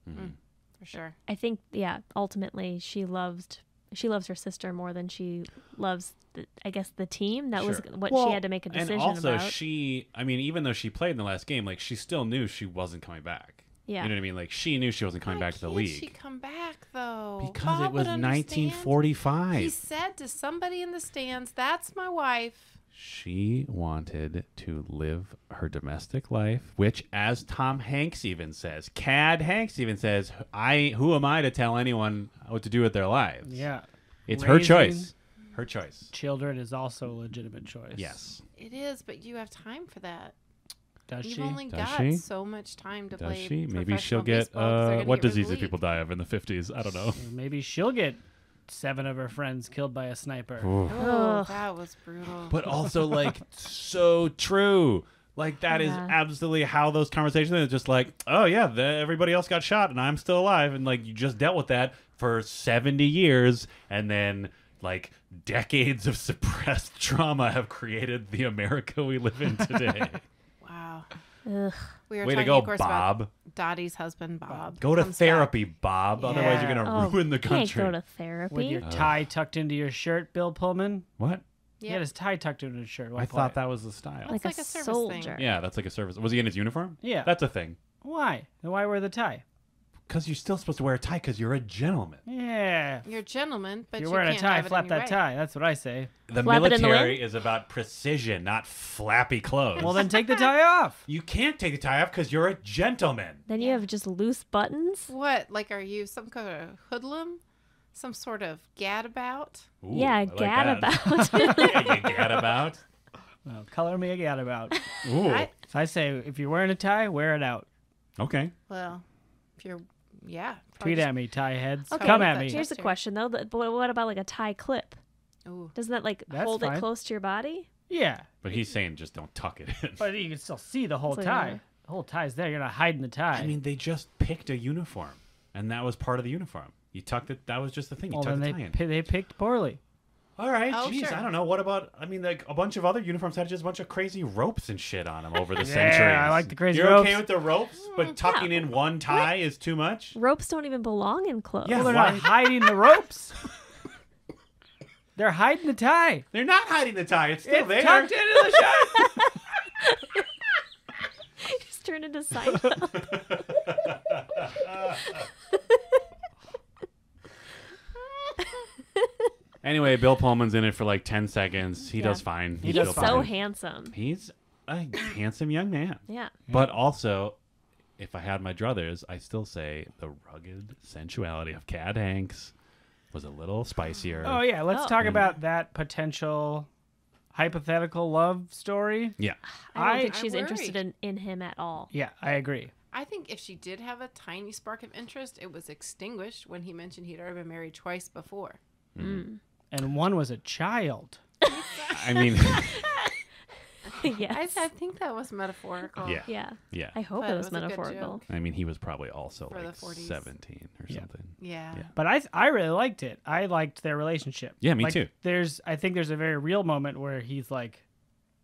for sure. I think yeah. Ultimately, she loved she loves her sister more than she loves. The, I guess the team. That was what Well, she had to make a decision And also, about. she, I mean, even though she played in the last game, like, she still knew she wasn't coming back. Yeah. You know what I mean? Like, she knew she wasn't coming Why back to the can't league. She come back though because Bob it was would understand. 1945. He said to somebody in the stands, "That's my wife." She wanted to live her domestic life, which, as Tom Hanks even says, Cad Hanks even says, "I who am I to tell anyone what to do with their lives?" Yeah. it's her Raising choice. Her choice. Children is also a legitimate choice. Yes. It is, but you have time for that. Does You've she? only Does got she? so much time to Does play. she? Maybe she'll get baseball 'cause they're uh, gonna what get rid of the disease league. people die of in the 50s? I don't know. Maybe she'll get seven of her friends killed by a sniper. Ooh. Oh, Ugh. that was brutal. but also like so true. Like that is Yeah. absolutely how those conversations. are just like, oh yeah, the, everybody else got shot and I'm still alive, and like you just dealt with that for seventy years, and then like decades of suppressed trauma have created the America we live in today. Wow. Ugh. We were Way to talking, go, of course, about Bob. Dottie's husband, Bob. Go to comes back. therapy, Bob. Otherwise, you're gonna Oh, ruin the can't country. go to therapy. With your tie tucked into your shirt, Bill Pullman. what? He Yeah. had his tie tucked into his shirt. I thought that was the style. like, like a, a service thing. soldier. Yeah, that's like a service. Was he in his uniform? Yeah. that's a thing. Why? Then why wear the tie? Because you're still supposed to wear a tie because you're a gentleman. Yeah. You're a gentleman, but If you're you wearing a can't tie, have it flap any that way. tie. That's what I say. The Flap it in the military is about precision, not flappy clothes. Well, then take the tie off. you can't take the tie off because you're a gentleman. Then you have just loose buttons. What? Like, are you some kind of hoodlum? Some sort of gadabout? Ooh, yeah, I like gad that. about. yeah, you gadabout. Well, color me a gadabout. Ooh. I, So I say, if you're wearing a tie, wear it out. Okay. well, if you're, yeah. Tweet at me, tie heads. Okay, Come at me. Here's a question though. But what about like a tie clip? Ooh. Doesn't that like That's hold fine. it close to your body? Yeah, But he's saying just don't tuck it in. but you can still see the whole It's like, tie. uh, The whole tie's there. You're not hiding the tie. I mean, they just picked a uniform, and that was part of the uniform. You tucked it. That was just the thing. You well, tucked then the they tie in. pi- they picked poorly. All right, Oh, jeez, sure. I don't know. What about? I mean, like a bunch of other uniforms had just a bunch of crazy ropes and shit on them over the Yeah, centuries. I like the crazy You're okay with the ropes, mm, but tucking in one tie is too much. Ropes don't even belong in clothes. Yeah. Well, they're why- not hiding the ropes. they're hiding the tie. They're not hiding the tie; it's still It's there. tucked into the shirt. just turn into Seinfeld. Anyway, Bill Pullman's in it for like ten seconds. He Yeah. does fine. He He's does so fine. handsome. He's a handsome young man. Yeah. But also, if I had my druthers, I still say the rugged sensuality of Cad Hanks was a little spicier. Oh yeah, let's Oh. talk Mm. about that potential hypothetical love story. Yeah. I don't I- think I she's interested in, in him at all. Yeah, I agree. I think if she did have a tiny spark of interest, it was extinguished when he mentioned he'd already been married twice before. Mm. And one was a child. I mean, I, yes. I think that was metaphorical. yeah. yeah. Yeah. I hope But it it was, was a good metaphorical. joke. I mean, he was probably also For the like 40s. 17 or Yeah. something. Yeah. Yeah. But I I really liked it. I liked their relationship. Yeah, me Like, too. There's I think there's a very real moment where he's like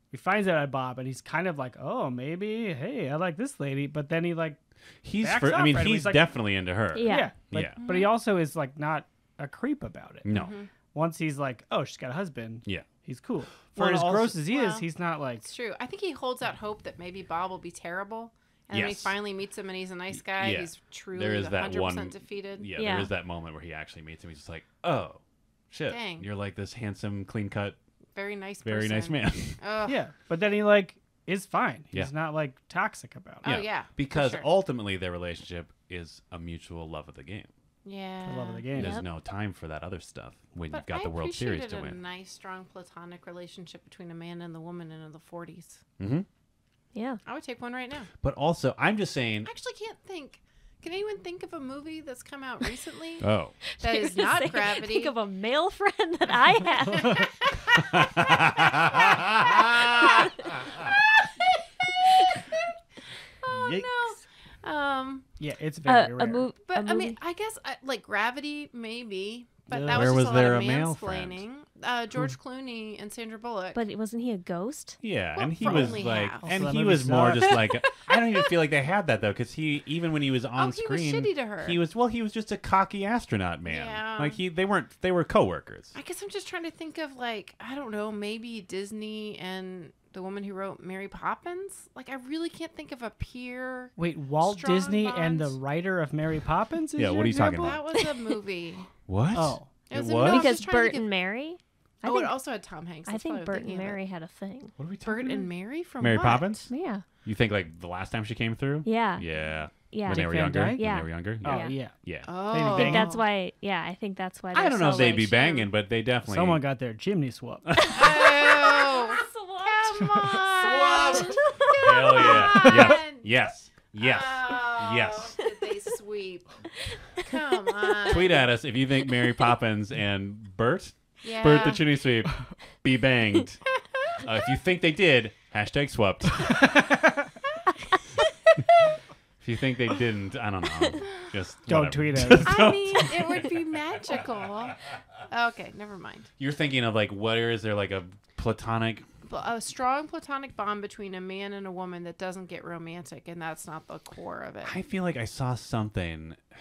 he finds out about Bob and he's kind of like, "Oh, maybe hey, I like this lady." But then he like He's Backs for, I up mean, right away. he's He's like- definitely into her. Yeah. like, Yeah. but he mm-hmm. also is like not a creep about it. No. Mm-hmm. Once he's like, "Oh, she's got a husband." Yeah. He's cool. For Well, as also- gross as he is, he's not like It's true. I think he holds out hope that maybe Bob will be terrible. And then he finally meets him and he's a nice guy. yeah. He's truly There is that 100% one- defeated. Yeah, Yeah. there is that moment where he actually meets him. He's just like, oh, shit. Dang. You're like this handsome, clean cut, Very nice very nice man. Yeah, but then he like is fine. He's Yeah. not like toxic about it. Oh, yeah, for Because sure. ultimately, their relationship is a mutual love of the game. Yeah. The love of the game. There's Yep. no time for that other stuff when But you've got I the World Series appreciated to a nice, strong platonic relationship between a man and the woman in the 40s. hmm Yeah. I would take one right now. But also, I'm just saying. I actually can't think. Can anyone think of a movie that's come out recently Oh. that You're is not say, Gravity? Think of a male friend that I have. oh no. Um, Yeah, it's very a, rare. a, mov- but a I movie. mean, I guess I, like Gravity, maybe. But Yeah. that was Where just was a lot there of a mansplaining. Uh, George Clooney and Sandra Bullock. but wasn't he a ghost? Yeah, Well, and he was like, half. and Also, that he movie was more sucked. just like, I don't even feel like they had that though, because he even when he was on Oh, he was screen, shitty to her. he was well, he was just a cocky astronaut man. Yeah. Like he, they weren't, they were coworkers. I guess I'm just trying to think of like I don't know, maybe Disney and the woman who wrote Mary Poppins. Like I really can't think of a peer. Wait, Walt Strong Disney and the writer of Mary Poppins? Is Yeah, what are you talking about? That was a movie. What? Oh, It was It a- was? no, Because just trying Bert and get- Mary. I oh, think it also had Tom Hanks. I That's think I'm Bert and Mary had a thing. What are we talking? Bert talking and? Mary from Mary what? Poppins? Yeah. You think like the last time she came through? Yeah. Yeah. Yeah. When Dick they were younger. Dyke? When Yeah. they were younger. oh Yeah. yeah. Yeah. Oh, I think that's why. Yeah, I think that's why. I don't know if they'd be banging, but they definitely. Someone got their chimney swept. Come on. Hell yeah. Yes. Yes. Yes. Oh, Yes. Did they sweep? Come on. Tweet at us if you think Mary Poppins and Bert, Yeah. Bert the chimney sweep, be banged. Uh, if you think they did, hashtag swept. if you think they didn't, I don't know. Just Don't whatever. tweet at us. I mean, it would be magical. Okay, never mind. You're thinking of like, where is there like a platonic? But a strong platonic bond between a man and a woman that doesn't get romantic, and that's not the core of it. I feel like I saw something.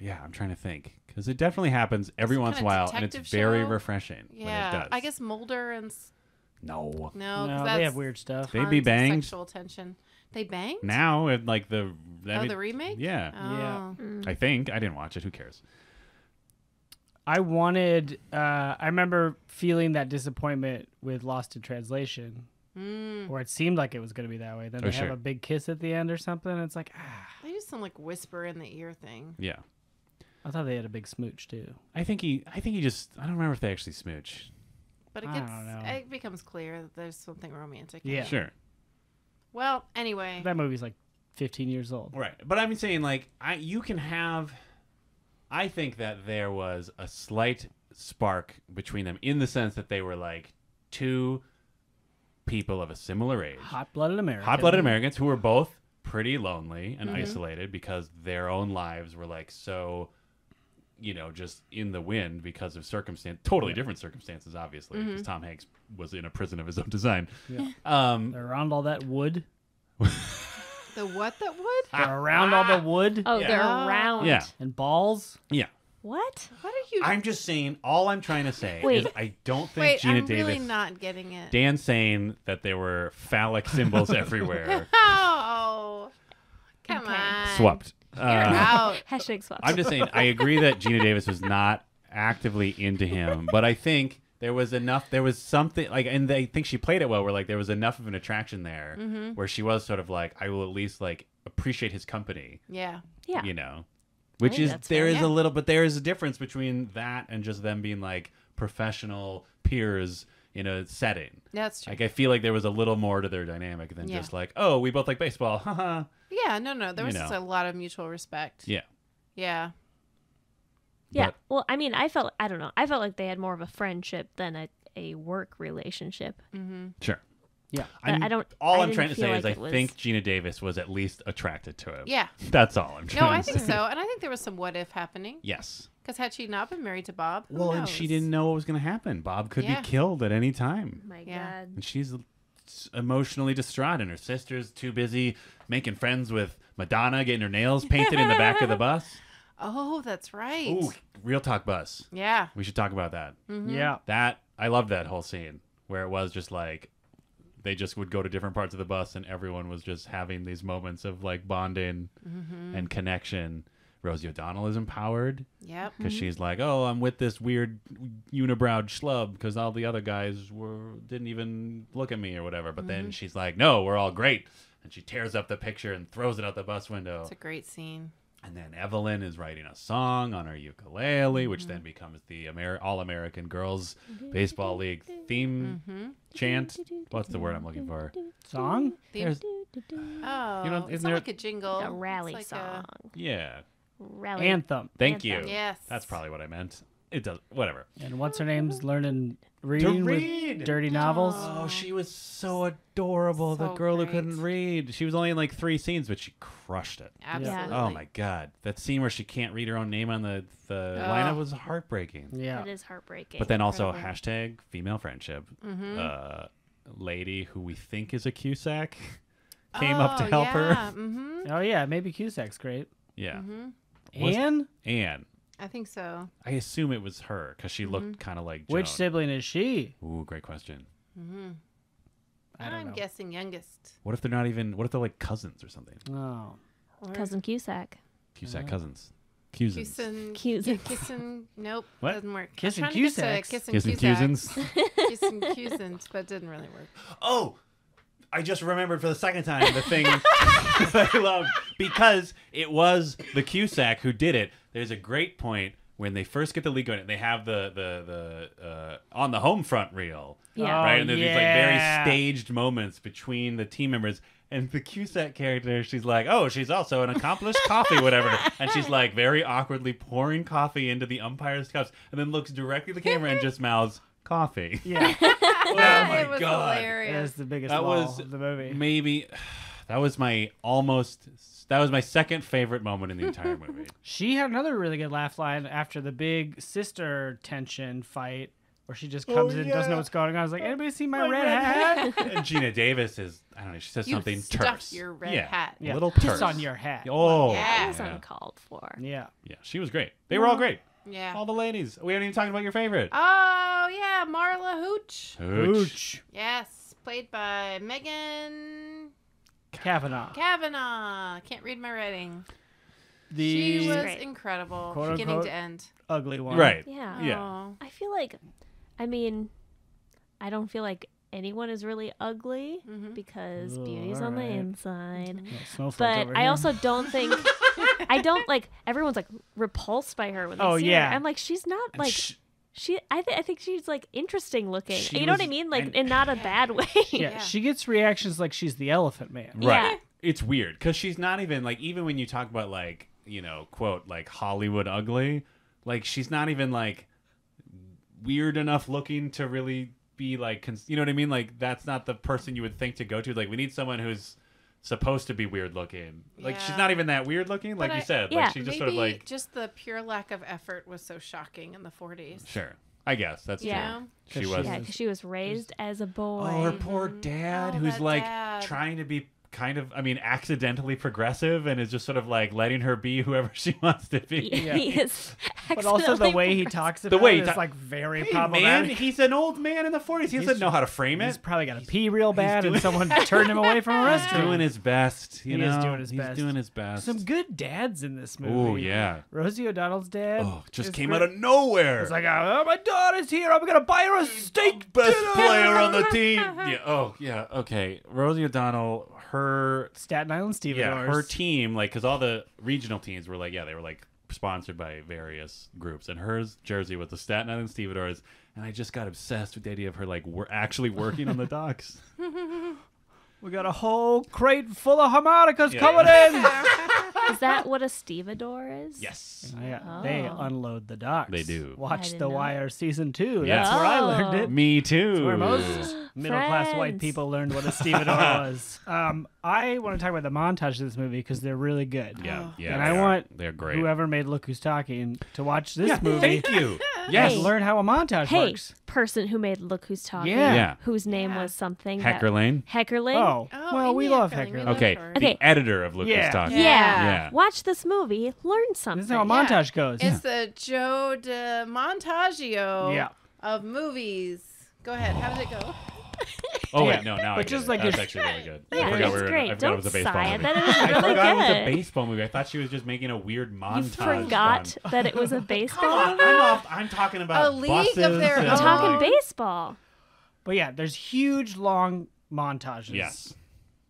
Yeah, I'm trying to think because it definitely happens every Some once in a while, and it's detective very show? refreshing when it yeah, does. I guess Mulder and S- No. No, 'cause no, that's they have weird stuff. They- They'd be banged. Sexual tension. They banged. Now, it, like the. I oh, mean, the remake. Yeah. Oh. Yeah. Mm. I think. I didn't watch it. Who cares? I wanted. Uh, I remember feeling that disappointment with Lost in Translation, Mm. where it seemed like it was going to be that way. Then Oh, they sure. have a big kiss at the end or something. And it's like, ah, They do some like whisper in the ear thing. Yeah. I thought they had a big smooch too. I think he. I think he just. I don't remember if they actually smooch. But it I gets don't know. it becomes clear that there's something romantic. Yeah. it. Sure. Well, anyway. That movie's like 15 years old. Right. But I'm saying like I you can have I think that there was a slight spark between them in the sense that they were like two people of a similar age. Hot-blooded American. Hot-blooded Americans who were both pretty lonely and Mhm. isolated because their own lives were like so you know, just in the wind because of circumstance, totally Yeah. different circumstances, obviously, because Mhm. Tom Hanks was in a prison of his own design. Yeah. Um, They're around all that wood. The what that would? They're around all the wood Oh, Yeah. they're round. yeah, and balls. yeah. What? What are you? I'm just saying. All I'm trying to say Wait. is I don't think Wait, Geena I'm Davis. really not getting it. Dan's saying that there were phallic symbols everywhere. Oh, come Okay. on. Swapped. You're Uh, out. Hashtag swap. I'm just saying. I agree that Geena Davis was not actively into him, but I think there was enough. There was something like, and I think she played it well. Where like there was enough of an attraction there, Mm-hmm. where she was sort of like, I will at least like appreciate his company. Yeah. yeah. You know, which is that's there fair. is Yeah. a little, but there is a difference between that and just them being like professional peers in a setting. That's true. Like I feel like there was a little more to their dynamic than Yeah. just like, oh, we both like baseball. Haha. yeah, no, no. There You was just a lot of mutual respect. yeah. Yeah. Yeah. But- well, I mean, I felt I don't know. I felt like they had more of a friendship than a, a work relationship. Mm-hmm. Sure. Yeah. But I don't- All I I'm trying to say like is I was- think Geena Davis was at least attracted to him. Yeah. That's all I'm trying No, I think say. so, and I think there was some what if happening. Yes. Because had she not been married to Bob, who Well, and she didn't know what was going to happen. Bob could Yeah. be killed at any time. My Yeah. God. And she's emotionally distraught, and her sister's too busy making friends with Madonna, getting her nails painted in the back of the bus. Oh, that's right. Ooh, real talk bus. Yeah. We should talk about that. Mhm. Yeah. That I love that whole scene where it was just like they just would go to different parts of the bus and everyone was just having these moments of like bonding Mm-hmm. and connection. Rosie O'Donnell is empowered Yep. because she's like, "Oh, I'm with this weird unibrowed schlub because all the other guys were didn't even look at me or whatever." But then she's like, "No, we're all great," and she tears up the picture and throws it out the bus window. It's a great scene. And then Evelyn is writing a song on her ukulele, which then becomes the Amer- All American Girls Baseball League theme Mm-hmm. chant. What's the word I'm looking for? Song? There's- Oh, You know, it's isn't there- like a jingle. A rally It's like a- song. Yeah. Rally. Anthem. Thank Anthem. you. Yes. That's probably what I meant. It does. Whatever. And what's her name's learning reading read. with dirty novels. Oh, she was so adorable. So the So girl who couldn't read. She was only in like three scenes, but she crushed it. Absolutely. Oh my god, that scene where she can't read her own name on the the Oh. lineup was heartbreaking. Yeah. It is heartbreaking. But then also Incredible. hashtag female friendship. Mm-hmm. Uh, lady who we think is a Cusack came up to Oh, help her. Mm-hmm. Oh yeah, maybe Cusack's great. Yeah, Mm-hmm. Was- Anne? Anne. I think so. I assume it was her because she looked kind of like Which sibling is she? Ooh, great question. Mm-hmm. I don't I'm know. guessing youngest. What if they're not even? What if they're like cousins or something? Oh. Or cousin Cusack. Cusack Uh, cousins. Cousins. Kissing. Cusin. Kissing. Nope. What? Doesn't work. Kissing I trying to get Cusacks. to Kissing Kissing cousins. Kissing Cusins, but it didn't really work. Oh, I just remembered for the second time the thing that I love because it was the Cusack who did it. There's a great point when they first get the league going. And they have the the the uh, on the home front reel, Yeah. right? Oh, And there's these like very staged moments between the team members. And the Cusack character, she's like, oh, she's also an accomplished coffee, whatever. And she's like very awkwardly pouring coffee into the umpire's cups and then looks directly at the camera and just mouths, coffee. Yeah. Oh my it was God. That's hilarious. the biggest That flaw was of the movie. maybe that was my almost that was my second favorite moment in the entire movie. She had another really good laugh line after the big sister tension fight where she just oh, comes Oh, in, doesn't know what's going on. I was like, anybody see my, My red, red hat? and Geena Davis is I don't know, she says You something stuffed terse. your red yeah, hat. yeah. A little Piss terse. on your hat. Oh Yeah. That was yeah. uncalled for. Yeah. Yeah, she was great. They were all great. Yeah. All the ladies. We haven't even talked about your favorite. Oh yeah, Marla Hooch. Hooch. Yes, played by Megan Cavanagh. Cavanagh. Can't read my writing. The she was Great. incredible, Quote, beginning unquote. to end. ugly one. Right. Yeah. Yeah. Oh. I feel like, I mean, I don't feel like anyone is really ugly Mhm. because Ugh, beauty's on the inside. Little snowflake But I also don't think I don't like everyone's like repulsed by her when they Oh, see yeah. her. I'm like she's not And like sh- she. I th- I think she's like interesting looking. She you know what I mean? Like and- in not a bad way. yeah, Yeah. she gets reactions like she's the Elephant Man. Yeah. Right. It's weird because she's not even like even when you talk about like you know quote like Hollywood ugly, like she's not even like weird enough looking to really be like cons- you know what I mean. Like that's not the person you would think to go to. Like we need someone who's supposed to be weird looking. Like she's not even that weird looking. Like But you I- said, Yeah. like she's just Maybe sort of like just the pure lack of effort was so shocking in the 40s. sure. I guess that's Yeah. true. She was. Yeah, because she was raised as a boy. Oh, her poor mm-hmm. dad, Oh, who's like dad. trying to be kind of, I mean, accidentally progressive and is just sort of like letting her be whoever she wants to be. Yeah. he is But also the way he talks about way he it is ta- like very Hey, man, he's an old man in the 40s. He He's doesn't know how to frame it. He's probably got to pee real bad, and someone turned him away from a restaurant. He's doing his best. You He know? is doing his He's best. doing his best. Some good dads in this movie. Oh, yeah. Rosie O'Donnell's dad. Oh, just came great. out of nowhere. It's like, oh, my daughter's here. I'm gonna buy her a steak. best dinner." player on the team. Yeah. Oh, yeah. Okay. Rosie O'Donnell, her Staten Island Stevedores. yeah, her team, like, because all the regional teams were like, yeah, they were like sponsored by various groups, and hers jersey was the Staten Island Stevedores, and I just got obsessed with the idea of her like we're actually working on the docks. We got a whole crate full of harmonicas Yeah. coming in. Is that what a stevedore is? yes. Yeah, they Oh. unload the docks. They do. I Watch The know Wire season two. Yeah. That's where I learned it. Me too. Where most middle class white people learned what a stevedore was. Um, I want to talk about the montage of this movie because they're really good. Yeah, Oh. yeah. and I are. want they're great. whoever made Look Who's Talking to watch this yeah, movie Thank you. and Yes. Hey. learn how a montage Hey, works. person who made Look Who's Talking. Yeah. Yeah. Whose name Yeah. was something. Hacker Lane. That, Heckerling. Oh, Oh, well, we Amy love Heckerling, we love Okay. her. Okay. The editor of Look Yeah. Who's Talking. Yeah. Yeah. Watch this movie. Learn something. This is how a Yeah. montage goes. It's the Joe de Montaggio Yeah. of movies. Go ahead. How did it go? Oh Yeah. wait, no, now But I get just it. like that's actually really good. Yeah, I forgot it's we were. great. I forgot Don't it was a baseball movie. that. It was I really forgot it was a good. baseball movie. I thought she was just making a weird montage. You forgot on- that it was a baseball Come movie. I'm, off, I'm talking about A league of their and, I'm talking baseball. But yeah, there's huge long montages. Yes.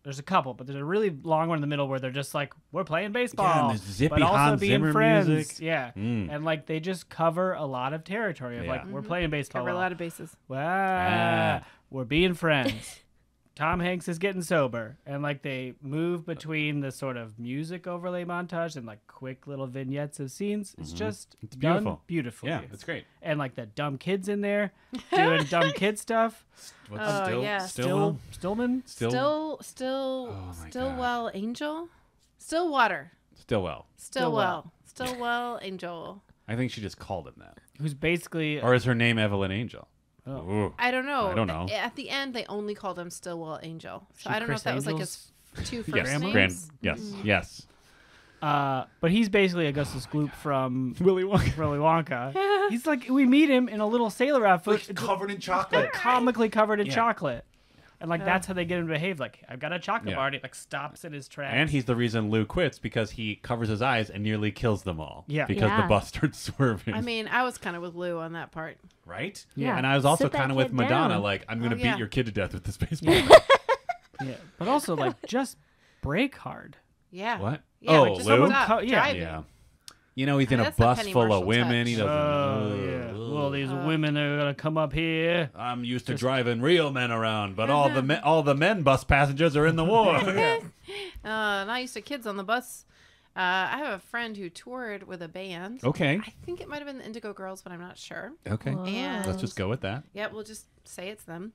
There's a couple, but there's a really long one in the middle where they're just like, we're playing baseball. Yeah, and there's zippy but also Hans being Zimmer friends. music. Yeah. Mm. And like they just cover a lot of territory of Yeah. like, we're playing baseball. Cover a lot of bases. Wow. Ah. We're being friends. Tom Hanks is getting sober. And like they move between the sort of music overlay montage and like quick little vignettes of scenes. It's just Mm-hmm. It's done beautiful. beautifully. Yeah, it's great. And like the dumb kids in there doing dumb kid stuff. What's Oh, still, yeah. still, Still Stillman. still, Still, still, Oh my Stillwell Angel, Stillwater, Stillwell. Stillwell, Stillwell Angel. I think she just called him that. Who's basically Or is her name Evelyn Angel? Oh. I don't know. I don't know. At the end, they only called him Stillwell Angel, so She I don't know if that was like Angel's his two first Yes, Grandma? names. grand. Yes, Mm. yes. Uh, but he's basically Augustus Gloop from Willy Wonka. Willy Wonka. he's like we meet him in a little sailor outfit, it's covered in chocolate. comically covered in Yeah. chocolate, and like that's how they get him to behave. Like I've got a chocolate Yeah. bar, and he like stops in his tracks. And he's the reason Lou quits because he covers his eyes and nearly kills them all. Yeah. Because the Yeah. bus starts swerving. I mean, I was kind of with Lou on that part. right? Yeah. And I was also Sit that kind of with kid Madonna, down. like, I'm going to Oh, beat yeah. your kid to death with this baseball. yeah, but also like just break hard. Yeah. What? Yeah, Oh, like just Lou? stop Co- yeah. driving. yeah. You know, he's in a that's the bus Penny full of Marshall women. He touch. doesn't. Oh yeah. Well, these Uh, women are gonna come up here. I'm used to driving real men around, but all the men, all the men bus passengers are in the war. Uh, and I used to kids on the bus. Uh, I have a friend who toured with a band. okay. I think it might have been the Indigo Girls, but I'm not sure. Okay. And Let's just go with that. Yeah, we'll just say it's them.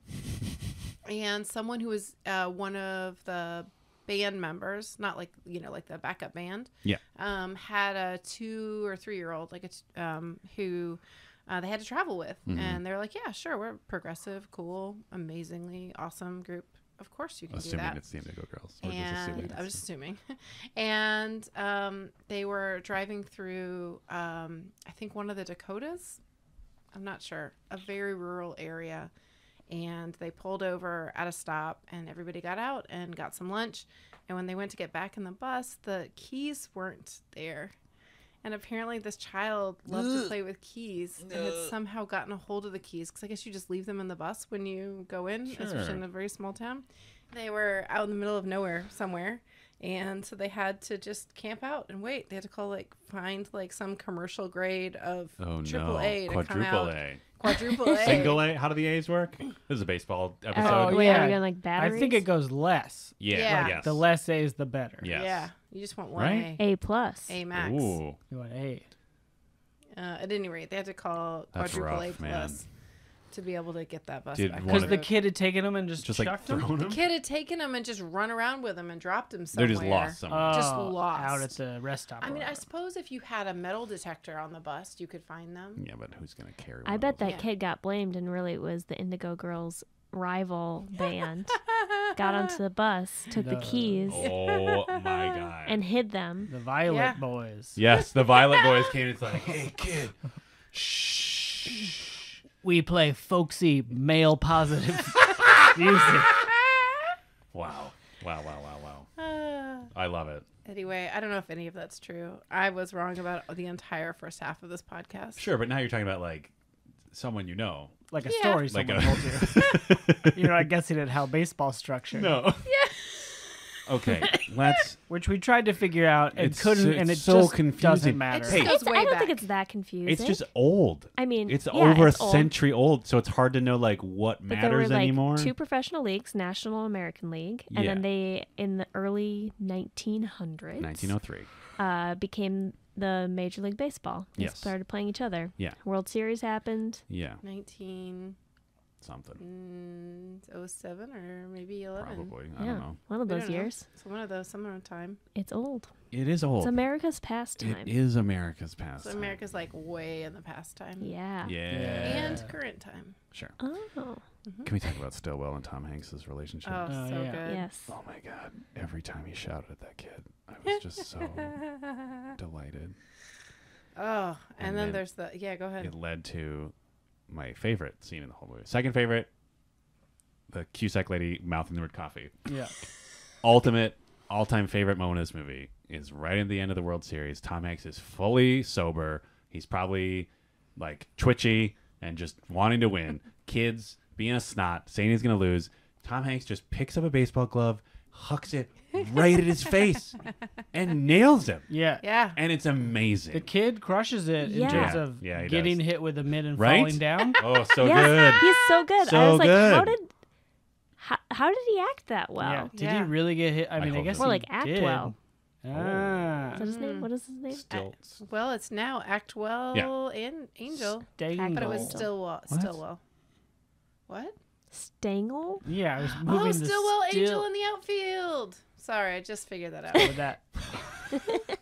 and someone who was uh, one of the band members, not like you know, like the backup band. Yeah. Um, had a two or three year old, like a t- um, who uh, they had to travel with, Mm-hmm. and they're like, "Yeah, sure, we're progressive, cool, amazingly awesome group of course you can Assuming do that. it's the Indigo Girls. We're just assuming and it's- I was assuming, and um, they were driving through, um, I think one of the Dakotas. I'm not sure, a very rural area, and they pulled over at a stop, and everybody got out and got some lunch. And when they went to get back in the bus, the keys weren't there. And apparently, this child loved to play with keys and had somehow gotten a hold of the keys because I guess you just leave them in the bus when you go in, especially in a very small town. They were out in the middle of nowhere somewhere, and so they had to just camp out and wait. They had to call like find like some commercial grade of Oh triple no! A to come Quadruple out. A. Quadruple A. Single A. How do the A's work? This is a baseball episode. Oh, wait, are we going like I think it goes less. yeah. Yeah. Yes. The less A's, the better. Yes. Yeah, you just want one Right? A. A plus. A max. Ooh. You want A. Uh, at any rate, they had to call That's quadruple A rough, man. plus to be able to get that bus Did back. one Because of the kid had taken him and just, Just like chucked him. thrown The kid had taken him and just run around with him and dropped him somewhere. They're somewhere. Oh, just lost somewhere. Just Oh, lost. out at the rest stop. I or mean, I whatever. suppose if you had a metal detector on the bus, you could find them. yeah, but who's gonna carry? I one bet of those? that Yeah. kid got blamed and really it was the Indigo Girls rival band. got onto the bus, took the The- keys, Oh my god. and hid them. the Violet Yeah. Boys. yes, the Violet Boys came. It's like, hey kid, shh. We play folksy, male positive music. Wow. Wow. Wow. Wow. Wow. Uh, I love it. anyway, I don't know if any of that's true. I was wrong about the entire first half of this podcast. Sure, but now you're talking about like someone you know. Like a Yeah. story Like someone a- told you. You're not guessing at how baseball's structured. No. Yeah. Okay, let's. Which we tried to figure out and It's couldn't, so- and it it's so just confusing. doesn't matter. just Hey. goes It's, I way don't back. think it's that confusing. It's just old. I mean, It's yeah, over it's a old, century old, so it's hard to know like what But there were matters like anymore. two professional leagues, National American League, and Yeah. then they in the early 1900s 1903. uh, became the Major League Baseball. They Yes. started playing each other. Yeah. World Series happened. Yeah, 1907 something mm, oh or maybe 11. probably. I yeah, don't know. one of those don't know. years. So one of those, some time. It's old. It is old. It's America's pastime. It is America's past. So America's like way in the past time. Yeah. Yeah. And current time. Sure. Oh, mm-hmm. Can we talk about Stillwell and Tom Hanks's relationship? Oh, Oh, so yeah. good. yes. Oh my god! Every time he shouted at that kid, I was just so delighted. Oh, and, And then, then- there's the yeah. Go ahead. It led to my favorite scene in the whole movie. Second favorite, the Cusack lady mouthing the word coffee. Yeah. Ultimate all-time favorite moment of this movie is right at the end of the World Series. Tom Hanks is fully sober. He's probably like twitchy and just wanting to win. Kids being a snot, saying he's gonna lose. Tom Hanks just picks up a baseball glove, hucks it right at his face, and nails him. Yeah. Yeah. And it's amazing. The kid crushes it Yeah. in terms of Yeah, he getting does. hit with a mitt and Right? falling down. oh, so yes, good. he's so good. I So was like, how good. did how, how did he act that well? yeah. Did Yeah. he really get hit? I I mean, I, hope guess so. More he like act did. well. Ah. Is that his name? What is his name? Stilts. Well, it's now Actwell and Angel, Dangle. but it was Dangle. Stillwell. What? Stillwell. What? Stangel? Yeah, I was oh, moving Oh, the Stillwell Angel in the outfield. Sorry, I just figured that out. with that.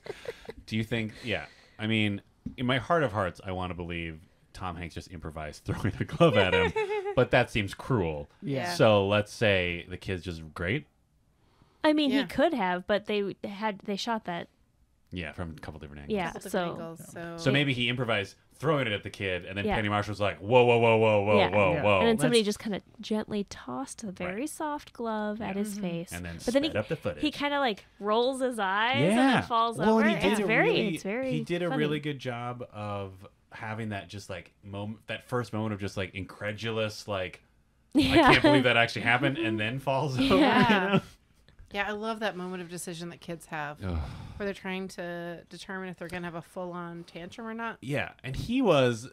Do you think? Yeah. I mean, in my heart of hearts, I want to believe Tom Hanks just improvised throwing the glove at him, but that seems cruel. Yeah. So let's say the kid's just great. I mean, Yeah. he could have, but they had they shot that. Yeah, from a couple different angles. Yeah. Couple different so- angles, so, So maybe he improvised throwing it at the kid, and then Yeah. Penny Marshall's like, "Whoa, whoa, whoa, whoa, whoa, Yeah. whoa, Yeah. whoa," and then somebody let's- just kind of gently tossed a very soft glove at his mm-hmm. face. and then but then he, up the footage. he kind of like rolls his eyes and yeah, then falls well, over. and he did It's very, really, it's very. He did a funny. really good job of having that just like moment, that first moment of just like incredulous, like Yeah. I can't believe that actually happened, and then falls over. Yeah. You know? Yeah, I love that moment of decision that kids have, Ugh. where they're trying to determine if they're gonna have a full-on tantrum or not. Yeah, and he was.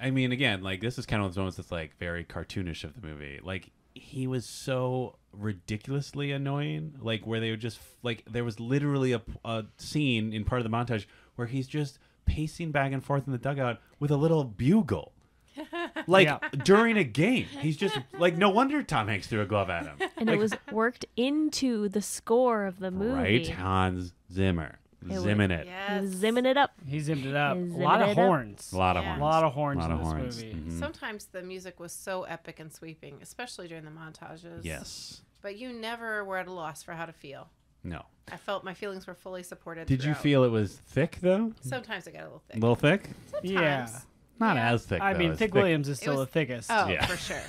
I mean, again, like this is kind of one of those moments that's like very cartoonish of the movie. Like he was so ridiculously annoying. Like where they would just like there was literally a, a scene in part of the montage where he's just pacing back and forth in the dugout with a little bugle. Like Yeah. during a game, he's just like no wonder Tom Hanks threw a glove at him. and it was worked into the score of the movie. Right, Hans Zimmer, was- zimming it. He Yes. zimming it up. He zimmed it up. He A lot zimmed of it up. horns. A lot of Yeah. horns. A lot of horns lot in of this horns. movie. Mhm. Sometimes the music was so epic and sweeping, especially during the montages. Yes. but you never were at a loss for how to feel. No. I felt my feelings were fully supported. Did you feel it was thick though? Sometimes it got a little thick. A little thick? Sometimes. Yeah. Not Yeah. as thick. I though. mean, It's Thick thick. Williams is still was- the thickest, Oh, Yeah. for sure.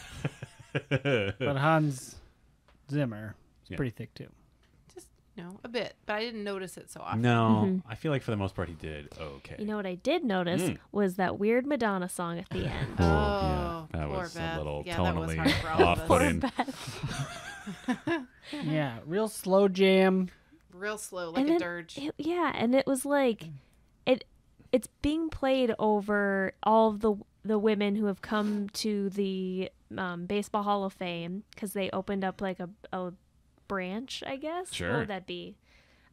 but Hans Zimmer is Yeah. pretty thick too. Just no, a bit, but I didn't notice it so often. no, Mhm. I feel like for the most part he did okay. You know what I did notice Mm. was that weird Madonna song at the end. Oh, yeah, Oh, that poor was Beth. a little Yeah, that was tonally hard for all of us. off-putting. Yeah, real slow jam. Real slow, like And a then dirge. it- yeah, and it was like it it's being played over all of the the women who have come to the um, baseball Hall of Fame because they opened up like a, a branch, I guess. Sure, What would that be?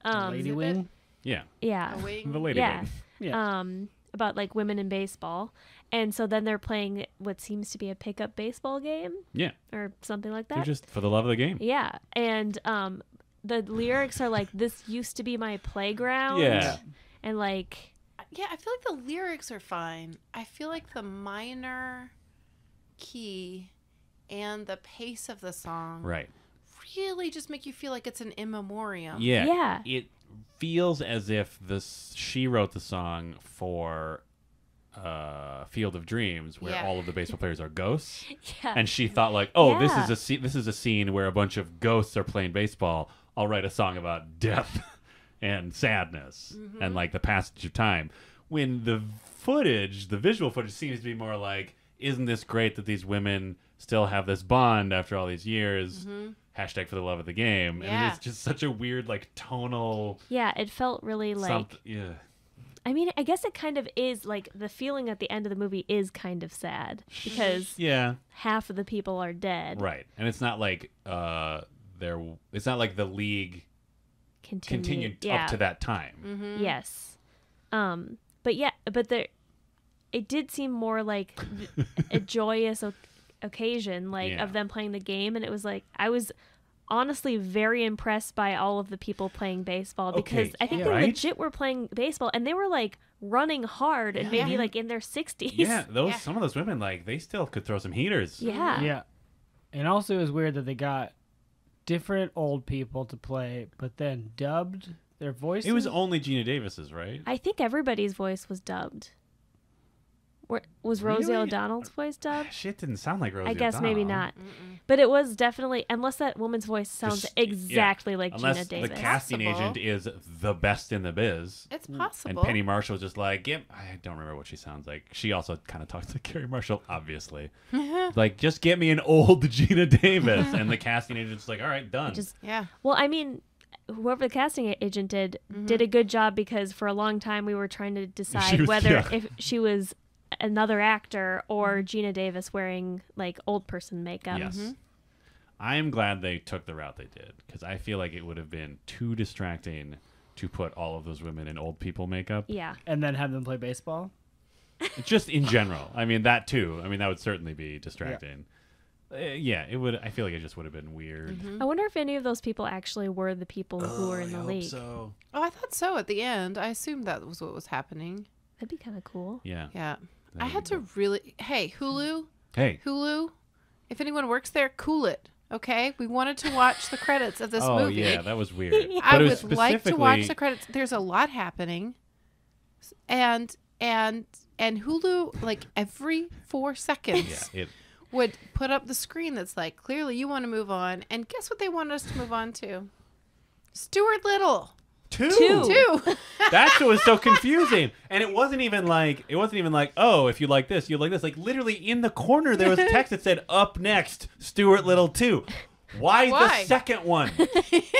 Um, Lady Wing. Yeah, yeah. Wing. the lady Yeah. wing. Yeah. um, about like women in baseball. And so then they're playing what seems to be a pickup baseball game Yeah, or something like they're that. just for the love of the game. yeah. And um, the lyrics are like, this used to be my playground. Yeah. And like, Yeah, I feel like the lyrics are fine. I feel like the minor key and the pace of the song Right. really just make you feel like it's an in memoriam. Yeah. Yeah. It feels as if this she wrote the song for uh, Field of Dreams, where Yeah. all of the baseball players are ghosts, yeah. and she thought like, oh, this Yeah. is a scene. This is a scene where a bunch of ghosts are playing baseball. I'll write a song about death and sadness Mm-hmm. and like the passage of time. When the footage, the visual footage, seems to be more like, isn't this great that these women still have this bond after all these years? Hashtag for the love of the game, and Mm-hmm. It's just such a weird like tonal. yeah, it felt really like. Yeah. I mean, I guess it kind of is like the feeling at the end of the movie is kind of sad because Yeah. half of the people are dead. Right. And it's not like uh there it's not like the league Continued, continued yeah. up to that time. Mm-hmm. Yes. Um but yeah, but there it did seem more like a joyous o- occasion like Yeah. of them playing the game and it was like I was honestly very impressed by all of the people playing baseball because Okay, I think yeah. they Right? legit were playing baseball and they were like running hard and maybe like in their 60s. Yeah, those Yeah. some of those women like they still could throw some heaters. Yeah. Yeah. And also, it was weird that they got different old people to play, but then dubbed their voices. It was only Geena Davis's, right? I think everybody's voice was dubbed. Were, was Rosie Really? O'Donnell's voice dubbed? Shit didn't sound like Rosie I guess maybe O'Donnell. not. But it was definitely, unless that woman's voice sounds Just- yeah. exactly like Unless Geena Davis. the casting Possible. agent is the best in the biz. It's possible. And. Penny Marshall was just like, yep, I don't remember what she sounds like. She also kind of talks like Garry Marshall, obviously. like, just get me an old Geena Davis. and the casting agent's like, all right, done. Just yeah. well, I mean, whoever the casting agent did Mm-hmm. did a good job because for a long time we were trying to decide was- whether yeah. if she was another actor or mm-hmm. Geena Davis wearing like old person makeup. Yes. Mm-hmm. I am glad they took the route they did because I feel like it would have been too distracting to put all of those women in old people makeup. Yeah. and then have them play baseball. Just in general. I mean, that too. I mean, that would certainly be distracting. Uh, yeah, it would. I feel like it just would have been weird. Mm-hmm. I wonder if any of those people actually were the people who were in oh, the I hope league. So Oh, I thought so at the end. I assumed that was what was happening. That'd be kind of cool. yeah. Yeah. That I had be to really. Hey, Hulu, Hey. Hulu, if anyone works there, cool it. Okay, we wanted to watch the credits of this oh movie. yeah, that was weird. I was would like to watch the credits. There's a lot happening, and and and Hulu like every four seconds Yeah, it, would put up the screen that's like clearly you want to move on, and guess what they wanted us to move on to? Stuart Little. Two. Two. Two. That's what was so confusing. And it wasn't even like it wasn't even like, oh, if you like this, you like this. Like literally in the corner there was a text that said, Up next, Stuart Little two. Why, Why? the second one?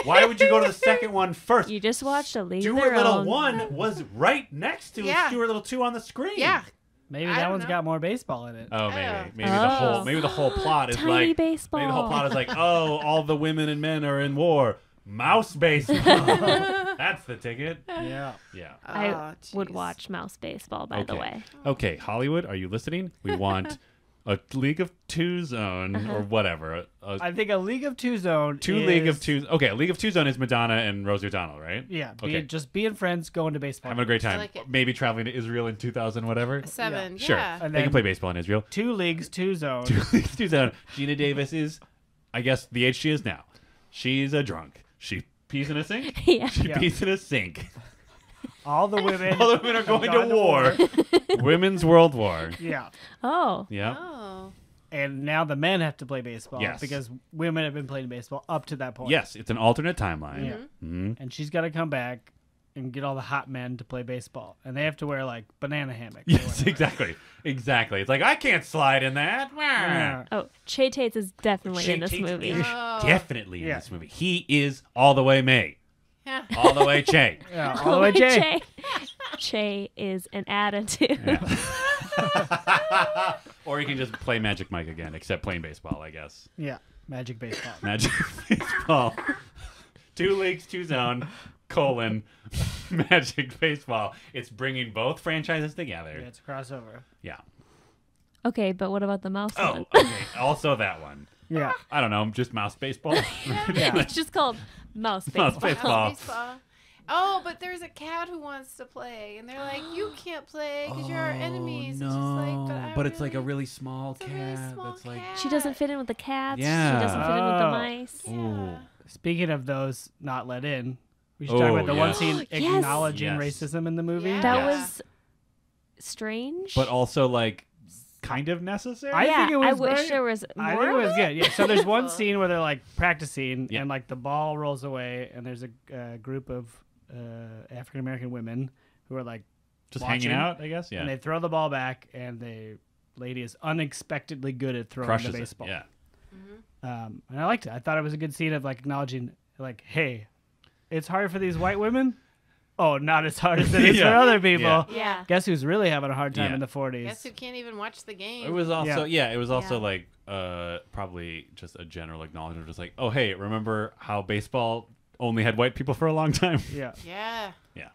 Why would you go to the second one first? You just watched a league of Stuart Little own. one was right next to Yeah. Stuart Little two on the screen. yeah. Maybe I that don't one's know. got more baseball in it. Oh, maybe, Oh. maybe the whole, Oh. maybe the whole plot is Tiny like, baseball. maybe the whole plot is like, oh, all the women and men are in war. Mouse baseball. That's the ticket. yeah. Yeah. I Oh, would watch Mouse Baseball, by the way. Okay, Hollywood, are you listening? We want a League of Two zone Uh-huh. or whatever. A, a I think a League of Two zone. two is, League of Two. Okay, a League of Two zone is Madonna and Rosie O'Donnell, right? Yeah. Be, Okay. Just being friends, going to baseball. Having a great time. like. Maybe traveling to Israel in 2000, whatever. Seven. Sure. Yeah. And they can play baseball in Israel. Two leagues, two zone. Two leagues, Two zone. Geena Davis is, I guess, the age she is now. She's a drunk. She pees in a sink. Yeah. She Yeah. pees in a sink. All the women. All the women are going to gone war. Women's World War. yeah. Oh. Yeah. Oh. And now the men have to play baseball Yes. because women have been playing baseball up to that point. Yes, it's an alternate timeline. Yeah. hmm And she's got to come back and get all the hot men to play baseball. And they have to wear like banana hammocks. Yes, exactly. Exactly. It's like I can't slide in that. Yeah. Oh, Che Tates is definitely Che in this Tate's movie. is Oh. Definitely in Yeah. this movie. He is all the way May. Yeah. All the way Che. Yeah, all the way Jay. Che. che is an attitude. or you can just play Magic Mike again, except playing baseball, I guess. Yeah, magic baseball. Magic baseball. two leagues, two zone, colon, Magic baseball. It's bringing both franchises Yeah, together. it's a crossover. Yeah. Okay, but what about the mouse Oh, one? okay. Also that one. Yeah, I don't know, just mouse baseball. yeah. it's just called mouse baseball. Mouse baseball. Baseball. Oh, but there's a cat who wants to play, and they're like, "You can't play because you're our enemies." It's just like, oh, but, I Oh, it's like a really- really small it's a really cat. small That's like cat. She doesn't fit in with the cats. Yeah. She doesn't fit in with the Oh. mice. Yeah. Oh. Speaking of those not let in, we should talk Oh, about the yeah. one scene acknowledging Yes. racism in the movie. Yeah. That Yeah. was strange. but also like kind of necessary. I yeah, think it was I wish very- there was more. I think it was of good. Yeah. So there's one scene where they're like practicing, Yeah. and like the ball rolls away, and there's a uh, group of uh, African American women who are like, just watching, hanging out, I guess. Yeah. and they throw the ball back, and the lady is unexpectedly good at throwing Crushes the it. baseball. Yeah. Um, and I liked it. I thought it was a good scene of like acknowledging, like, hey, it's hard for these white women. Oh, not as hard as it is for Yeah. other people. Yeah. Yeah. Guess who's really having a hard time Yeah. in the 40s? Guess who can't even watch the game? It was also yeah. it was also Yeah. like uh probably just a general acknowledgement, just like, oh hey, remember how baseball only had white people for a long time? yeah. yeah, yeah.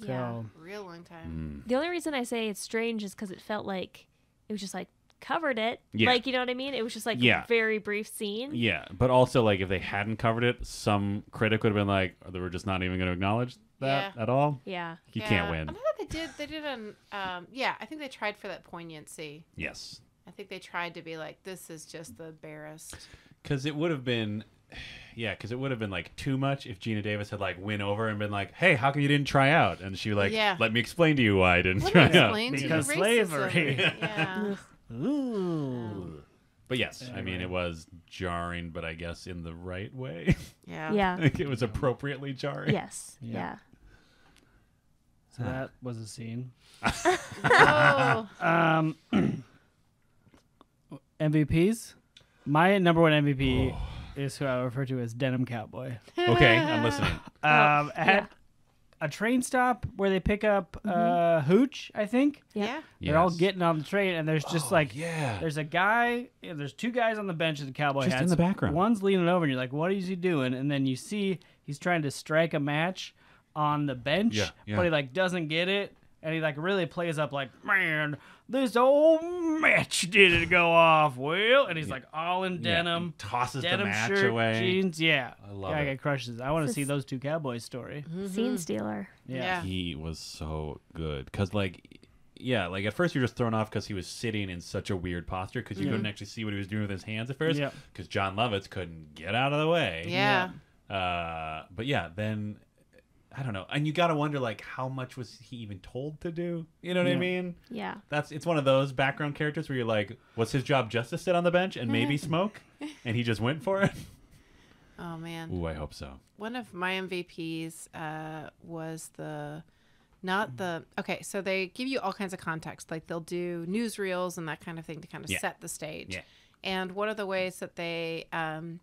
So, Yeah. real long time. Mm. The only reason I say it's strange is because it felt like it was just like covered it. Yeah. Like you know what I mean? It was just like Yeah. a very brief scene. Yeah, but also like if they hadn't covered it, some critic would have been like, "Oh, they were just not even going to acknowledge that Yeah. at all. Yeah. You Yeah. can't win. I win. thought they did. They did an. Um, yeah, I think they tried for that poignancy. Yes, I think they tried to be like, "This is just the barest." because it would have been, yeah, because it would have been like too much if Geena Davis had like win over and been like, "Hey, how come you didn't try out?" And she like, Yeah. "Let me explain to you why I didn't Let try out." explain to you Because slavery. yeah. Ooh. But yes, I mean it was jarring, but I guess in the right way. Yeah. I Yeah. think it was appropriately jarring. Yes. Yeah. Yeah. So that was a scene. Oh, Um, MVPs. My number one MVP is who I refer to as Denim Cowboy. Okay, I'm listening. Um, yeah. At a train stop where they pick up uh, Hooch, I think. yeah. They're all getting on the train, and there's just like yeah. there's a guy. yeah, There's two guys on the bench with the cowboy Just in the background. One's leaning over, and you're like, "What is he doing?" And then you see he's trying to strike a match on the bench, Yeah, yeah. but he like doesn't get it, and he like really plays up like, "Man, this old match didn't go off well," and he's like all in denim. and tosses the Denim match shirt, away. jeans, yeah. I love Guy it. guy crushes. I want to see those two cowboys story. Scene stealer. Yeah. Yeah. He was so good because like. Yeah, like at first you're just thrown off because he was sitting in such a weird posture because you couldn't actually see what he was doing with his hands at first Yeah. because Jon Lovitz couldn't get out of the way. Yeah. Uh, but yeah, then I don't know, and you gotta wonder like how much was he even told to do? You know what I mean? Yeah. That's it's one of those background characters where you're like, what's his job? Just to sit on the bench and maybe smoke, and he just went for it. Oh man. Ooh, I hope so. One of my MVPs uh, was the not the okay. So they give you all kinds of context, like they'll do newsreels and that kind of thing to kind of Yeah. set the stage. Yeah. And one of the ways that they um,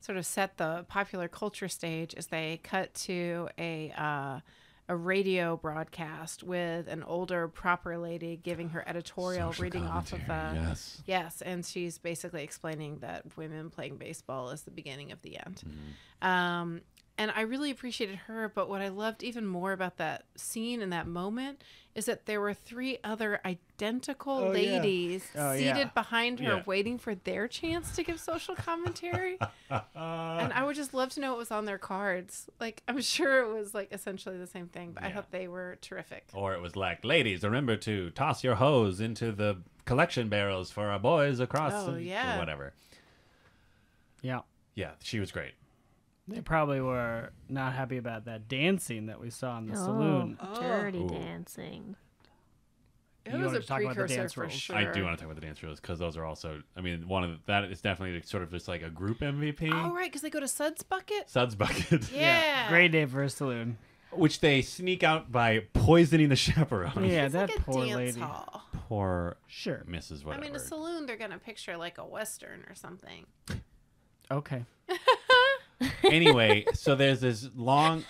sort of set the popular culture stage is they cut to a uh, a radio broadcast with an older proper lady giving her editorial, Social reading off of uh, commentary, yes. Yes, and she's basically explaining that women playing baseball is the beginning of the end. Mm-hmm. Um, and I really appreciated her, but what I loved even more about that scene and that moment is that there were three other identical Oh, yeah. ladies Oh, seated yeah. behind her Yeah. waiting for their chance to give social commentary. and I would just love to know what was on their cards. Like, I'm sure it was like essentially the same thing, but I Yeah. thought they were terrific. Or it was like, ladies, remember to toss your hose into the collection barrels for our boys across Oh, the, yeah. or whatever. Yeah. Yeah, she was great. They probably were not happy about that dancing that we saw in the Oh, saloon. dirty Ooh. dancing. It You was wanna a talk about the precursor dance for rules? sure. I do want to talk about the dance rules because those are also. I mean, one of the, that is definitely sort of just like a group MVP. Oh right, because they go to Suds Bucket. Suds bucket, Yeah. Great day for a saloon. which they sneak out by poisoning the chaperone. Yeah, It's that like a poor dance lady. hall. Poor Sure. Mrs. I mean, a saloon, they're gonna picture like a western or something. Okay. anyway, so there's this long.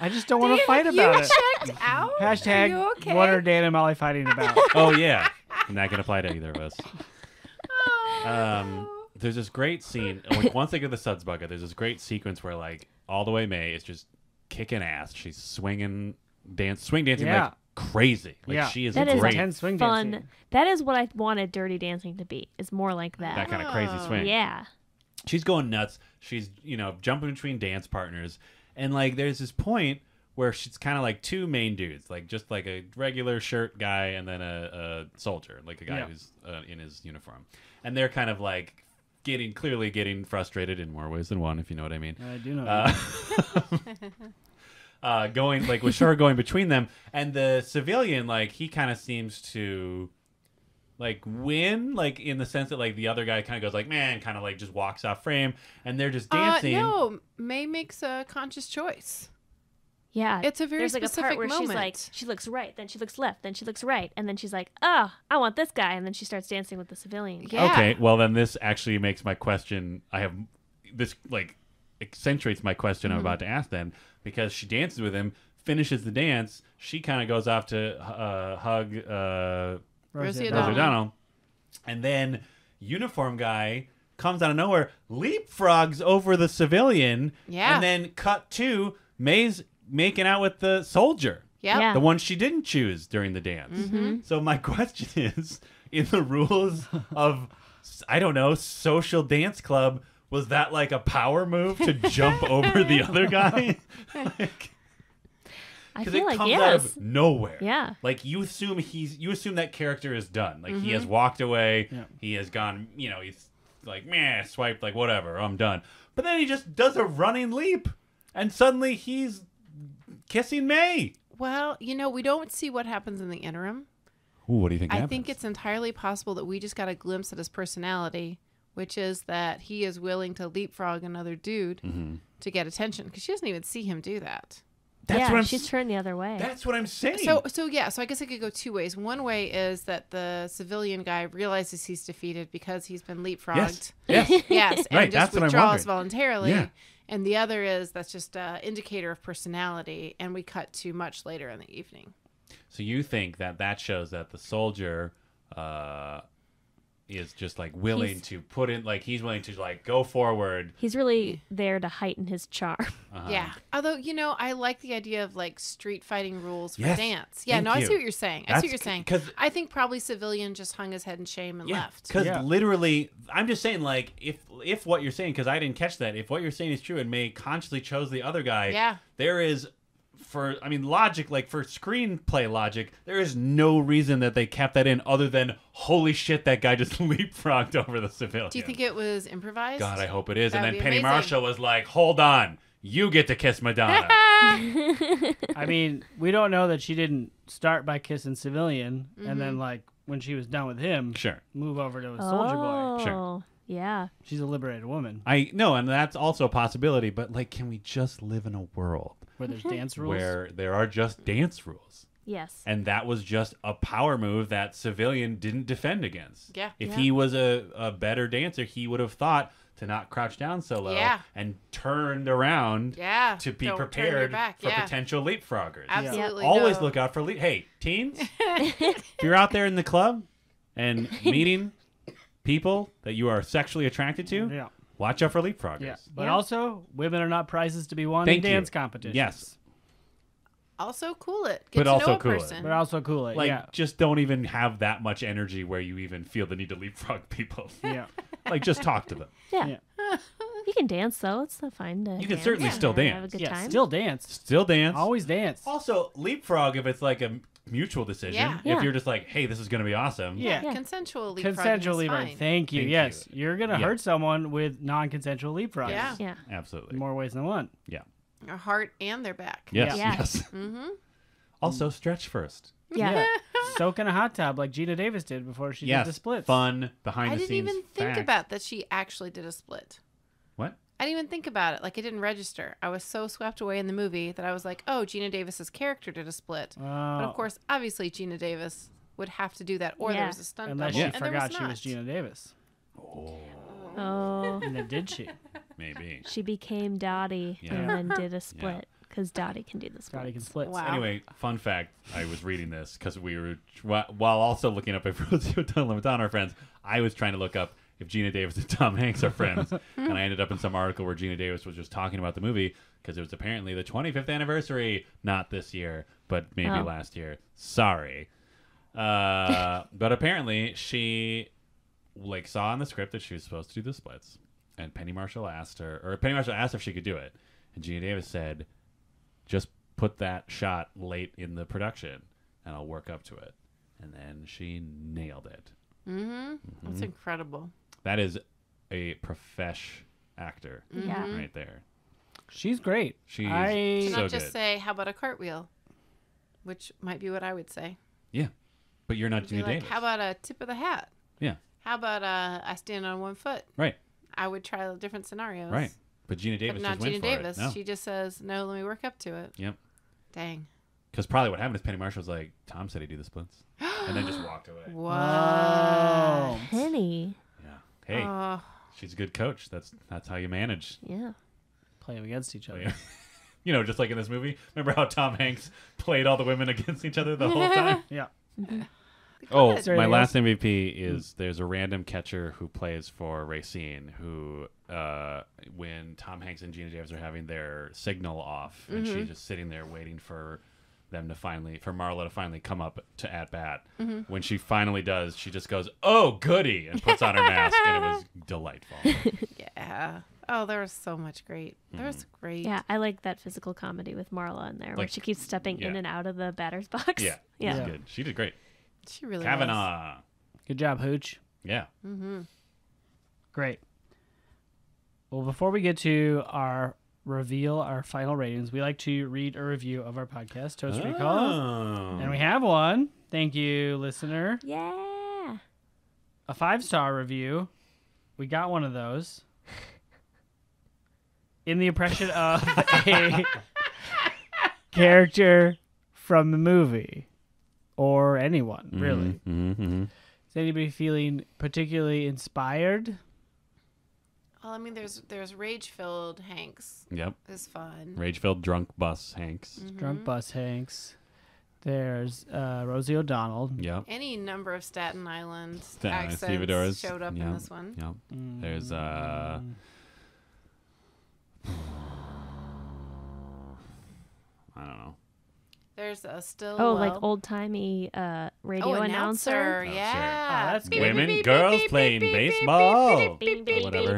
I just don't want to fight have about you it. checked out? Hashtag Are you okay? what are Dan and Molly fighting about? Oh yeah, and that can apply to either of us. Oh, Um, there's this great scene. Like, once they get to the suds bucket, there's this great sequence where like all the way May is just kicking ass. She's swinging, dance, swing dancing Yeah. like crazy. Like Yeah. she is That is great. intense swing Fun. dancing. That is what I wanted Dirty Dancing to be. Is more like that that. kind of crazy Oh. swing. Yeah. She's going nuts. She's you know jumping between dance partners, and like there's this point where she's kind of like two main dudes, like just like a regular shirt guy and then a, a soldier, like a guy Yeah. who's uh, in his uniform, and they're kind of like getting clearly getting frustrated in more ways than one, if you know what I mean. I do know. Uh, uh, going like with her going between them, and the civilian like he kind of seems to like win, like in the sense that like the other guy kind of goes like man, kind of like just walks off frame, and they're just dancing. Uh, no, May makes a conscious choice. Yeah. It's a very There's like a specific part where she's like, she looks right, then she looks left, then she looks right, and then she's like, oh, I want this guy, and then she starts dancing with the civilian. Yeah. Okay, well then this actually makes my question. I have this like accentuates my question Mm-hmm. I'm about to ask then because she dances with him, finishes the dance, she kind of goes off to uh, hug uh, Rosie Rosie O'Donnell. O'Donnell, and then uniform guy comes out of nowhere, leapfrogs over the civilian, Yeah. and then cut to May's making out with the soldier, Yep. Yeah. the one she didn't choose during the dance. Mm-hmm. So my question is, in the rules of, I don't know, social dance club, was that like a power move to jump over the other guy? like, I because feel it like comes out of nowhere. Yeah. Like you assume he's you assume that character is done. Like he Mm-hmm. has walked away. Yeah. He has gone. You know, he's like man, swiped like whatever. I'm done. But then he just does a running leap, and suddenly he's kissing May. Well, you know, we don't see what happens in the interim. Ooh, what do you think? I think it's entirely possible that we just got a glimpse at his personality, which is that he is willing to leapfrog another dude Mm-hmm. to get attention because she doesn't even see him do that. That's yeah, what I'm. she's s- turned the other way. That's what I'm saying. So, so yeah, so I guess it could go two ways. One way is that the civilian guy realizes he's defeated because he's been leapfrogged. yes, yes. Yes, and Right, just that's what I'm withdraws voluntarily. Yeah. And the other is that's just an indicator of personality, and we cut to much later in the evening. So you think that that shows that the soldier uh, is just like willing He's- to put in, like he's willing to like go forward. He's really there to heighten his charm. Uh-huh. Yeah. Although, you know, I like the idea of like street fighting rules for Yes. dance. Yeah, Thank no, I see what you're saying. I That's see what you're saying because I think probably civilian just hung his head in shame and Yeah, left. because Yeah. literally, I'm just saying, like, if if what you're saying, because I didn't catch that, if what you're saying is true, and May consciously chose the other guy, Yeah. there is, for I mean, logic, like for screenplay logic, there is no reason that they kept that in other than holy shit, that guy just leapfrogged over the civilian. Do you think it was improvised? God, I hope it is. That and then Penny amazing. Marshall was like, hold on, you get to kiss Madonna. I mean, we don't know that she didn't start by kissing civilian and Mm-hmm. then like when she was done with him, sure. move over to a soldier boy. Sure. Yeah. She's a liberated woman I know, and that's also a possibility. But like, can we just live in a world where there's mm-hmm. dance rules. where there are just dance rules? Yes. and that was just a power move that civilian didn't defend against. Yeah. If Yeah. he was a, a better dancer, he would have thought to not crouch down so low Yeah. and turned around Yeah. to be Don't turn your prepared back. for yeah. potential leapfroggers. Absolutely. Always no. look out for leap. Hey, teens, if you're out there in the club and meeting people that you are sexually attracted to, Yeah. watch out for leapfroggers. Yeah. But Yeah. also, women are not prizes to be won Thank in you. dance competitions. Yes. Also, cool it. Get But to also know a cool it. person. But also cool it. Like, yeah. just don't even have that much energy where you even feel the need to leapfrog people. Yeah. like, just talk to them. Yeah. Yeah. You can dance though. It's so fun to. You can dance certainly and still Have a dance. good yeah. time. Still dance. Still dance. Always dance. Also, leapfrog if it's like a mutual decision. Yeah. If Yeah. you're just like, hey, this is going to be awesome. Yeah. Yeah. Consensual leapfrogging Consensual is leapfrog. fine. Thank you. Thank yes, you. you. are gonna Yeah. hurt someone with non-consensual leapfrogs. Yeah. Yeah. Absolutely. In more ways than one. Yeah. Their heart and their back. Yes. Yeah. Yes. Mm-hmm. Also, stretch first. Yeah. Soak in a hot tub like Geena Davis did before she yes. did the splits. Fun behind I the didn't scenes. even think fact. about that she actually did a split. What. I didn't even think about it. Like it didn't register. I was so swept away in the movie that I was like, "Oh, Geena Davis's character did a split." But Oh, of course, obviously, Geena Davis would have to do that, or Yeah. there was a stunt unless double, she and forgot was she was Geena Davis. Oh. And then did she? Maybe. She became Dottie Yeah. and then did a split because Dottie can do the split. Scotty can split. Wow. Anyway, fun fact: I was reading this because we were while also looking up if Rosie O'Donnell and Madonna are friends. I was trying to look up if Geena Davis and Tom Hanks are friends, and I ended up in some article where Geena Davis was just talking about the movie because it was apparently the 25th anniversary, not this year, but maybe Oh. last year. Sorry, uh, but apparently she like saw in the script that she was supposed to do the splits, and Penny Marshall asked her, or Penny Marshall asked if she could do it, and Geena Davis said, "Just put that shot late in the production, and I'll work up to it." And then she nailed it. Mm-hmm. That's incredible. That is a profesh actor Yeah. right there. She's great. She's I so not just good. say, "How about a cartwheel," which might be what I would say. yeah, but you're not Be Geena like, Davis. "How about a tip of the hat?" yeah, How about uh, I stand on one foot? right, I would try different scenarios. right. But Geena But Davis not just Geena Davis. No. She just says, "No, let me work up to it." Yep. Dang. Because probably what happened is Penny Marshall was like, Tom said he'd do the splits, and then just walked away. What? Oh. Penny. Yeah. Hey, Oh, she's a good coach. That's that's how you manage. Yeah. play them against each other. you know, just like in this movie. Remember how Tom Hanks played all the women against each other the whole time? Yeah. oh, my anything last MVP is there's a random catcher who plays for Racine who, uh, when Tom Hanks and Geena Davis are having their signal off, and Mm-hmm. she's just sitting there waiting for them to finally, for Marla to finally come up to at bat. Mm-hmm. When she finally does, she just goes, "Oh, goody!" and puts on her mask, and it was delightful. yeah. Oh, there was so much great. There was Mm-hmm. great. Yeah, I like that physical comedy with Marla in there, where she keeps stepping in and out of the batter's box. Yeah, yeah. It was good. She did great. She really was. Cavanagh. Good job, Hooch. Yeah. Mm-hmm. Great. Well, before we get to our reveal, our final ratings, we like to read a review of our podcast, Totes Recall. Ah. Oh. And we have one. Thank you, listener. Yeah. A five star review. We got one of those. In the impression of a character from the movie. Or anyone, really. Mm-hmm. mm-hmm, mm-hmm. Is anybody feeling particularly inspired? Well, I mean, there's there's rage-filled Hanks Yep. is fun. Rage-filled drunk bus Hanks. Mm-hmm. Drunk Bus Hanks. There's uh, Rosie O'Donnell. Yep. Any number of Staten Island Staten accents stevedores. showed up Yep. in this one. Yep. There's uh I don't know. There's a still. Oh, like old timey uh, radio oh, announcer. announcer. sure. Yeah. Oh, that's good. Women, girls playing baseball. Whatever.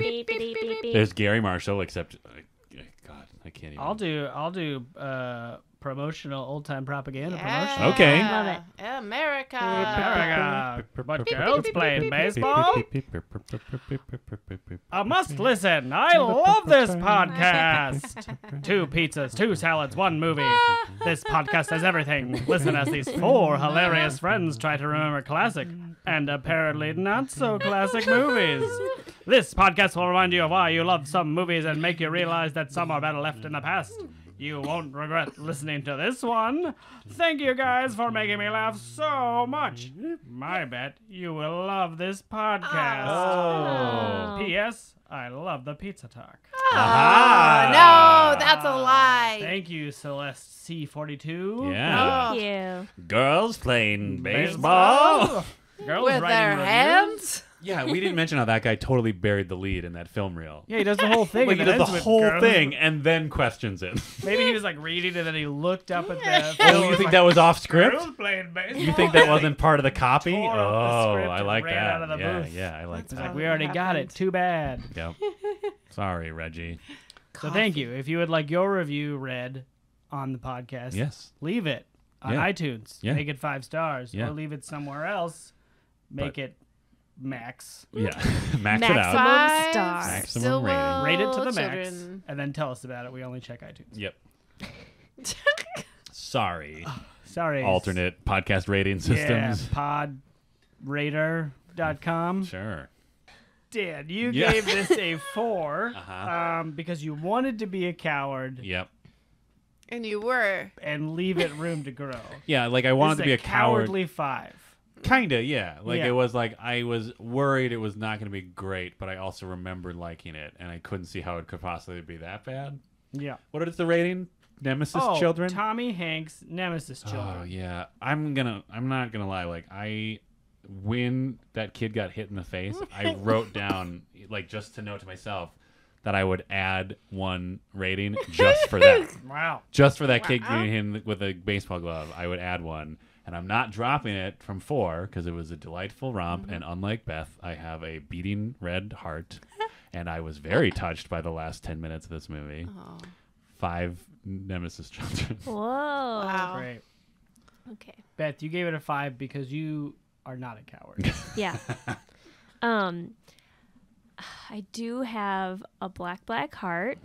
There's Garry Marshall, except uh, God, I can't even. I'll do I'll do uh, promotional old time propaganda Yeah. promotion. Okay. Love it. America. America, but girls playing baseball. A must listen. I love this podcast. Two pizzas, two salads, one movie. This podcast has everything. Listen as these four hilarious friends try to remember classic and apparently not so classic movies. This podcast will remind you of why you love some movies and make you realize that some are better left in the past. You won't regret listening to this one. Thank you guys for making me laugh so much. My bet you will love this podcast. Oh. P.S. I love the pizza talk. Ah, Aha! No, that's a lie. Thank you, Celeste C42. Yeah. Thank you. Girls playing baseball. Girls With writing their reviews. hands. Yeah, we didn't mention how that guy totally buried the lead in that film reel. Yeah, he does the whole thing. Like he and then does the with whole girls- thing and then questions it. Maybe he was like reading it and then he looked up at the. Oh, you think that was off script? Girls playing baseball. You think that wasn't part of the copy? Tore up the Oh, script I and like ran that. out of the yeah, booth. yeah, I like That's that. Like we already got it. Too bad. Yep. Sorry, Reggie. So thank you. If you would like your review read on the podcast, Yes. leave it on Yeah. iTunes. Yeah. Make it five stars, Yeah. or leave it somewhere else. Make it max. Yeah, max it out. Maximum Five stars. Maximum still rating. will Rate it to the max, children. and then tell us about it. We only check iTunes. Yep. Sorry. Sorry. Alternate podcast rating Yeah, systems. podrater.com. Sure. Dan, you Yeah. gave this a 4 Uh-huh. um, because you wanted to be a coward Yep. And you were. and leave it room to grow. Yeah, like I wanted This to is be a coward. cowardly five. Kinda, yeah. Like Yeah. it was like I was worried it was not going to be great, but I also remembered liking it, and I couldn't see how it could possibly be that bad. Yeah. What is the rating? Nemesis oh, Children. Tommy Hanks, Nemesis Children. Oh Children. yeah, I'm gonna. I'm not gonna lie. Like I, when that kid got hit in the face, I wrote down like just to know to myself that I would add one rating just for that. Wow. just for that kid Wow. getting hit with a baseball glove, I would add one. And I'm not dropping it from four because it was a delightful romp. Mm-hmm. And unlike Beth, I have a beating red heart. and I was very touched by the last 10 minutes of this movie. Oh. Five Nemesis children. Whoa. Wow. Great. Okay. Beth, you gave it a five because you are not a coward. Yeah. um, I do have a black black heart.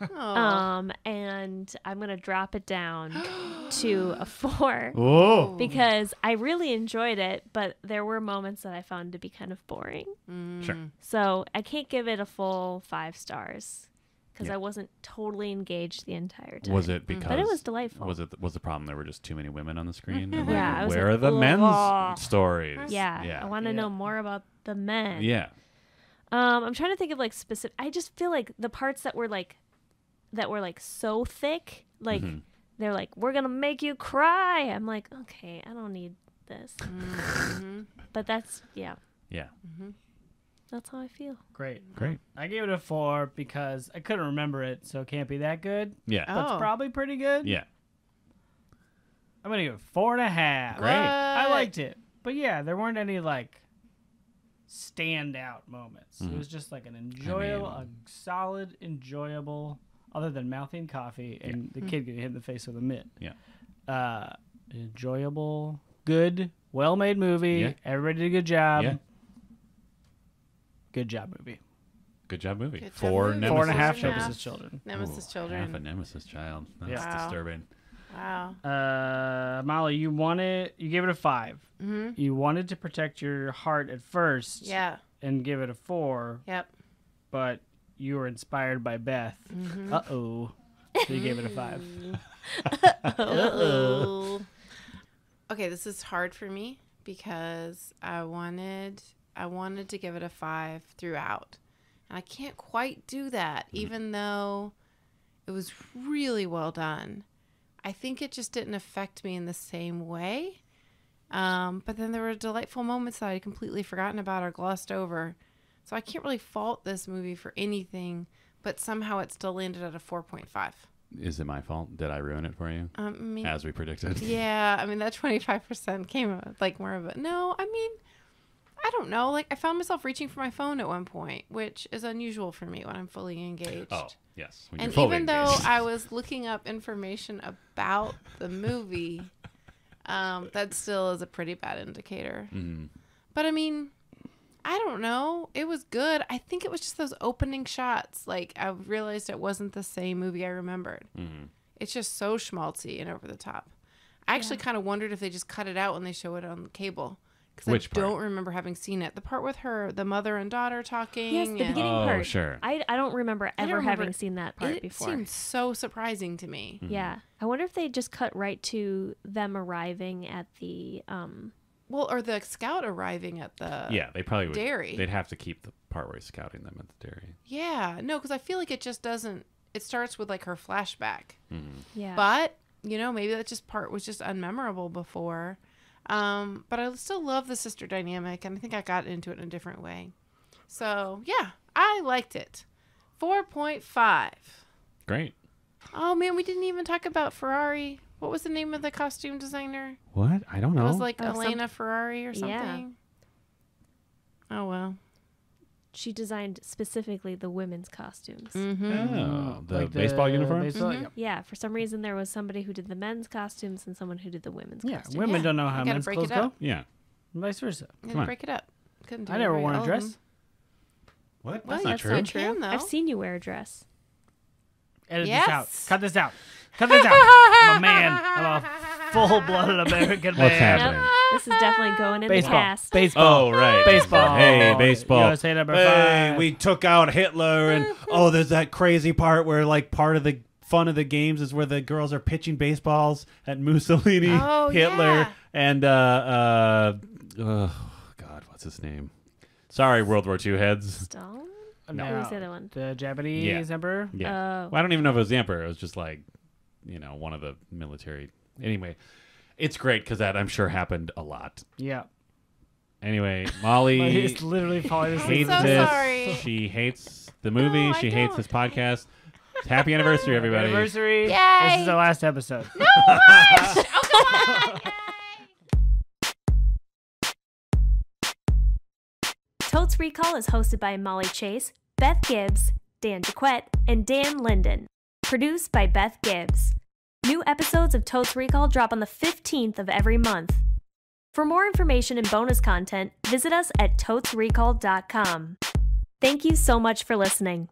Oh. Um, and I'm gonna drop it down to a four Whoa. because I really enjoyed it, but there were moments that I found to be kind of boring. Mm. Sure. So I can't give it a full five stars because Yeah. I wasn't totally engaged the entire time. Was it because But it was delightful. Was it was the problem there were just too many women on the screen? And Yeah, like, where like, are the "Ugh." men's stories? Yeah, yeah, I want to Yeah. know more about the men. yeah. Um, I'm trying to think of like specific. I just feel like the parts that were like, that were like so thick, like Mhm. they're like, we're gonna make you cry. I'm like, okay, I don't need this. Mhm. But that's yeah, yeah. that's how I feel. Great. Great. I gave it a four because I couldn't remember it, so it can't be that good. Yeah. Oh. But probably pretty good. Yeah. I'm gonna give it four and a half. Great. I liked it. But yeah, there weren't any like standout moments. It Mhm. was just like an enjoyable, a solid, enjoyable, other than mouthing coffee and the kid getting hit in the face with a mitt. Yeah. Uh, enjoyable, good, well made movie. Yeah. Everybody did a good job. Yeah. Good job, movie. Good job, movie. Good job, Four movie. Nemesis. Four and a half Four and a Nemesis children. Nemesis Ooh, children. Half a Nemesis child. That's Yeah. Disturbing. Wow. Uh, Molly, you wanted you gave it a five. hmm You wanted to protect your heart at first. Yeah. and give it a four, Yep. but you were inspired by Beth. Mm-hmm. Uh oh. So you gave it a five. Uh-oh. Okay, this is hard for me because I wanted I wanted to give it a 5 throughout. And I can't quite do that even though it was really well done. I think it just didn't affect me in the same way. Um, but then there were delightful moments that I had completely forgotten about or glossed over. So I can't really fault this movie for anything, but somehow it still landed at a 4.5. Is it my fault? Did I ruin it for you? Um, maybe, As we predicted. yeah, I mean that twenty five percent came out like more of a no. I mean, I don't know. Like I found myself reaching for my phone at one point, which is unusual for me when I'm fully engaged. Oh, yes. When and you're even though. I was looking up information about the movie, um, that still is a pretty bad indicator. Mhm. But I mean, I don't know. It was good. I think it was just those opening shots. Like I realized it wasn't the same movie I remembered. Mhm. It's just so schmaltzy and over the top. I actually kind of wondered if they just cut it out when they show it on cable because I Which part? don't remember having seen it. The part with her, the mother and daughter talking. Yes, the and- beginning Oh, part. sure. I, I don't remember don't ever having remember- seen that part It before. It seemed so surprising to me. Yeah, I wonder if they just cut right to them arriving at the um. Well, or the scout arriving at the yeah, they probably would. dairy. They'd have to keep the part where he's scouting them at the dairy. Yeah, no, because I feel like it just doesn't. It starts with like her flashback, Yeah. but you know maybe that just part was just unmemorable before. Um, but I still love the sister dynamic, and I think I got into it in a different way. So yeah, I liked it. Four point five. Great. Oh man, we didn't even talk about Ferrari. What was the name of the costume designer? What? I don't know. It was like Oh, some- Elena Ferrari or something. Yeah. Oh well. She designed specifically the women's costumes. Mm-hmm. Oh, the Like baseball uniform. baseball- Mhm. yeah. Yeah, for some reason there was somebody who did the men's costumes and someone who did the women's Yeah, costumes. women Yeah, don't know how gotta men's break clothes it go. Yeah. and vice versa. Come on. break it up. Couldn't do I never right worn a dress. them. What? Well, That's not That's true. not true. Can. I've seen you wear a dress. Edit Yes. this out. Cut this out. Cut this out. I'm a man. I'm a full-blooded American man. What's happening? This is definitely going in Baseball. the cast. Baseball. Oh, right. Baseball. Hey, baseball. USA number Hey, five. we took out Hitler, and oh, there's that crazy part where like part of the fun of the games is where the girls are pitching baseballs at Mussolini, Oh, Hitler, yeah. and uh, uh, oh, God, what's his name? Sorry, World War II heads. Stone? No. Who was the other one? The Japanese emperor. Yeah. Oh. Well, I don't even know if it was the emperor. It was just like, you know, one of the military. Anyway, it's great because that I'm sure happened a lot. Yeah. Anyway, Molly He's literally falling asleep. hates so this. sorry. She hates the movie. I she hates don't. this podcast. Happy anniversary, everybody! Anniversary. Yay. This is the last episode. No, what? oh, come on. Totes Recall is hosted by Molly Chase, Beth Gibbs, Dan Jaquette, and Dan Linden. Produced by Beth Gibbs. New episodes of Totes Recall drop on the 15th of every month. For more information and bonus content, visit us at totesrecall.com. Thank you so much for listening.